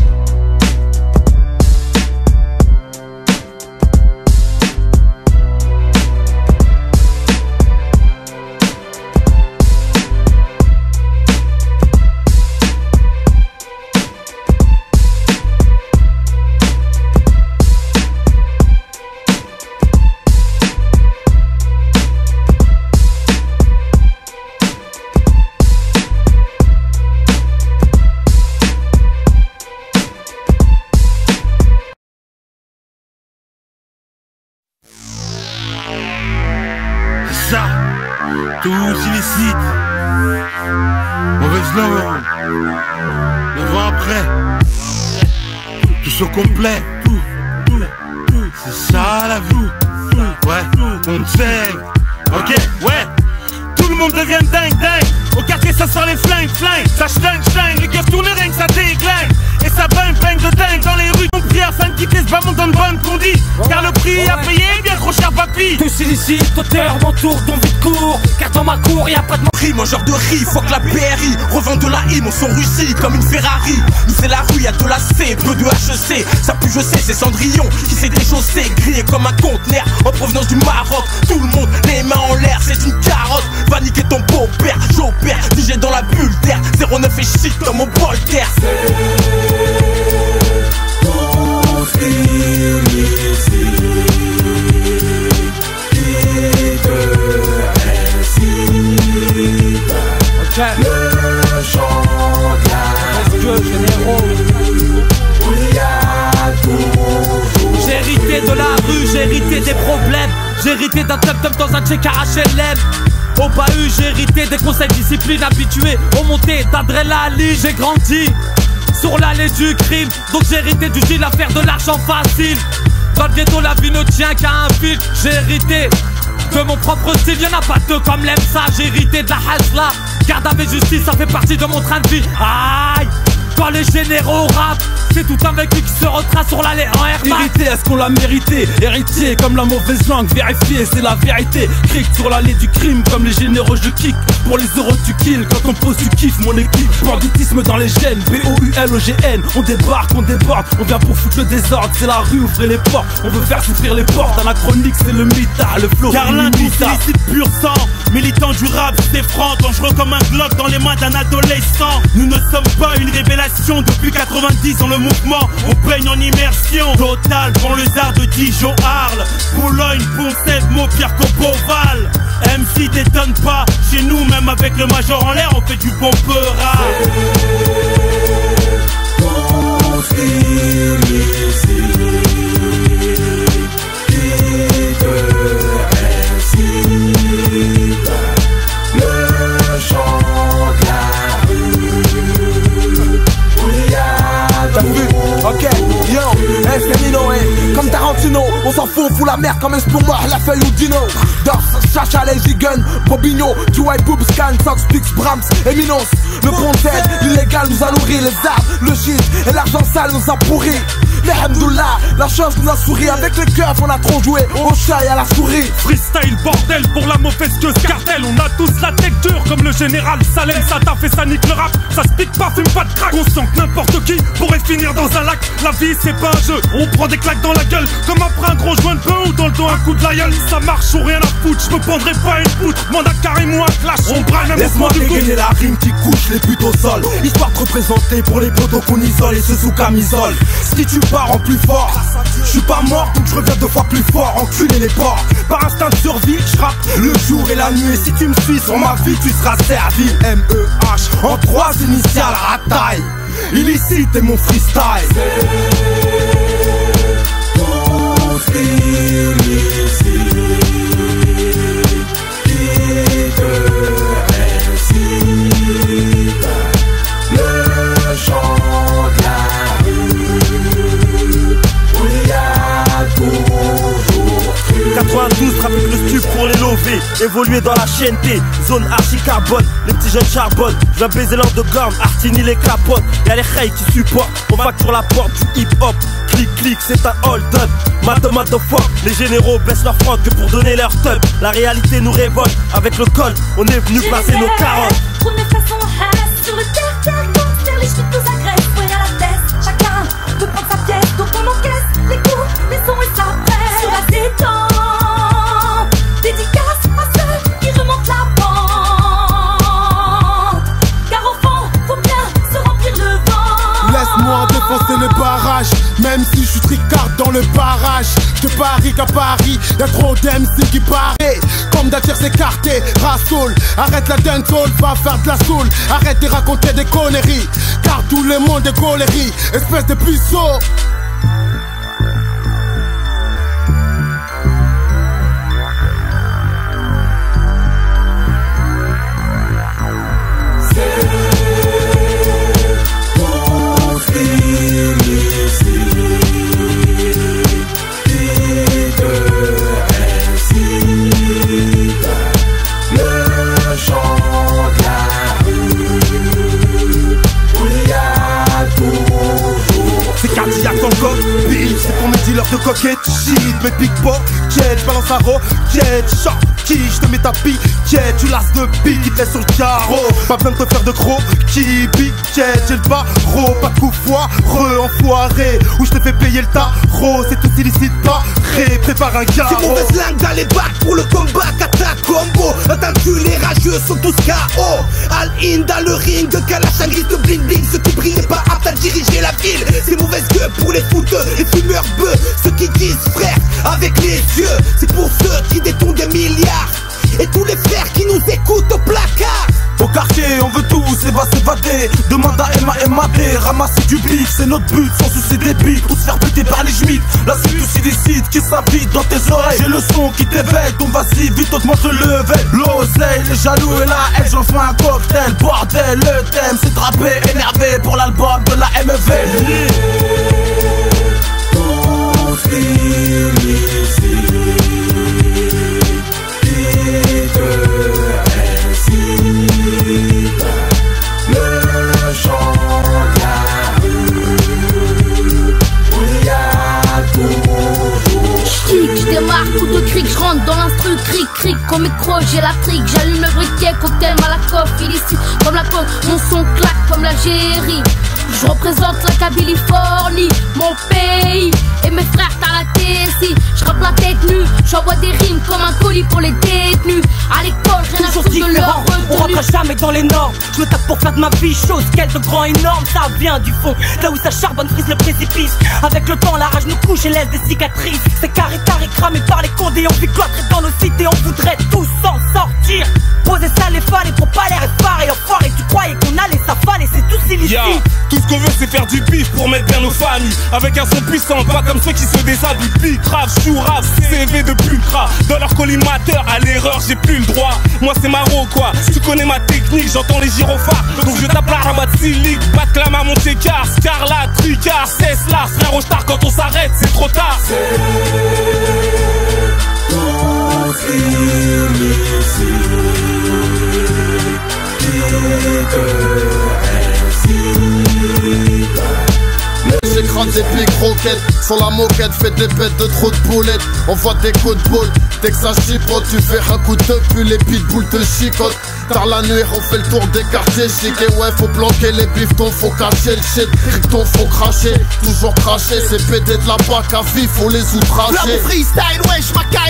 de la hime, on Russie comme une Ferrari. Nous c'est la rue, y'a de la C, peu de HEC Ça pue je sais, c'est Cendrillon qui s'est déchaussé Grillé comme un conteneur en provenance du Maroc. Tout le monde, les mains en l'air, c'est une carotte. Va niquer ton beau-père, j'opère DJ dans la bulle d'air. 09 et shit dans mon bol d'air de la rue, j'ai hérité des problèmes. J'ai hérité d'un top dans un check HLM Au bahut, j'ai hérité des conseils discipline habitués. Aux montées d'adrénaline, j'ai grandi sur l'allée du crime. Donc j'ai hérité du style à faire de l'argent facile. Dans le ghetto la vie ne tient qu'à un fil. J'ai hérité de mon propre style. Y'en a pas deux comme l'aime ça. J'ai hérité de la hasla. Garde à mes justice ça fait partie de mon train de vie. Aïe Quand les généraux rappent, c'est tout un vécu qui se retrace sur l'allée en air Irrité, est-ce qu'on l'a mérité Héritier, comme la mauvaise langue, vérifié, c'est la vérité. Cric sur l'allée du crime, comme les généraux, je kick. Pour les euros, tu kill. Quand on pose, tu kiffes mon équipe. Banditisme dans les gènes, B-O-U-L-O-G-N. On débarque, on déborde, on vient pour foutre le désordre. C'est la rue, ouvrez les portes. On veut faire souffrir les portes. Anachronique, c'est le mita, le flow. Car l'indice illicite pur sang, militant du rap, c'est franc, dangereux comme un glock dans les mains d'un adolescent. Nous ne sommes pas une révélation depuis 90 dans le mouvement, on baigne en immersion totale. Prends le zard de Dijon, Arles, Boulogne, Poncet, Pierre Copoval. MC t'étonne pas, chez nous, même avec le major en l'air, on fait du bon peu Ok, yo, Nino, hey. Comme Tarantino, on s'en fout, on fout la merde comme un mort, la feuille ou Dino. Dors, Chacha, Lazy Gun, Bobigno, White Boobs, Can, Sox, Pix, Brahms, Eminence. Le Pontet, l'illégal nous a nourri, les armes, le shit et l'argent sale nous a pourri. La chance nous a souri, avec les keufs on a trop joué, au chat et à la souris. Freestyle bordel pour la mauvaise queue cartel. On a tous la tête dure comme le général Salem. Ça t'a fait ça nique le rap Ça se pique pas, fume pas de crack. On sent que n'importe qui pourrait finir dans un lac. La vie c'est pas un jeu, on prend des claques dans la gueule. Comme après un gros joint de peu ou dans le dos un coup de la gueule. Ça marche ou rien à foutre, je me prendrai pas une poutre. Manda ou un clash, on braille même Laisse-moi dégainer la rime qui couche les buts au sol. Histoire de représenter pour les potos qu'on isole et ceux sous camisole. Si tu pars en plus fort. Je suis pas mort donc je reviens deux fois plus fort. Enculer les porcs. Par instinct de survie je le jour et la nuit. Et si tu me suis sur ma vie tu seras servi. M-E-H en trois initiales à taille. Illicite et mon freestyle. Le trafic le stup pour les lover Évoluer dans la chaîne T Zone archi carbone Les petits jeunes charbonne Je baiser l'underground Artini les capotes Y'a les rails qui supportent. On facture la porte du hip hop Clic clic c'est un hold up Matomate de fuck. Les généraux baissent leur froc que pour donner leur tub La réalité nous révolte Avec le col. On est venu placer nos carottes même si je suis tricard dans le barrage. De Paris qu'à Paris, y'a trop d'MC qui paraît. Comme d'attirer s'écarter, Rassoul. Arrête la dancehall, va faire de la soul. Arrête de raconter des conneries, car tout le monde est colérie. Espèce de puceau. De coquette Shit, mes pickpockets, je balance un roquette Shot, qui, je te mets ta piquette Tu lasses de pique, qui te laisse sur le carreau. Pas besoin de te faire de gros qui piquette J'ai le barreau, pas de coup foireux, enfoiré Où je te fais payer le tarot. C'est tout illicite, pas ré, prépare un carreau. C'est mauvaise langue dans les bacs pour le combat Kata combo. Attendu les rageux sont tous KO All-in dans le ring Kalash un gris de bling bling Ceux qui brillent pas aptes à diriger la ville. C'est mauvaise gueule pour les fouteux Les fumeurs bœufs Ceux qui disent frère avec les yeux C'est pour ceux qui détournent des milliards Et tous les frères qui nous écoutent au placard Au quartier, on veut tous s'éva- s'évader. Demande à Emma MAD, ramasser du bif, c'est notre but, sans souci des bites, ou se faire péter par les schmitts. La suite tous illicite qui s'invite dans tes oreilles. J'ai le son qui t'éveille, donc vas-y, vite, augmente le level. L'oseille, les jaloux et la haine, j'en fais un cocktail. Bordel, le thème, c'est drapé, énervé pour l'album de la MEV. Comme micro, j'ai la trique, j'allume le briquet, cocktail Malakoff, illicite, comme la pomme, mon son claque comme l'Algérie. Je représente la Californie, mon pays et mes frères t'as la TSI. Je rappe la tête nue, j'envoie des rimes comme un colis pour les détenus. À l'école, rien à Toujours foutre de leur on rentre jamais dans les normes. Je me tape pour faire de ma vie chose, quel de grand énorme, ça vient du fond. Là où ça charbonne, frise le précipice. Avec le temps, la rage nous couche et laisse des cicatrices. C'est carré, carré, cramé par les condés. On vit cloîtré dans nos cités, on voudrait tous s'en sortir. Poser ça, les phares, faut pas l'air effaré. Enfoiré, tu croyais qu'on allait s'affaler, c'est tout illicite. Ya, tout ce qu'on veut c'est faire du bif pour mettre bien nos familles Avec un son puissant, pas comme ceux qui se déshabillent Big rap, chou rap, CV de pulcra Dans leur collimateur, à l'erreur j'ai plus le droit. Moi c'est Maro quoi, tu connais ma technique, j'entends les gyrophares. Donc je tape la rabat silic, pas de clame à mon écart. Scarlat, Tricard, cesse là, frère au star quand on s'arrête c'est trop tard J'écrase des pics roquettes sur la moquette, fais des bêtes de trop de boulettes. On voit des coups de boule, dès que tu fais un coup de puis les pitbulls te chicotent. Tard la nuit, on fait le tour des quartiers. Chic et ouais, faut planquer les bifetons, faut cacher le shit. Criqueton, faut cracher, toujours cracher, c'est péter de la bac à vie, faut les Là outrager. mon freestyle, ouais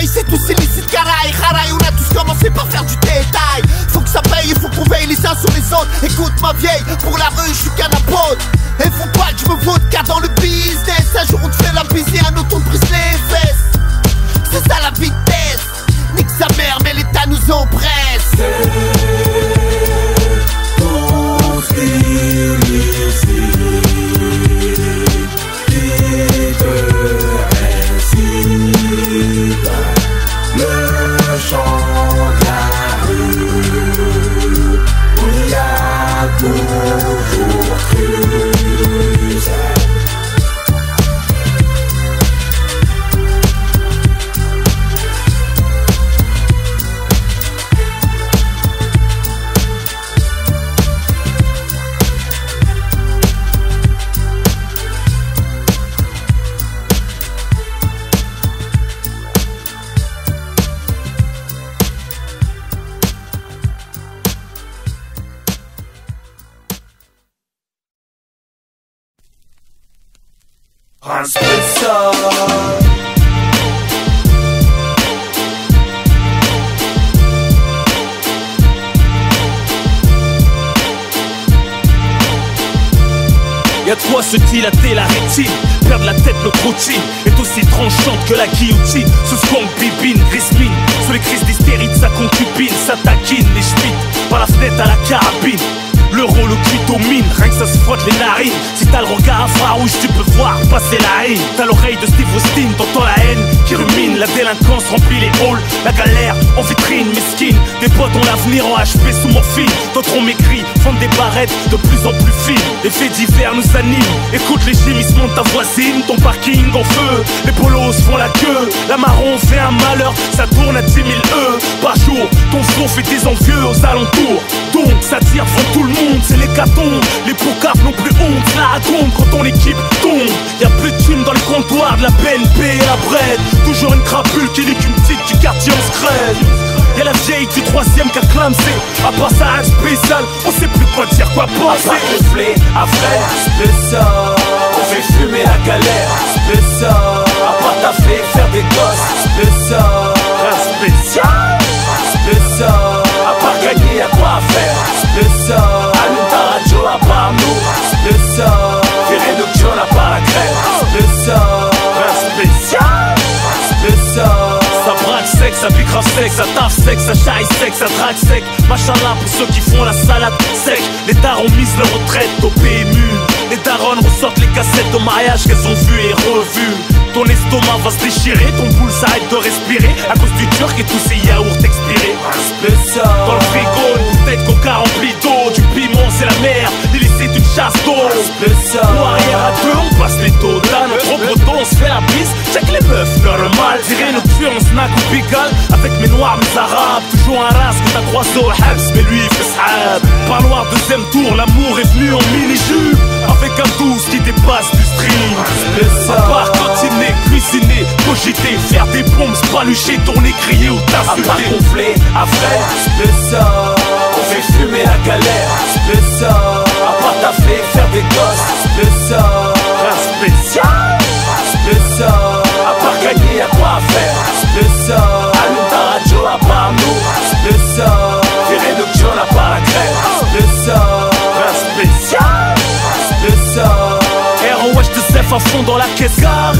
c'est tous illicite caraï Haraï, on a tous commencé par faire du détail. Faut que ça paye, il faut qu'on veille les uns sur les autres. Écoute ma vieille, pour la rue je suis Et faut pas que je me vote car dans le business. Un jour on te fait la bise et un autre on brise les fesses. C'est ça la vitesse. Nique sa mère mais l'état nous empresse se dilater la rétine. Perdre la tête, notre routine est aussi tranchante que la guillotine. Ce swang bibine, grismine Sous les crises d'hystérie de sa concubine Ça taquine les schmitts Par la fenêtre à la carabine le rôle au domine, rien que ça se frotte les narines. Si t'as le regard infrarouge, tu peux voir passer la haine. T'as l'oreille de Steve Austin, t'entends la haine qui rumine. La délinquance remplit les halls, la galère en vitrine mesquine Des potes ont l'avenir en HP sous morphine. D'autres ont maigri, font des barrettes de plus en plus fines. Les faits divers nous animent, écoute les gémissements de ta voisine Ton parking en feu, les polos font la queue. La marron fait un malheur, ça tourne à 10 000 E par jour Ton son fait des envieux aux alentours. Donc ça tire devant tout le monde, c'est l'hécatombe. Les poucaves n'ont plus honte, la raconte quand ton équipe tombe. Y'a plus de thunes dans les comptoirs de la BNP et la bread Toujours une crapule qui nique une petite du quartier en scred. Y'a la vieille du troisième qui a clamsé À part ça un spécial, on sait plus quoi dire, quoi penser. À gonfler, à frère, spécial On fait fumer la galère, spécial À part taffer, faire des gosses, spécial. Spécial Spécial gagner, y'a quoi à faire, spécial Allume ta radio, à part nous, spécial Virée nocturne, à part la grève, spécial. Spécial Spécial Ça braque sec, ça pique grave sec, ça taffe sec, ça chaille sec, ça drague sec. Machallah pour ceux qui font la salade sec. Les darons misent leur retraite au PMU Darons ressortent les cassettes de mariage qu'elles ont vues et revues. Ton estomac va se déchirer, ton boule s'arrête de respirer. À cause du turc et tous ces yaourts expirés. Dans le frigo, une de coca remplie d'eau. Du piment c'est la mer, lycées d'une chasse d'eau. Arrière à deux, on passe les taux notre breton, on se fait la bise. Check les meufs, normal. Tirer nos tueurs, on snack ou pigal Avec mes noirs, mes arabes. Toujours un race que t'as croisé au Habs Mais lui il fait sahab Parloir deuxième tour, l'amour est venu en mini-jupe. Avec un douce qui dépasse du stream. À part cantiner, cuisine cuisiner, cogiter, faire des bombes, spalucher, tourner, crier ou À part t'insulter. gonfler, à c'est ça On fait fumer la galère, c'est ça À taffer, faire des gosses, c'est ça Un spécial, c'est ça À part gagner, y'a quoi à faire, c'est ça Allume ta radio, à part nous, ça Virer nocturne, à part la crème, c'est ça Un spécial, ROH de Zef à fond dans la caisse. Carré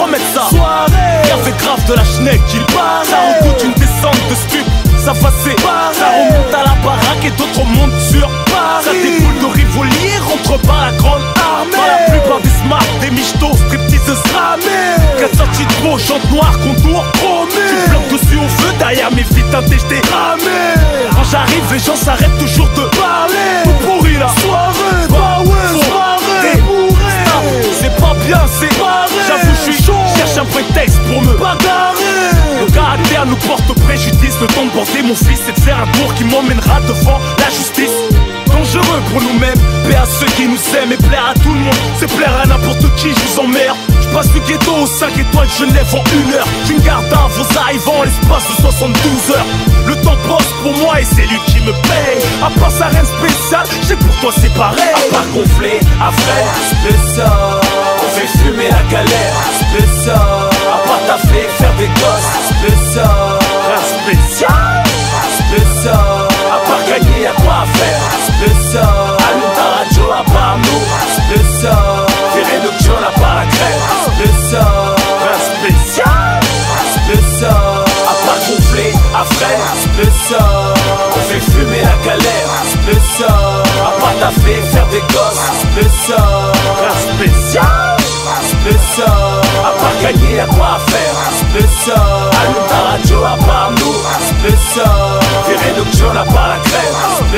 remettre ça. Soirée. Y'avait grave de la schneck il paraît Ça regoute une descente de stup Ça va c'est Ça remonte à la baraque et d'autres montent sur Paris. Ça déboule de Rivolier Rentre par la grande armée. Par la plupart des smart, des michtos, stripteaseuses ramées. Sorties de chante noir, contour chromé Tu bloques dessus au feu derrière mes vies teintées j't'ai ramé Quand j'arrive les gens s'arrêtent toujours de parler. Tout pourri là Soirée, bah ouais, C'est pas bien, c'est J'avoue, je suis chaud. Cherche un prétexte pour me bagarrer. Le caractère nous porte préjudice. Le temps de porter mon fils, c'est de faire un tour qui m'emmènera devant la justice. Dangereux pour nous-mêmes, paix à ceux qui nous aiment et plaire à tout le monde. C'est plaire à n'importe qui, je vous emmerde. Je passe du ghetto aux 5 étoiles Genève en une heure. J'ai une garde à vos arrivants l'espace de 72 heures. Le temps bosse pour moi et c'est lui qui me paye. À part ça, rien de spécial, j'ai pour toi c'est pareil. À part gonfler, à frère, ça On fait fumer la galère, ça À part taffer, faire des gosses, ça Un spécial, ça À part gagner, y'a quoi à faire, part nous, c'est ça Virer nocturne, à part la c'est ça Un spécial, c'est ça À part gonfler, à frère, ça On fait fumer la galère, c'est ça À part taffer, faire des gosses, ça Un spécial, ça À part gagner, y'a quoi à faire, c'est ça Allume ta radio, à part nous, c'est ça Virer nocturne, à part la crème, Un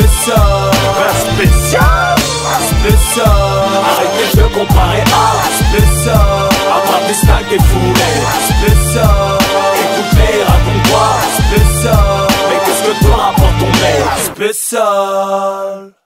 spécial, c'est ça Arrêtez de comparer à, c'est ça À part stacks, des fourrés, c'est ça Écoute-les, raconte-moi, c'est ça Mais qu'est-ce que toi rapporte ton mec, spécial